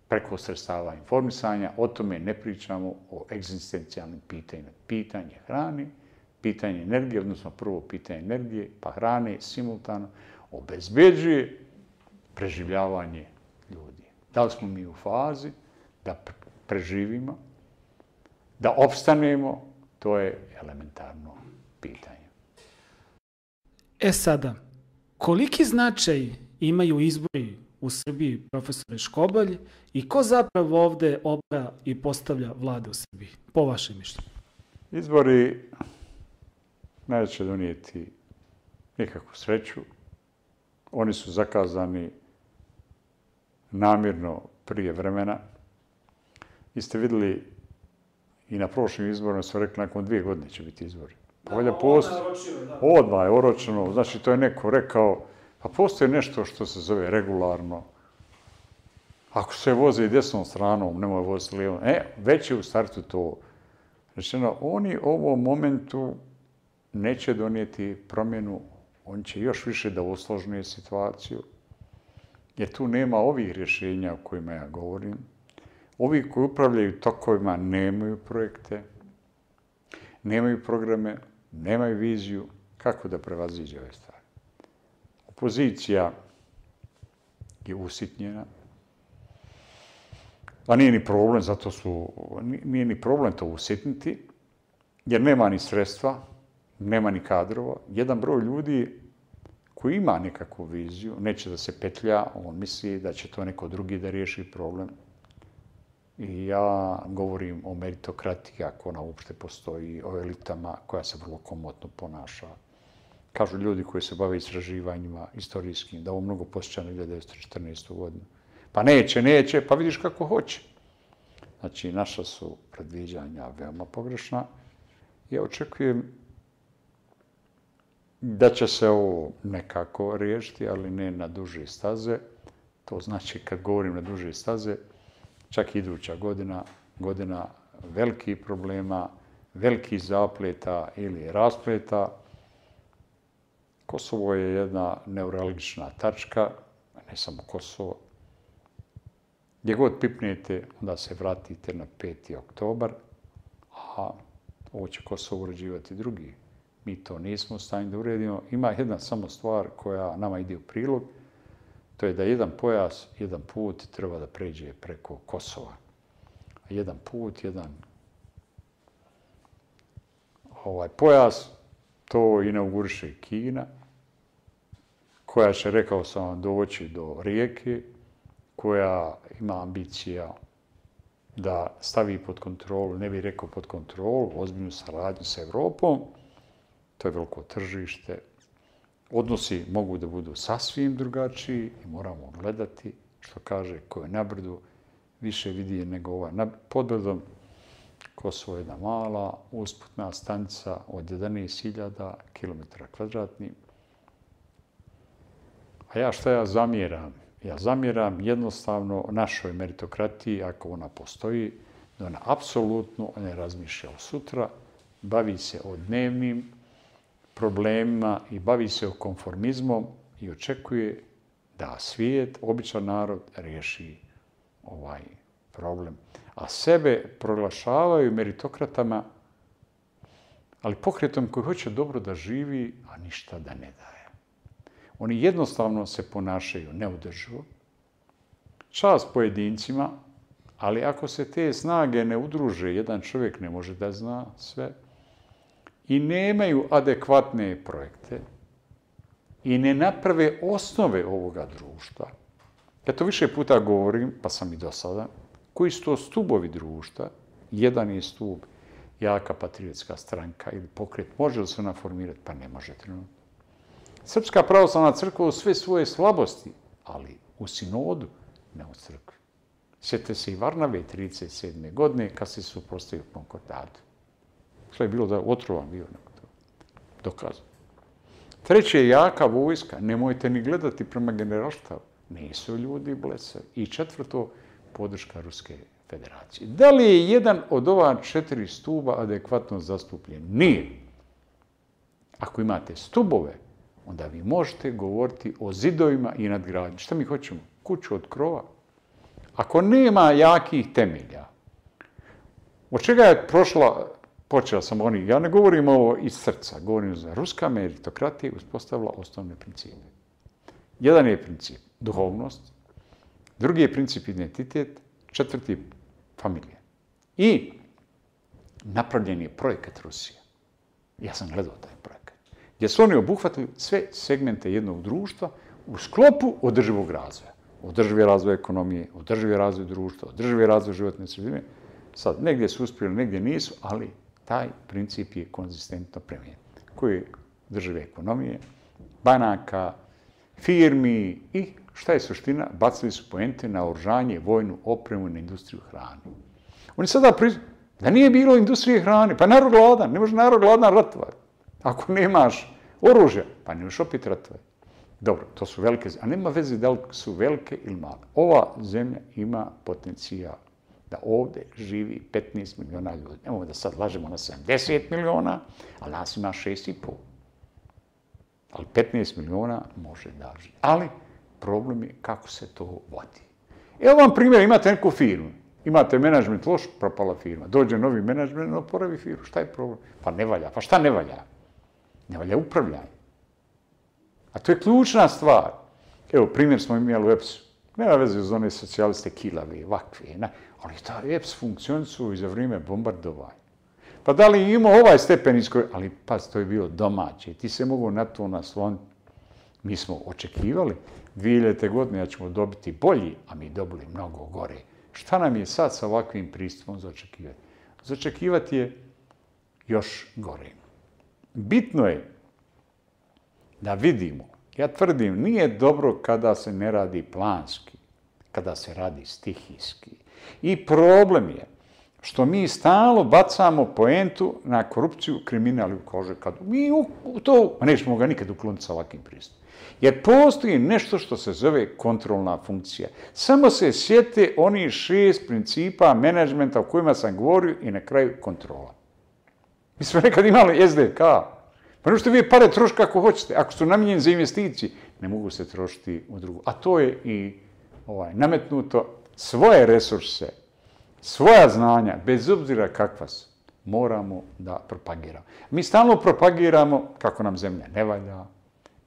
preko sredstava informisanja, o tome ne pričamo o egzistencijalnim pitanjima. Pitanje hrane, pitanje energije, odnosno prvo pitanje energije, pa hrane simultano, obezbeđuje preživljavanje ljudi. Da li smo mi u fazi da preživimo, da opstanemo, to je elementarno pitanje. E sada, koliki značaj imaju izbori u Srbiji, profesore Škobalj, i ko zapravo ovde obra i postavlja vlade u Srbiji, po vašem mišljenju? Izbori neće donijeti nikakvu sreću. Oni su zakazani namirno prije vremena. I ste videli i na prošlim izborima su rekli nakon dvije godine će biti izbori. Pa valjda postoji. Odmah je oročeno. Znači, to je neko rekao, pa postoji nešto što se zove regularno. Ako se voze i desnom stranom, nemoj voziti lijevom. E, već je u startu to rečeno. Oni u ovom momentu neće donijeti promjenu, on će još više da usložnije situaciju, jer tu nema ovih rješenja o kojima ja govorim. Ovi koji upravljaju tokovima nemaju projekte, nemaju programe, nemaju viziju kako da prevaziđe ove stvari. Opozicija je usitnjena, a nije ni problem, zato su, nije ni problem to usitniti, jer nema ni sredstva, nema ni kadrova. Jedan broj ljudi koji ima nekakvu viziju, neće da se petlja, on misli da će to neko drugi da riješi problem. I ja govorim o meritokratiji, ako ona uopšte postoji, o elitama koja se vrlo komotno ponaša. Kažu ljudi koji se bave istraživanjima istorijskim, da ovo mnogo posjeća na 1914. godinu. Pa neće, neće, pa vidiš kako hoće. Znači, naša su predviđanja veoma pogrešna. Ja očekujem da će se ovo nekako riješiti, ali ne na duže staze. To znači, kad govorim na duže staze, čak iduća godina, godina velikih problema, velikih zapleta ili raspleta. Kosovo je jedna neuralgična tačka, ne samo Kosovo. Gdje god pipnete, onda se vratite na 5. oktobar, a ovo će Kosovo urađivati drugi mi to nismo u stanju da uredimo. Ima jedna samo stvar koja nama ide u prilog, to je da jedan pojas, jedan put treba da pređe preko Kosova. A jedan put, jedan ovaj pojas, to inauguriše Kina, koja će, rekao sam vam, doći do rijeke, koja ima ambicija da stavi pod kontrolu, ne bih rekao pod kontrolu, ozbiljnu saradnju sa Evropom, to je veliko tržište. Odnosi mogu da budu sasvim drugačiji i moramo gledati, što kaže, ko je na brdu, više vidi nego ovaj na podbrdom. Kosovo je jedna mala, usputna stanica od 11.000 km kvadratni. A ja šta ja zamjeram? Ja zamjeram jednostavno našoj meritokratiji, ako ona postoji, da ona apsolutno ne razmišlja o sutra, bavi se o dnevnim, problemima i bavi se o konformizmom i očekuje da svijet, običan narod, riješi ovaj problem. A sebe proglašavaju meritokratama, ali pokretom koji hoće dobro da živi, a ništa da ne daje. Oni jednostavno se ponašaju neudrživo. čas pojedincima, ali ako se te snage ne udruže, jedan čovjek ne može da zna sve, i nemaju adekvatne projekte i ne naprave osnove ovoga društva, ja to više puta govorim, pa sam i do sada, koji su to stubovi društva, jedan je stub jaka patriotska stranka ili pokret, može li se ona formirati? Pa ne može trenutno. Srpska pravoslavna crkva u sve svoje slabosti, ali u sinodu, ne u crkvi. Sjete se i Varnave 37. godine kad se su konkordatu. Što je bilo da otrovan bio neko to. Dokazano. Treće je jaka vojska. Nemojte ni gledati prema generalštavu. Nisu ljudi blesavi. I četvrto, podrška Ruske federacije. Da li je jedan od ova četiri stuba adekvatno zastupljen? Nije. Ako imate stubove, onda vi možete govoriti o zidovima i nadgradnji. Šta mi hoćemo? Kuću od krova. Ako nema jakih temelja, od čega je prošla počeo sam oni, ja ne govorim ovo iz srca, govorim za ruska meritokratija uspostavila osnovne principe. Jedan je princip duhovnost, drugi je princip identitet, četvrti familije. I napravljen je projekat Rusije. Ja sam gledao taj projekat. Gdje su oni obuhvatili sve segmente jednog društva u sklopu održivog razvoja. održivi razvoj ekonomije, održivi razvoj društva, održivi razvoj životne sredine. Sad, negdje su uspjeli, negdje nisu, ali taj princip je konzistentno premijen. Koji države ekonomije, banaka, firmi i šta je suština? Bacili su poente na oružanje, vojnu opremu i na industriju hrane. Oni sada priznaju da nije bilo industrije hrane, pa narod gladan, ne može narod gladan ratovati. Ako nemaš oružja, pa ne možeš opet ratovati. Dobro, to su velike zemlje, a nema veze da li su velike ili male. Ova zemlja ima potencijal da ovde živi 15 miliona ljudi. Nemamo da sad lažemo na 70 miliona, ali nas ima 6,5. Ali 15 miliona može da živi. Ali problem je kako se to vodi. Evo vam primjer, imate neku firmu, imate menadžment loš, propala firma. Dođe novi menadžment, oporavi firmu. Šta je problem? Pa ne valja. Pa šta ne valja? Ne valja upravljanje. A to je ključna stvar. Evo, primjer smo imali u EPS-u. Nema veze uz one socijaliste kilave, vakve ali ta EPS funkcionicu i za vrijeme bombardovanja. Pa da li ima ovaj stepen iskoj, ali pa to je bilo domaće, ti se mogu na to nasloniti. Mi smo očekivali 2000. godine da ćemo dobiti bolji, a mi dobili mnogo gore. Šta nam je sad sa ovakvim pristupom za očekivati? Za očekivati je još gore. Bitno je da vidimo, ja tvrdim, nije dobro kada se ne radi planski, kada se radi stihijski. I problem je što mi stalo bacamo poentu na korupciju, kriminal i kože. Kad mi u, u to, a nećemo ga nikad ukloniti sa ovakvim pristupom. Jer postoji nešto što se zove kontrolna funkcija. Samo se sjete oni šest principa menadžmenta o kojima sam govorio i na kraju kontrola. Mi smo nekad imali SDK, Pa što vi pare troška ako hoćete. Ako su namjenjeni za investicije, ne mogu se trošiti u drugu. A to je i ovaj, nametnuto svoje resurse, svoja znanja, bez obzira kakva su, moramo da propagiramo. Mi stalno propagiramo kako nam zemlja ne valja.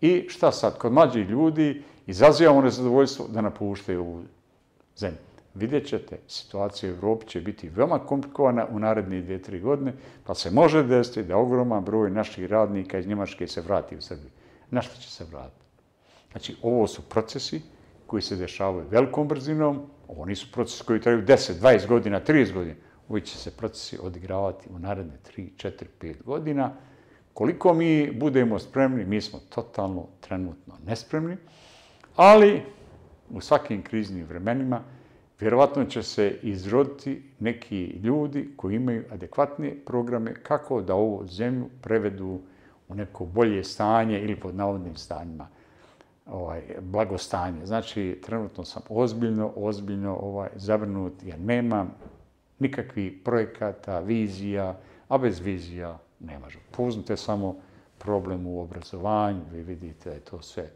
I šta sad, kod mlađih ljudi izazivamo nezadovoljstvo da napuštaju ovu zemlju vidjet ćete, situacija u Evropi će biti veoma komplikovana u naredne dvije, tri godine, pa se može desiti da ogroman broj naših radnika iz Njemačke se vrati u Srbiju. Na što će se vratiti? Znači, ovo su procesi koji se dešavaju velikom brzinom, ovo nisu procesi koji traju 10, 20 godina, 30 godina, ovi će se procesi odigravati u naredne 3, 4, 5 godina. Koliko mi budemo spremni, mi smo totalno trenutno nespremni, ali u svakim kriznim vremenima vjerovatno će se izroditi neki ljudi koji imaju adekvatne programe kako da ovu zemlju prevedu u neko bolje stanje ili pod navodnim stanjima ovaj, blagostanje. Znači, trenutno sam ozbiljno, ozbiljno ovaj, zavrnut jer nemam nikakvih projekata, vizija, a bez vizija ne može. Poznate samo problem u obrazovanju, vi vidite da je to sve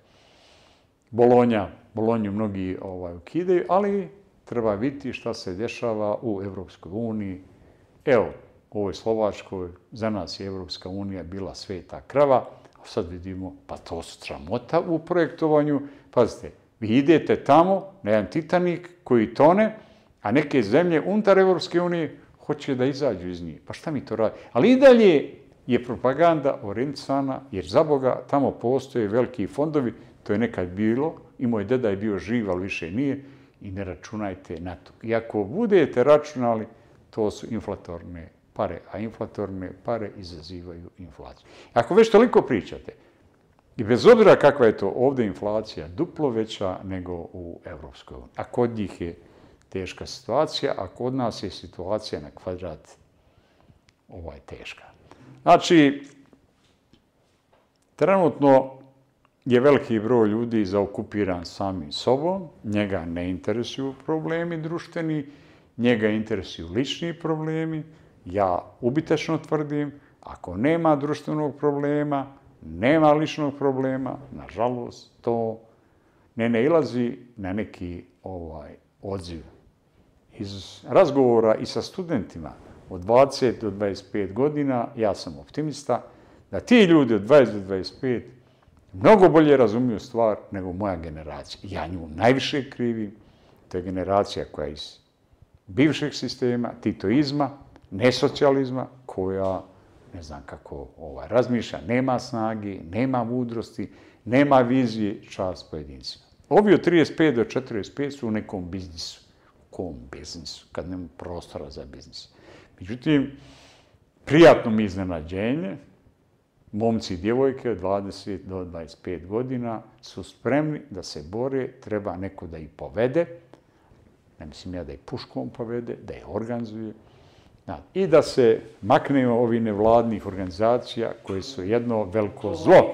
Bolonja, Bolonju mnogi ovaj, ukidaju, ali treba vidjeti šta se dešava u Evropskoj uniji. Evo, u ovoj Slovačkoj, za nas je Evropska unija bila sveta krava, sad vidimo, pa to su tramota u projektovanju. Pazite, vi idete tamo na jedan Titanik koji tone, a neke zemlje unutar Evropske unije hoće da izađu iz nje. Pa šta mi to radi? Ali i dalje je propaganda orijentisana, jer za Boga tamo postoje veliki fondovi, to je nekad bilo, i moj deda je bio živ, ali više nije, i ne računajte na to. I ako budete računali, to su inflatorne pare, a inflatorne pare izazivaju inflaciju. Ako već toliko pričate, i bez obzira kakva je to ovdje inflacija, duplo veća nego u Evropskoj uniji. A kod njih je teška situacija, a kod nas je situacija na kvadrat ovaj teška. Znači, trenutno je veliki broj ljudi zaokupiran samim sobom, njega ne interesuju problemi društveni, njega interesuju lični problemi. Ja ubitečno tvrdim, ako nema društvenog problema, nema ličnog problema, nažalost, to ne nailazi na neki ovaj odziv. Iz razgovora i sa studentima od 20 do 25 godina, ja sam optimista, da ti ljudi od 20 do 25 mnogo bolje razumiju stvar nego moja generacija. Ja nju najviše krivim. To je generacija koja je iz bivšeg sistema, titoizma, nesocijalizma, koja, ne znam kako ovaj, razmišlja, nema snagi, nema mudrosti, nema vizije, čast pojedincima. Ovi od 35 do 45 su u nekom biznisu. Kom biznisu, kad nema prostora za biznis. Međutim, prijatno mi iznenađenje, momci i djevojke od 20 do 25 godina su spremni da se bore, treba neko da ih povede, ne mislim ja da ih puškom povede, da ih organizuje, i da se maknemo ovi nevladnih organizacija koje su jedno veliko zlo.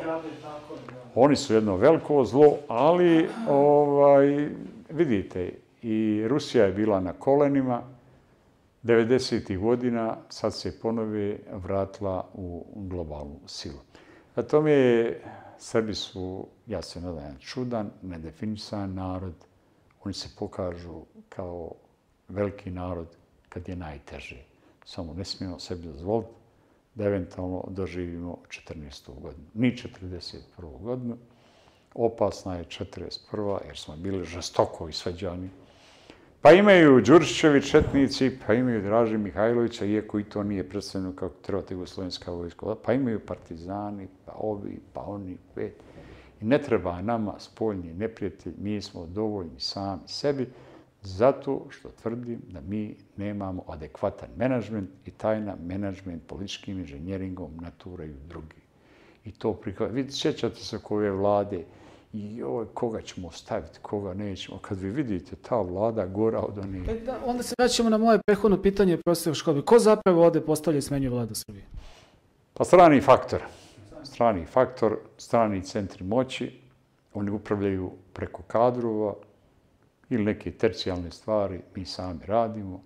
Oni su jedno veliko zlo, ali ovaj, vidite, i Rusija je bila na kolenima, 90. godina sad se ponove vratila u globalnu silu. A to je, Srbi su, ja se nadam, čudan, nedefinisan narod. Oni se pokažu kao veliki narod kad je najteži. Samo ne smijemo sebi dozvoliti da eventualno doživimo 14. godinu. Ni 41. godinu. Opasna je 41. jer smo bili žestoko i. Pa imaju Đurišćevi četnici, pa imaju Draži Mihajlovića, iako i to nije predstavljeno kako treba Jugoslovenska vojska. Pa imaju partizani, pa ovi, pa oni, pet. I ne treba nama spoljni neprijatelj, mi smo dovoljni sami sebi, zato što tvrdim da mi nemamo adekvatan menadžment i tajna menadžment političkim inženjeringom naturaju drugi. I to prihvatite. Vidite, sjećate se koje vlade, i ovo, koga ćemo staviti, koga nećemo. Kad vi vidite ta vlada gora od onih... E da, onda se vraćamo na moje prehodno pitanje, profesor Škobi. Ko zapravo ovde postavlja i smenjuje vlada Srbije? Pa strani faktor. Strani faktor, strani centri moći. Oni upravljaju preko kadrova ili neke tercijalne stvari. Mi sami radimo.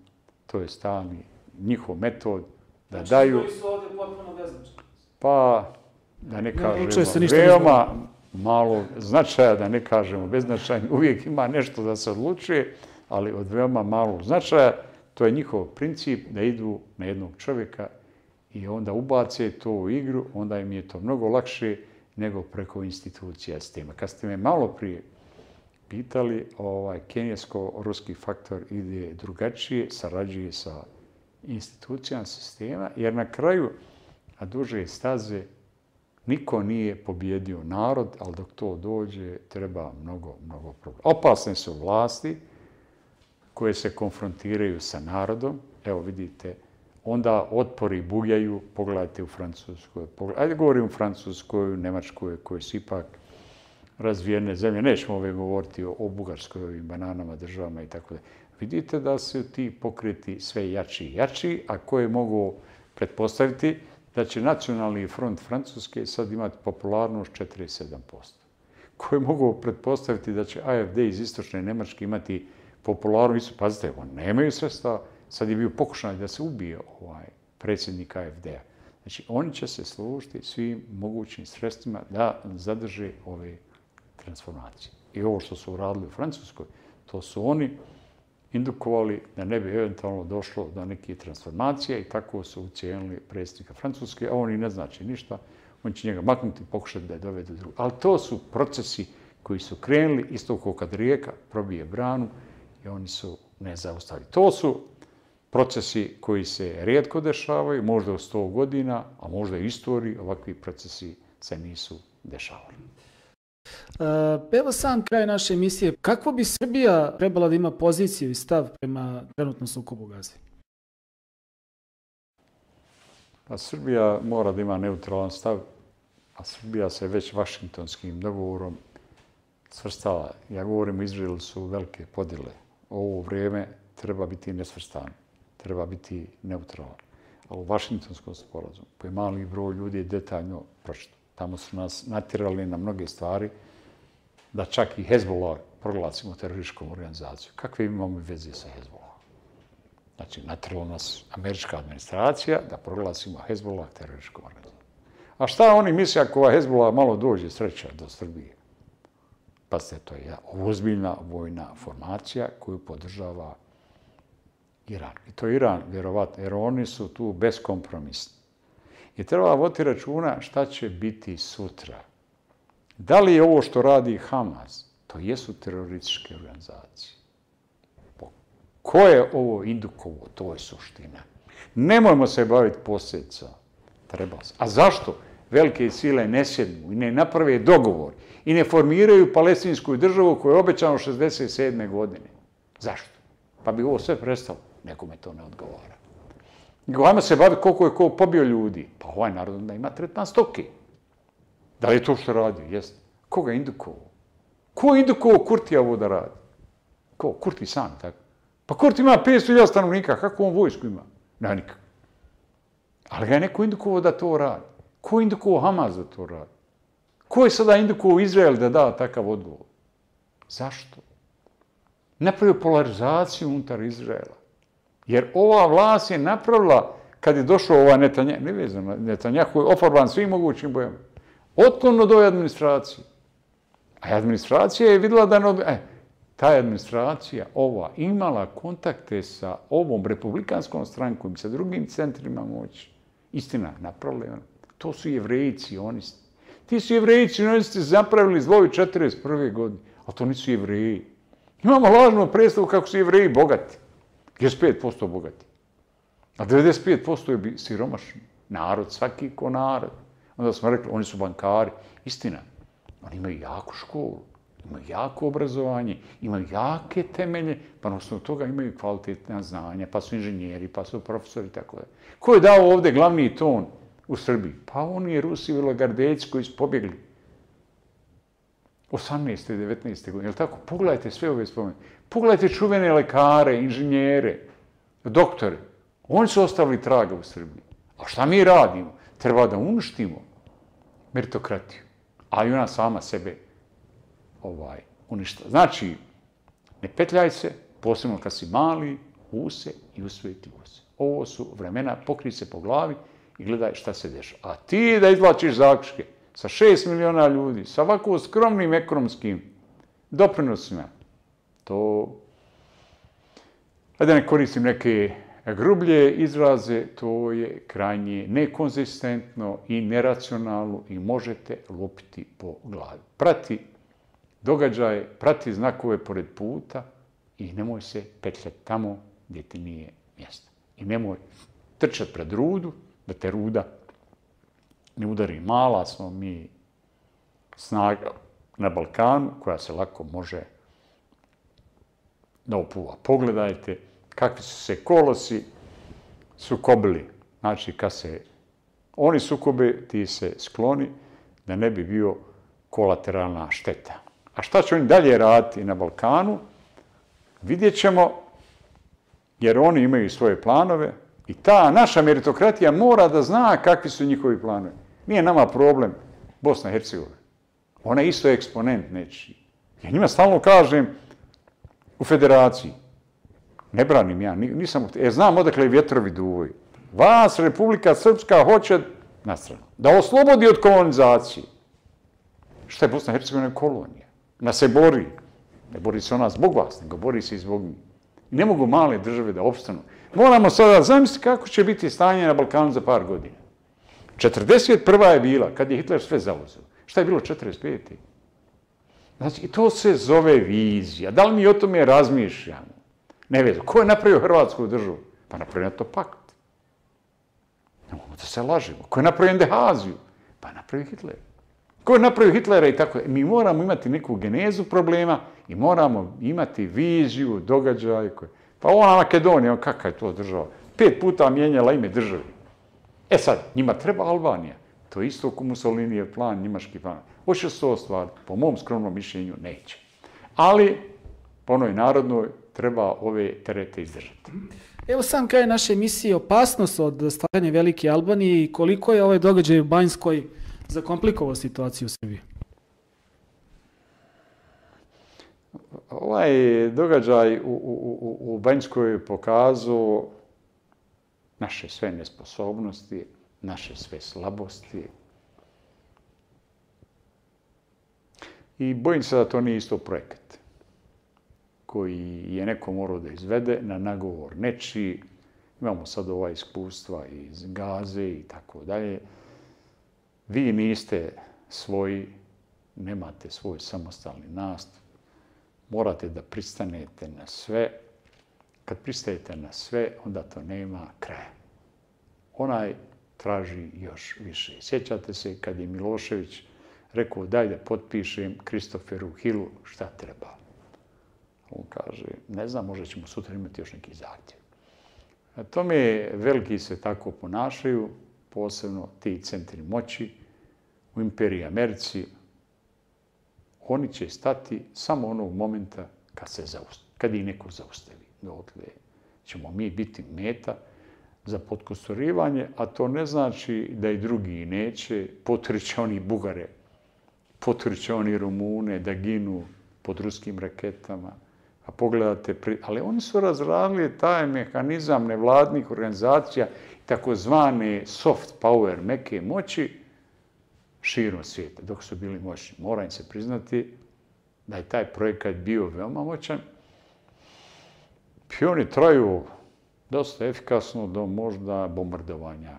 To je stani njihov metod da znači, daju... Znači, su ovde potpuno beznačni? Pa, da ne kažemo, veoma, malo značaja, da ne kažemo beznačajno, uvijek ima nešto da se odlučuje, ali od veoma malog značaja, to je njihov princip da idu na jednog čovjeka i onda ubace to u igru, onda im je to mnogo lakše nego preko institucija sistema. Kad ste me malo prije pitali, ovaj, kenijsko-ruski faktor ide drugačije, sarađuje sa institucijama sistema, jer na kraju, a duže staze, Niko nije pobjedio narod, ali dok to dođe, treba mnogo, mnogo problema. Opasne su vlasti koje se konfrontiraju sa narodom. Evo vidite, onda otpori bujaju, pogledajte u Francuskoj. Ajde govorim u Francuskoj, u Nemačkoj, koje su ipak razvijene zemlje. Nećemo ove govoriti o, o Bugarskoj, ovim bananama, državama i tako da. Vidite da su ti pokreti sve jači i jači, a koje mogu pretpostaviti da će nacionalni front Francuske sad imati popularnost 47%. Koje mogu pretpostaviti da će AFD iz istočne Nemačke imati popularnost, pazite, on nemaju sredstva, sad je bio pokušaj da se ubije ovaj predsjednik AFD-a. Znači, oni će se služiti svim mogućim sredstvima da zadrže ove transformacije. I ovo što su uradili u Francuskoj, to su oni indukovali da ne bi eventualno došlo do neke transformacije i tako su ucijenili predsjednika Francuske, a on i ne znači ništa, on će njega maknuti i pokušati da je dovede drugo. Ali to su procesi koji su krenuli isto kao kad rijeka probije branu i oni su nezaustali. To su procesi koji se rijetko dešavaju, možda u 100 godina, a možda i istoriji, ovakvi procesi se nisu dešavali. Uh, evo sam kraj naše emisije. Kako bi Srbija trebala da ima poziciju i stav prema trenutnom sukobu Gazi? Pa Srbija mora da ima neutralan stav, a Srbija se već vašingtonskim dogovorom svrstala. Ja govorim, Izrael su velike podjele. Ovo vrijeme treba biti nesvrstan, treba biti neutralan. Ali u vašingtonskom sporazumu, po je mali broj ljudi je detaljno pročito. Tamo su nas natirali na mnoge stvari, da čak i Hezbollah proglasimo terorističkom organizaciju. Kakve imamo veze sa Hezbollah? Znači, natrlo nas američka administracija da proglasimo Hezbollah terorističkom organizacijom. A šta oni misle ako Hezbollah malo dođe sreća do Srbije? Pa ste, to je ozbiljna vojna formacija koju podržava Iran. I to je Iran, vjerovatno, jer oni su tu beskompromisni je trebala voditi računa šta će biti sutra. Da li je ovo što radi Hamas, to jesu terorističke organizacije? Ko je ovo indukovo? To je suština. Nemojmo se baviti posljedica. Treba se. A zašto? velike sile ne sjednu i ne naprave dogovor i ne formiraju palestinsku državu koju je obećano 67. godine. Zašto? Pa bi ovo sve prestalo. Nekome to ne odgovara. Nego, ajmo se baviti koliko je ko pobio ljudi. Pa ovaj narod onda ima tretman stoke. Da li je to što radi? Jeste. Koga je indukovao? Ko je indukovao Kurtija ovo da radi? Ko? Kurti sam, tako? Pa Kurti ima 500.000 stanovnika, kako on vojsku ima? Ne, nikak. Ali ga je neko indukovao da to radi. Ko je indukovao Hamas da to radi? Ko je sada indukovao Izrael da da takav odgovor? Zašto? Napravio polarizaciju unutar Izraela. Jer ova vlast je napravila, kad je došao ova Netanja, ne vezano, Netanja koji je oforban svim mogućim bojama, otklonno do administracije. A administracija je videla da... Ne, e, ta administracija, ova, imala kontakte sa ovom republikanskom strankom i sa drugim centrima moći. Istina, napravili ono. To su jevrejici, oni Ti su jevrejici, oni ste zapravili zlovi 41. godine. Ali to nisu jevreji. Imamo lažnu predstavu kako su jevreji bogati. 95% bogati. A 95% je siromašni. Narod, svaki ko narod. Onda smo rekli, oni su bankari. Istina, oni imaju jaku školu, imaju jako obrazovanje, imaju jake temelje, pa na osnovu toga imaju kvalitetne znanja, pa su inženjeri, pa su profesori, tako da. Ko je dao ovde glavni ton u Srbiji? Pa oni je Rusi Vilogardeci koji su pobjegli 18. i 19. godine. Je tako? Pogledajte sve ove spomene. Pogledajte čuvene lekare, inženjere, doktore. Oni su ostavili traga u Srbiji. A šta mi radimo? Treba da uništimo meritokratiju. A i ona sama sebe ovaj, uništa. Znači, ne petljaj se, posebno kad si mali, use i usvojiti use. Ovo su vremena, pokri se po glavi i gledaj šta se deša. A ti da izvlačiš zaključke sa šest miliona ljudi, sa ovako skromnim ekonomskim doprinosima, to... da ne koristim neke grublje izraze, to je krajnje nekonzistentno i neracionalno i možete lupiti po glavi. Prati događaje, prati znakove pored puta i nemoj se petljati tamo gdje ti nije mjesto. I nemoj trčati pred rudu, da te ruda ne udari. Mala smo mi snaga na Balkanu koja se lako može da opuva. Pogledajte kakvi su se kolosi sukobili. Znači, kad se oni sukobe, ti se skloni da ne bi bio kolateralna šteta. A šta će oni dalje raditi na Balkanu? Vidjet ćemo, jer oni imaju svoje planove i ta naša meritokratija mora da zna kakvi su njihovi planovi. Nije nama problem Bosna i Hercegovina. Ona je isto eksponent nečiji. Ja njima stalno kažem u federaciji, ne branim ja, nisam, e, znam odakle vjetrovi duvaju. Vas, Republika Srpska, hoće nastrano, da oslobodi od kolonizacije. Šta je Bosna i Hercegovina kolonija? Na se bori. Ne bori se ona zbog vas, nego bori se i zbog njih. Ne mogu male države da opstanu. Moramo sada zamisliti kako će biti stanje na Balkanu za par godina. 41. je bila, kad je Hitler sve zauzeo. Šta je bilo 45. Znači, to se zove vizija. Da li mi o tome razmišljamo? Ne vezu. Ko je napravio Hrvatsku državu? Pa napravio to pakt. Ne mogu da se lažimo. Ko je napravio Endehaziju? Pa napravio Hitler. Ko je napravio Hitlera i tako? Mi moramo imati neku genezu problema i moramo imati viziju, događaj. Koje... Pa ona Makedonija, kakva je to država? Pet puta mijenjala ime države. E sad, njima treba Albanija. To je isto ko Mussolini je plan, njimaški plan. Hoće se to ostvariti? Po mom skromnom mišljenju, neće. Ali, po onoj narodnoj, treba ove terete izdržati. Evo sam kraj naše emisije opasnost od stvaranja Velike Albanije i koliko je ovaj događaj u Banjskoj zakomplikovao situaciju u Srbiji? Ovaj događaj u, u, u, u Banjskoj pokazu naše sve nesposobnosti, naše sve slabosti. I bojim se da to nije isto projekat koji je neko morao da izvede na nagovor nečiji. Imamo sad ova iskustva iz Gaze i tako dalje. Vi niste svoji, nemate svoj samostalni nastup. Morate da pristanete na sve. Kad pristajete na sve, onda to nema kraja. Onaj traži još više. Sjećate se kad je Milošević rekao daj da potpišem Kristoferu Hillu šta treba. On kaže, ne znam, možda ćemo sutra imati još neki zahtjev. A tome veliki se tako ponašaju, posebno ti centri moći u imperiji Americi. Oni će stati samo onog momenta kad, se zaustavi, kad ih neko zaustavi. Dotle ćemo mi biti meta za podkostorivanje, a to ne znači da i drugi neće. potreći oni Bugare, potreće oni Rumune da ginu pod ruskim raketama. A pogledate, ali oni su razradili taj mehanizam nevladnih organizacija, takozvane soft power, meke moći, širom svijeta, dok su bili moćni. Mora im se priznati da je taj projekat bio veoma moćan. I oni traju dosta efikasno do možda bombardovanja.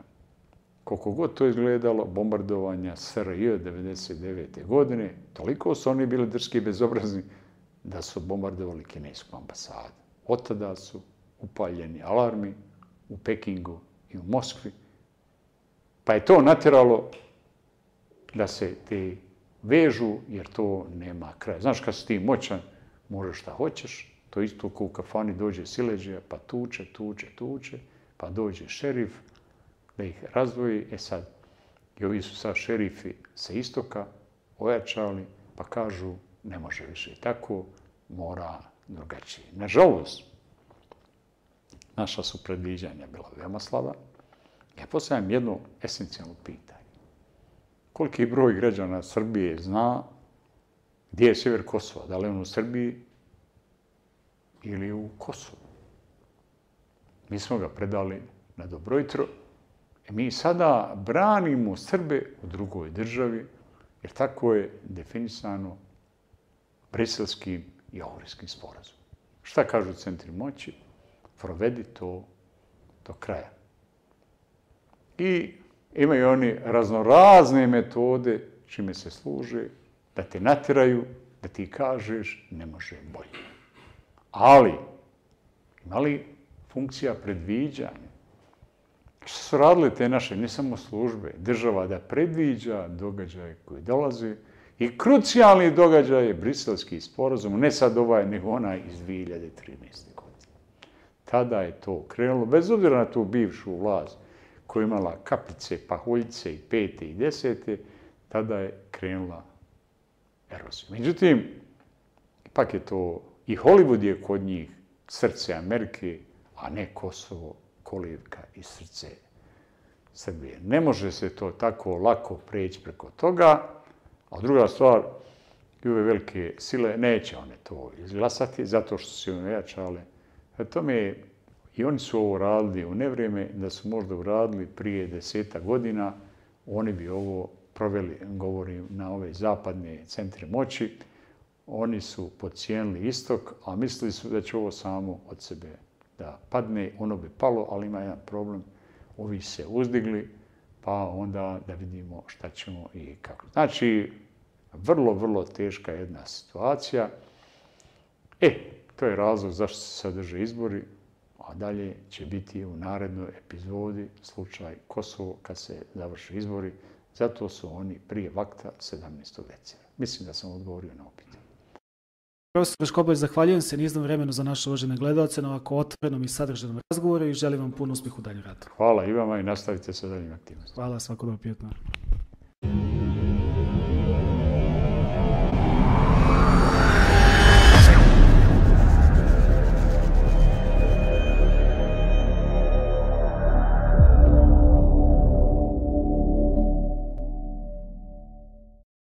Koliko god to izgledalo, bombardovanja SRJ 99. godine, toliko su oni bili drski i bezobrazni da su bombardovali kinesku ambasadu. Od tada su upaljeni alarmi u Pekingu i u Moskvi. Pa je to natjeralo da se te vežu, jer to nema kraja. Znaš, kad si ti moćan, možeš šta hoćeš. To isto ko u kafani dođe sileđe, pa tuče, tuče, tuče, pa dođe šerif da ih razdvoji. E sad, i ovi su sad šerifi sa istoka ojačali, pa kažu, ne može više tako, mora drugačije. Nažalost, naša su predviđanja bila veoma slaba. Ja postavljam jedno esencijalno pitanje. Koliki broj građana Srbije zna gdje je sjever Kosova? Da li on u Srbiji ili u Kosovu? Mi smo ga predali na Dobrojtro. Mi sada branimo Srbe u drugoj državi, jer tako je definisano briselskim i ovrijskim sporazumom. Šta kažu centri moći? Provedi to do kraja. I imaju oni raznorazne metode čime se služe da te natiraju, da ti kažeš ne može bolje. Ali, ima li funkcija predviđanja? Što su radili te naše, ne samo službe, država da predviđa događaje koji dolaze i krucijalni događaj je briselski sporazum, ne sad ovaj, nego onaj iz 2013. godine. Tada je to krenulo, bez obzira na tu bivšu vlast, koja imala kapice, pahuljice i pete i desete, tada je krenula erozija. Međutim, ipak je to, i Hollywood je kod njih srce Amerike, a ne Kosovo, kolivka i srce Srbije. Ne može se to tako lako preći preko toga, a druga stvar, i ove velike sile neće one to izglasati, zato što su se one jačale. E tome je I oni su ovo radili u nevrijeme, da su možda uradili prije deseta godina, oni bi ovo proveli, govorim, na ove zapadne centre moći. Oni su pocijenili istok, a mislili su da će ovo samo od sebe da padne. Ono bi palo, ali ima jedan problem. Ovi se uzdigli, pa onda da vidimo šta ćemo i kako. Znači, vrlo, vrlo teška jedna situacija. E, to je razlog zašto se sadrže izbori a dalje će biti u narednoj epizodi slučaj Kosovo kad se završi izbori. Zato su oni prije vakta 17. decembra. Mislim da sam odgovorio na opet. Profesor Škoboj, zahvaljujem se nijednom vremenu za naše uvažene gledalce na ovako otvorenom i sadržanom razgovoru i želim vam puno uspjeh u dalju radu. Hvala i vama i nastavite sa daljim aktivnostima. Hvala, svako dobro prijatno.